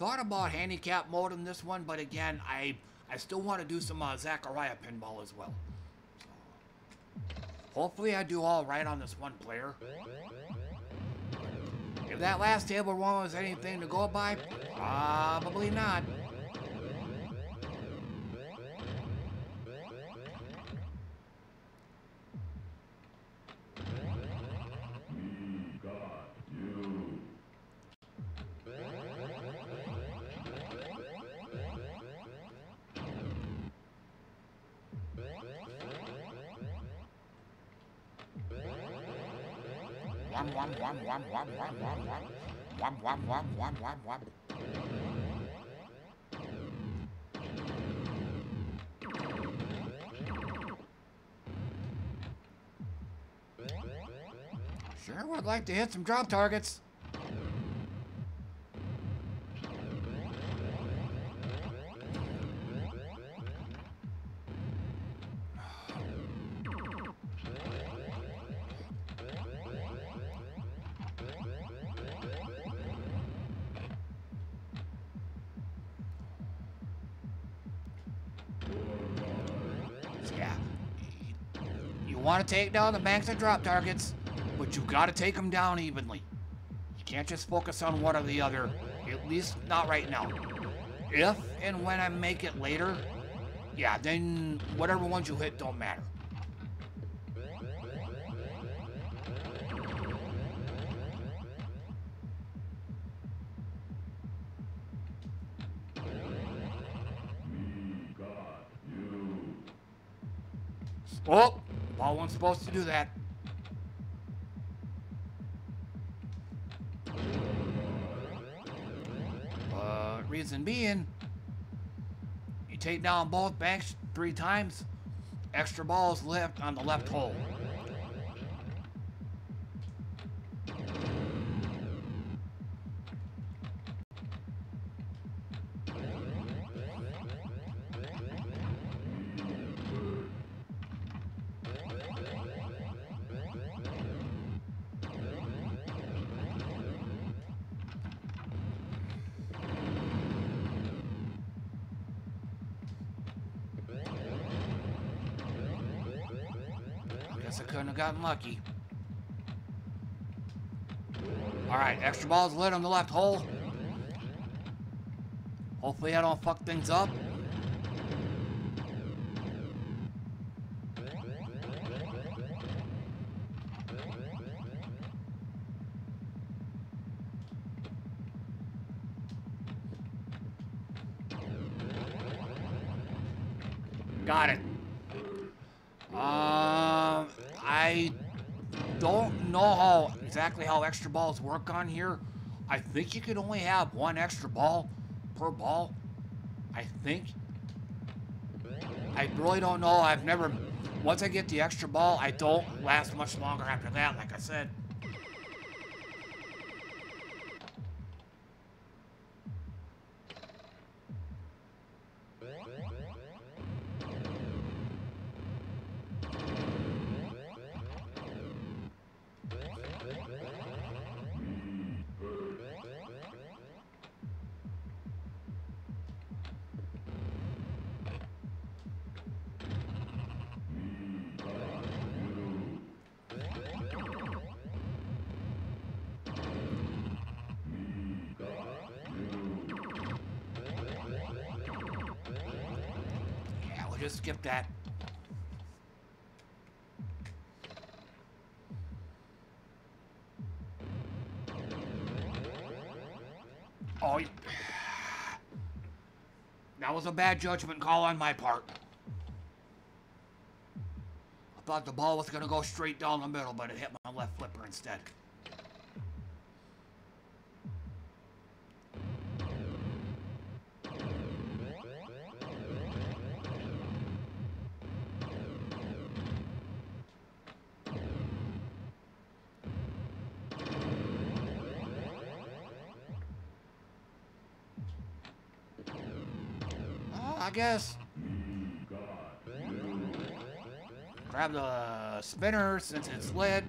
Thought about handicap mode in this one, but again, I I still want to do some uh, Zaccaria pinball as well. Hopefully I do all right on this one player. If that last table one was anything to go by, probably not. Sure would like to hit some drop targets. Take down the banks and drop targets, but you've got to take them down evenly. You can't just focus on one or the other, at least not right now. If and when I make it later, yeah, then whatever ones you hit don't matter. Supposed to do that. Uh, reason being, you take down both banks three times, extra balls left on the left hole. Balls lit on the left hole. Hopefully I don't fuck things up. Extra balls work on here. I think you can only have one extra ball per ball. I think. I really don't know. I've never. Once I get the extra ball, I don't last much longer after that. Like I said. Was a bad judgment call on my part. I thought the ball was going to go straight down the middle, but it hit my left flipper instead. Guess. Grab the spinner since it's lit.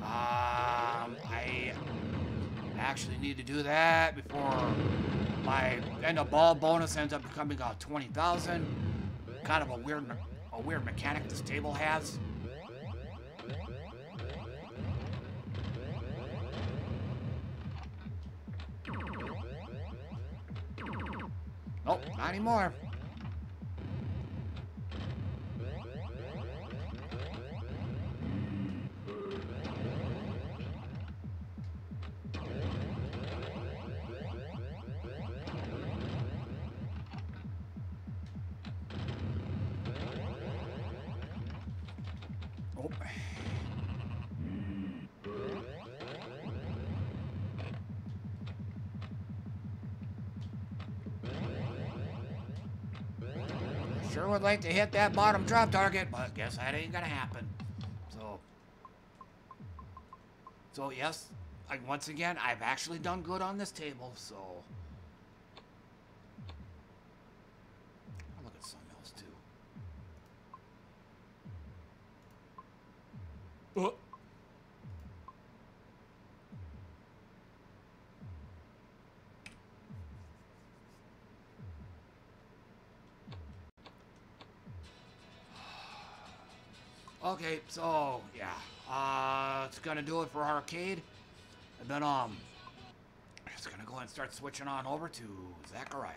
Um, I actually need to do that before my end of ball bonus ends up becoming a 20,000. Kind of a weird a weird mechanic this table has. Nope, to hit that bottom drop target, but guess that ain't gonna happen. So, so yes, I, once again, I've actually done good on this table. So, I'll look at something else too. Oh. Okay, so yeah, uh, it's gonna do it for arcade, and then um, it's gonna go ahead and start switching on over to Zaccaria.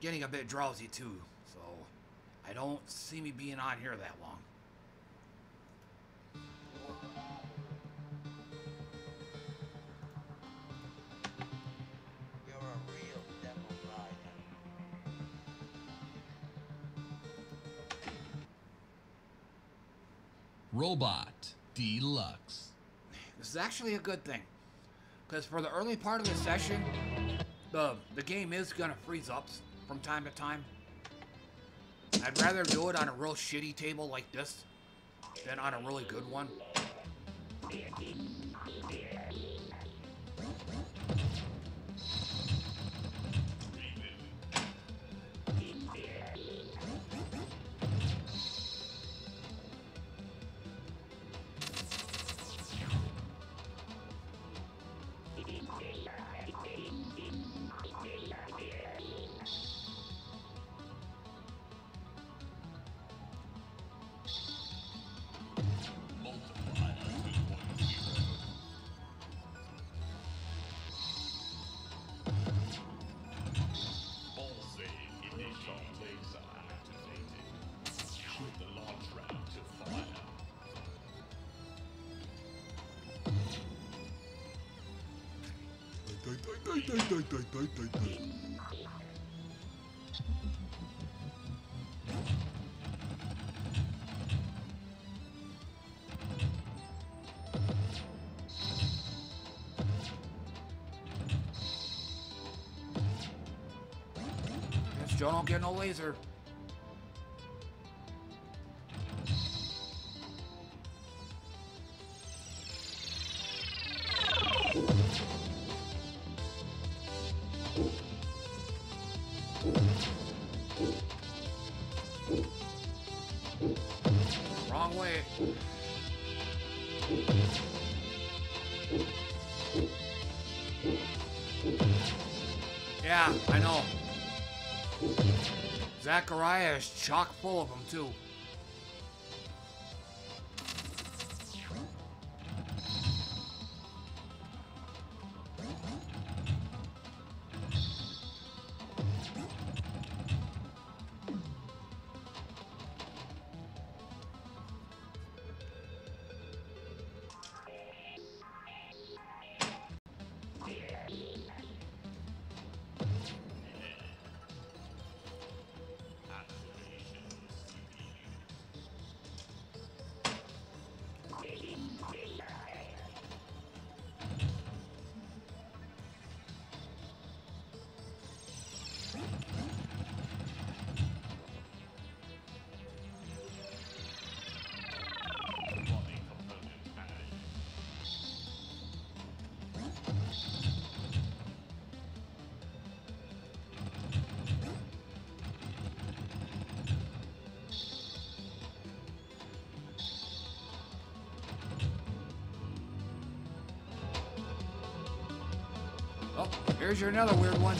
Getting a bit drowsy too, so I don't see me being on here that long. You're a real devil rider. Robot Deluxe. This is actually a good thing, because for the early part of the session, the the game is gonna freeze up s- from time to time. I'd rather do it on a real shitty table like this than on a really good one. Guess Joe don't get no laser. Zaccaria is chock full of them, too. There's your another weird one.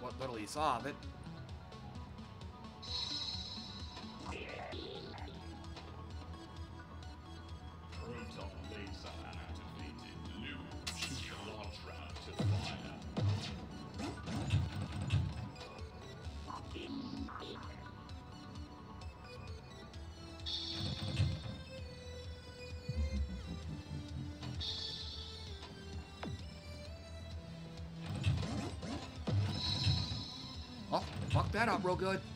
What little you saw of it. That up real good.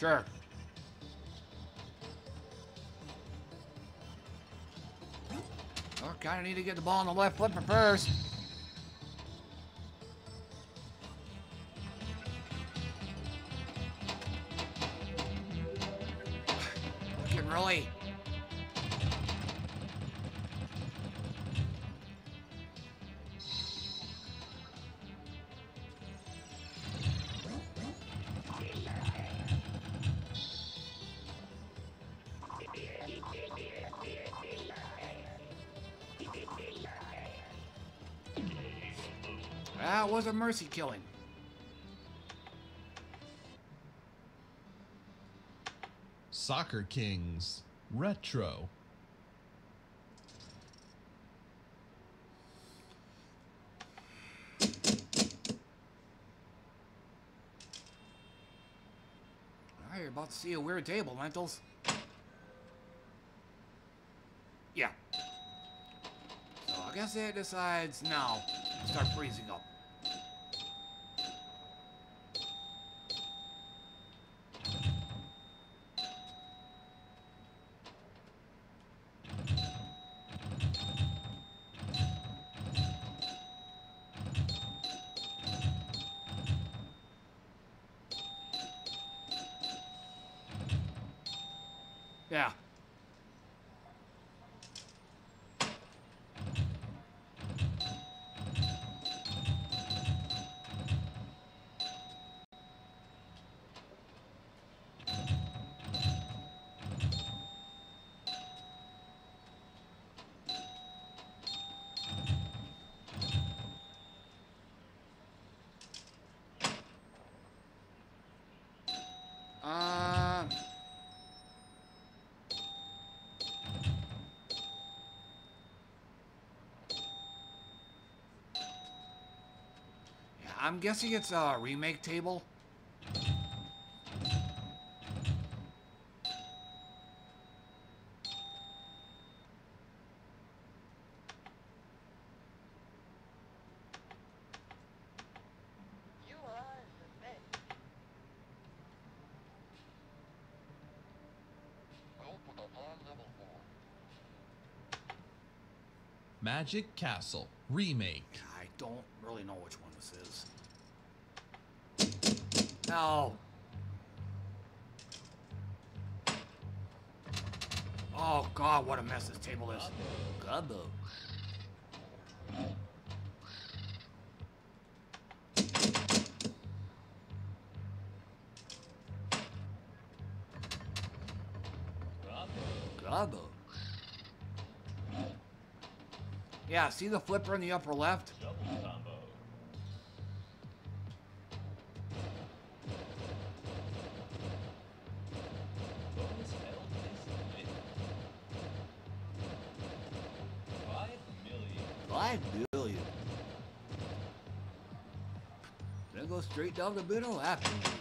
Sure. Oh, kinda need to get the ball on the left flipper first. Mercy killing. Soccer Kings Retro. Now you're about to see a weird table, Lentils. Yeah. So I guess it decides now to start freezing up. I'm guessing it's a remake table. Magic Castle Remake. No. Oh god, what a mess this table is. Gumbo. Gumbo. Yeah, see the flipper in the upper left? Down the middle afterwards.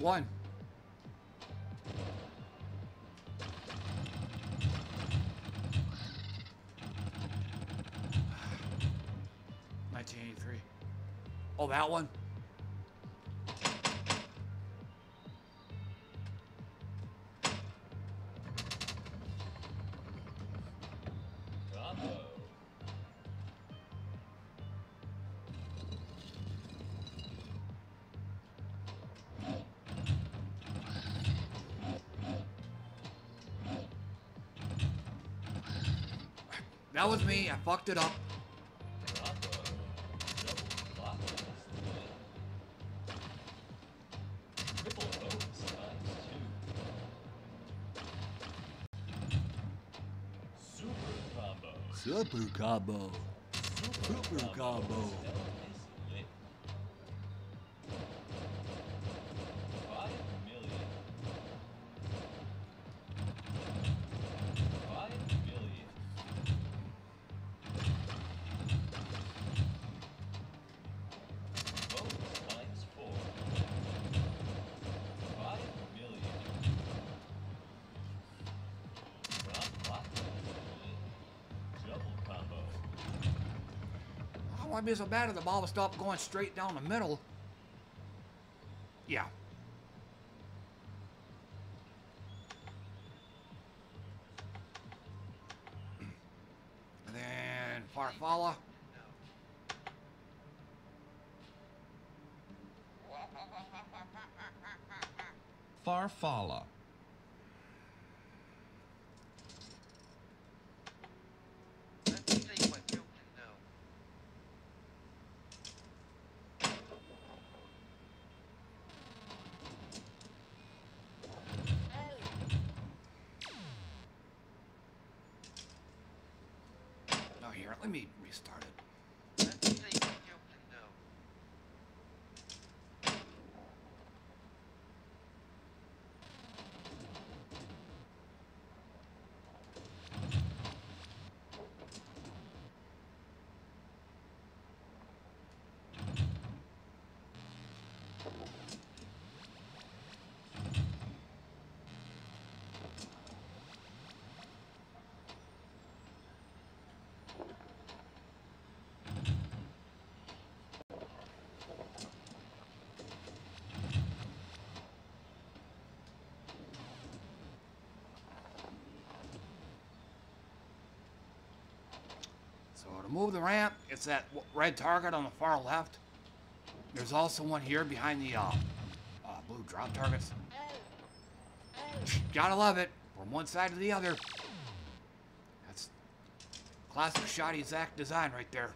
One? Nineteen eighty-three. Oh, that one. That was me. I fucked it up. Super combo. Super combo. I want be so bad if the ball would stop going straight down the middle. Yeah. And then Farfalla. Farfalla. Oh, here, let me restart it. So to move the ramp, it's that red target on the far left. There's also one here behind the uh, uh, blue drop targets. Gotta love it. From one side to the other. That's classic shoddy Zack design right there.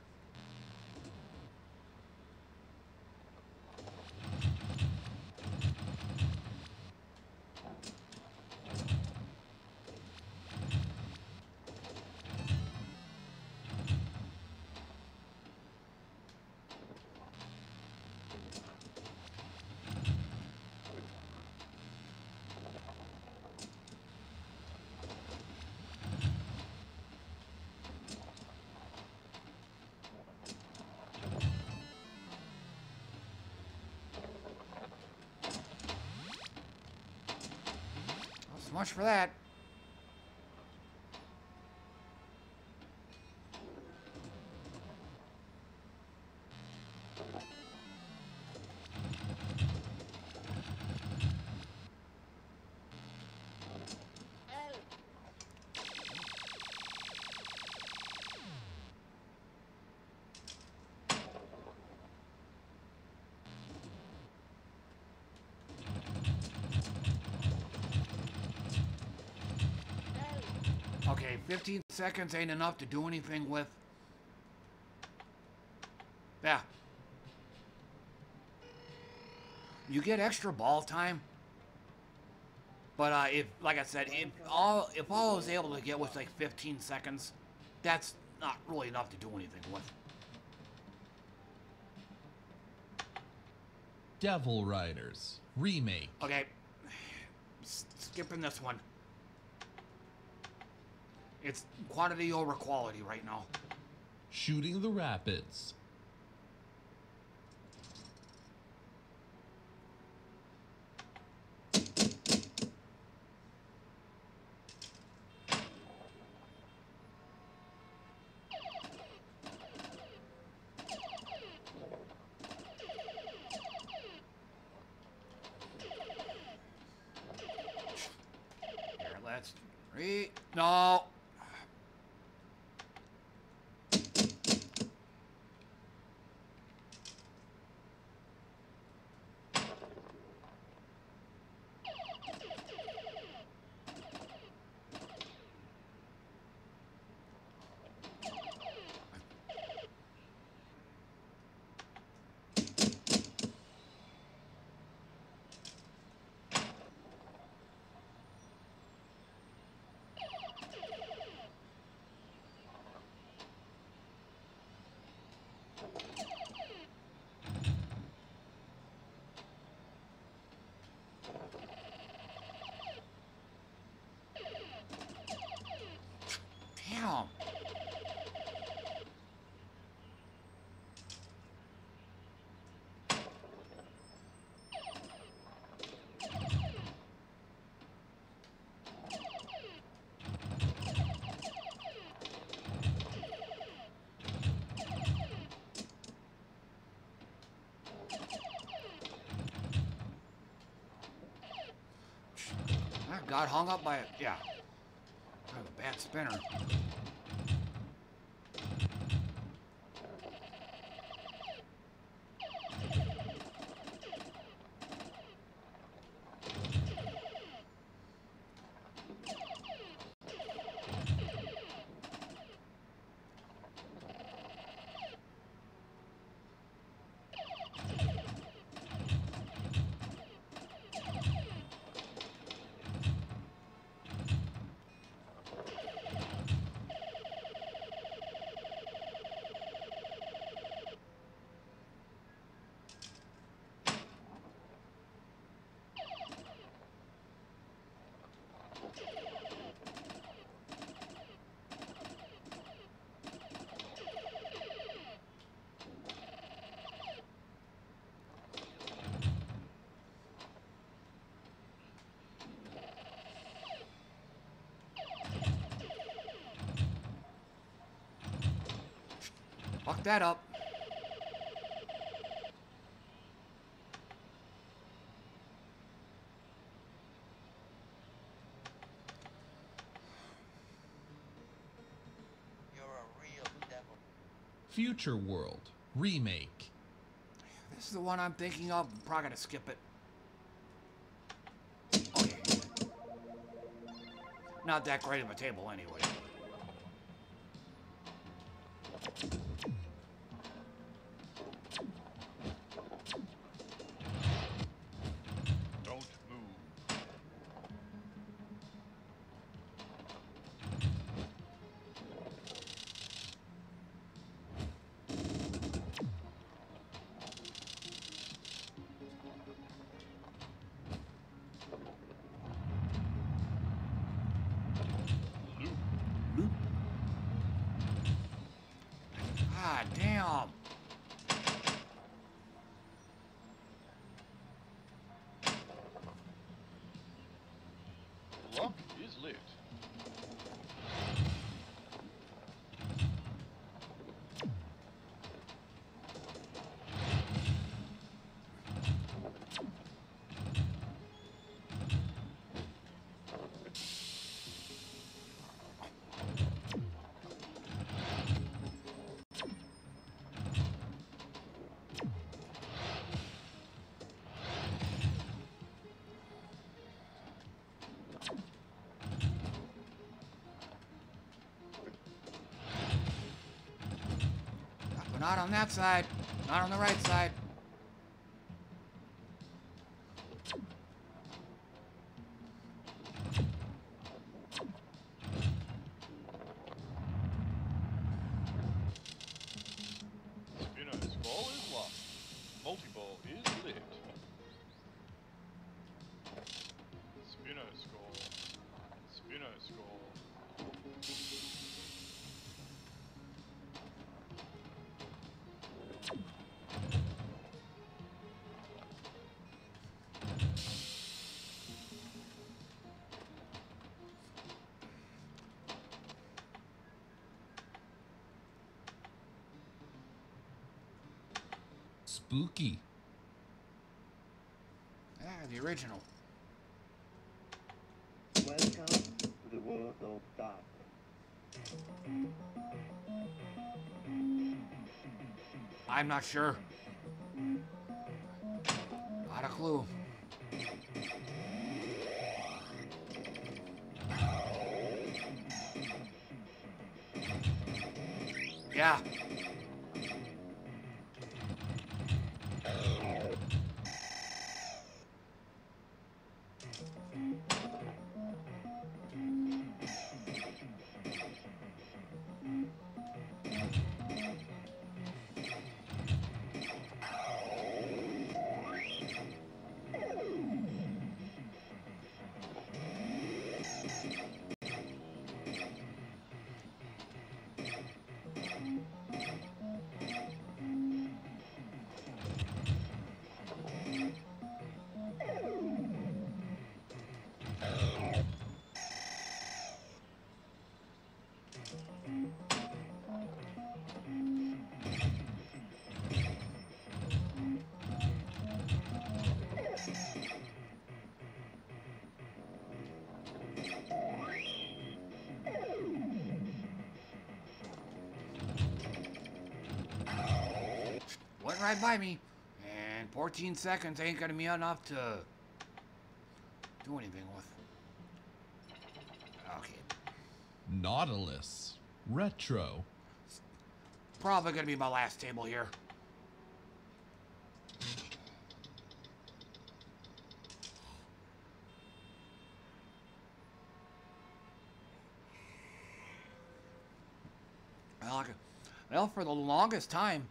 Much for that. 15 seconds ain't enough to do anything with. Yeah. You get extra ball time. But uh, if, like I said, if all if all I was able to get was like 15 seconds, that's not really enough to do anything with. Devil Riders Remake. Okay, S- skipping this one. It's quantity over quality right now. Shooting the Rapids. Here, let's re no. Damn. I got hung up by it. Yeah. A bad spinner. Fuck that up. Future World Remake. This is the one I'm thinking of. I'm probably gonna skip it. Okay. Not that great of a table anyway. On that side. Not on the right side. Spooky. Yeah, the original. Welcome to the world of dark. I'm not sure. Not a clue. Yeah. Went right by me. And 14 seconds ain't gonna be enough to do anything with. Okay. Nautilus. Retro. Probably gonna be my last table here. Well, well, for the longest time,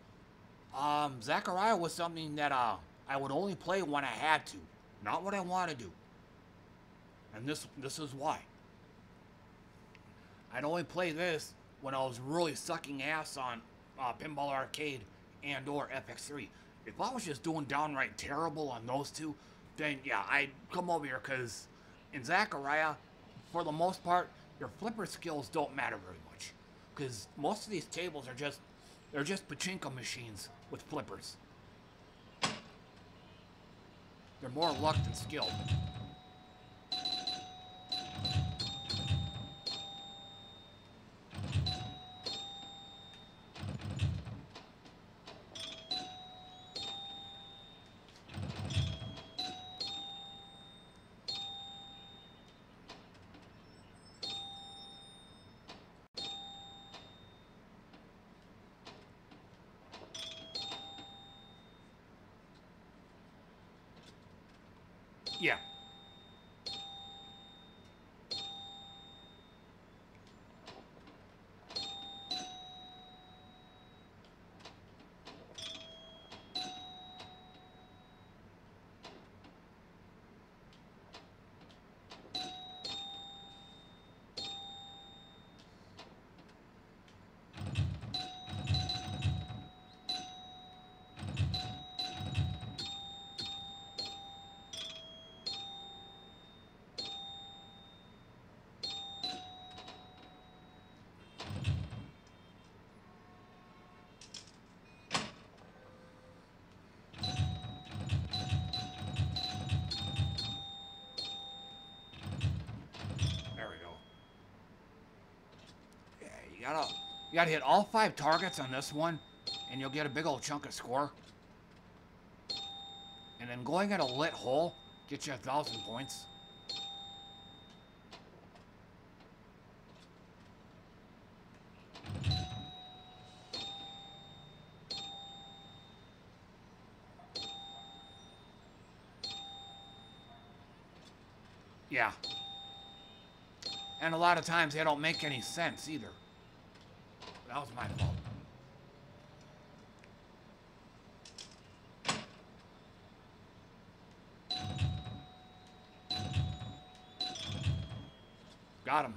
um, Zaccaria was something that uh, I would only play when I had to, not when I wanted to. Do. And this this is why. I'd only play this when I was really sucking ass on uh, Pinball Arcade and or FX3. If I was just doing downright terrible on those two, then yeah, I'd come over here because in Zaccaria, for the most part, your flipper skills don't matter very much. Because most of these tables are just, they're just pachinko machines with flippers. They're more luck than skill. You gotta, you gotta hit all five targets on this one, and you'll get a big old chunk of score. And then going at a lit hole gets you a thousand points. Yeah. And a lot of times they don't make any sense either. That was my fault. Got him.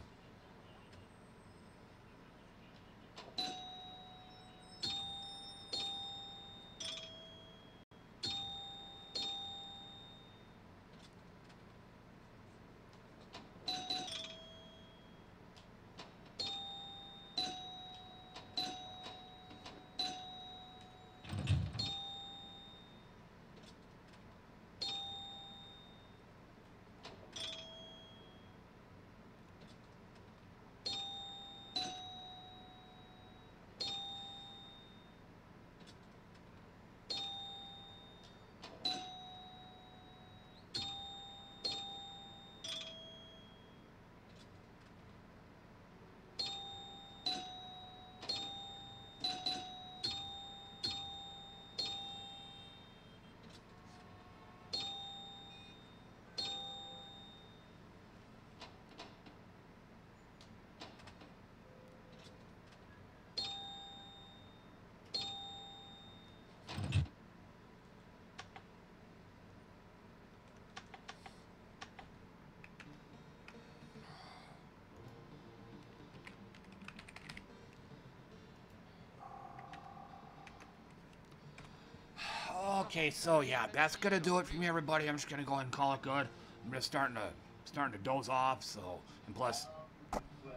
Okay, so yeah, that's gonna do it for me, everybody. I'm just gonna go ahead and call it good. I'm just starting to starting to doze off. So, and plus,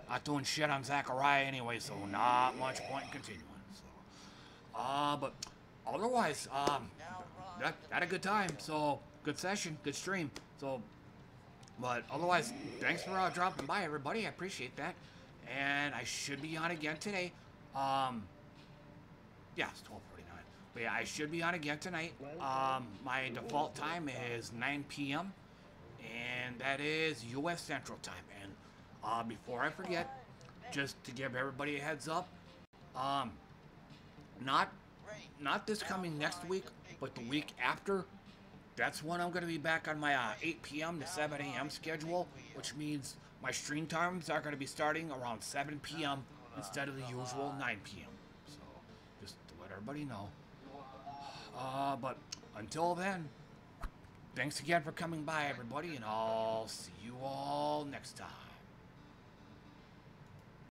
not doing shit on Zaccaria anyway, so not much point in continuing. So, uh, but otherwise, um, that, had a good time. So, good session, good stream. So, but otherwise, thanks for uh, dropping by, everybody. I appreciate that. And I should be on again today. Um, yeah, it's 12:49. But yeah, I should be on again tonight. Um, my default time is 9 p.m. and that is U.S. Central Time. And uh, before I forget, just to give everybody a heads up, um, not not this coming next week, but the week after. That's when I'm going to be back on my uh, 8 p.m. to 7 a.m. schedule, which means my stream times are going to be starting around 7 p.m. instead of the usual 9 p.m. So, just to let everybody know. Uh, but until then, thanks again for coming by, everybody, and I'll see you all next time.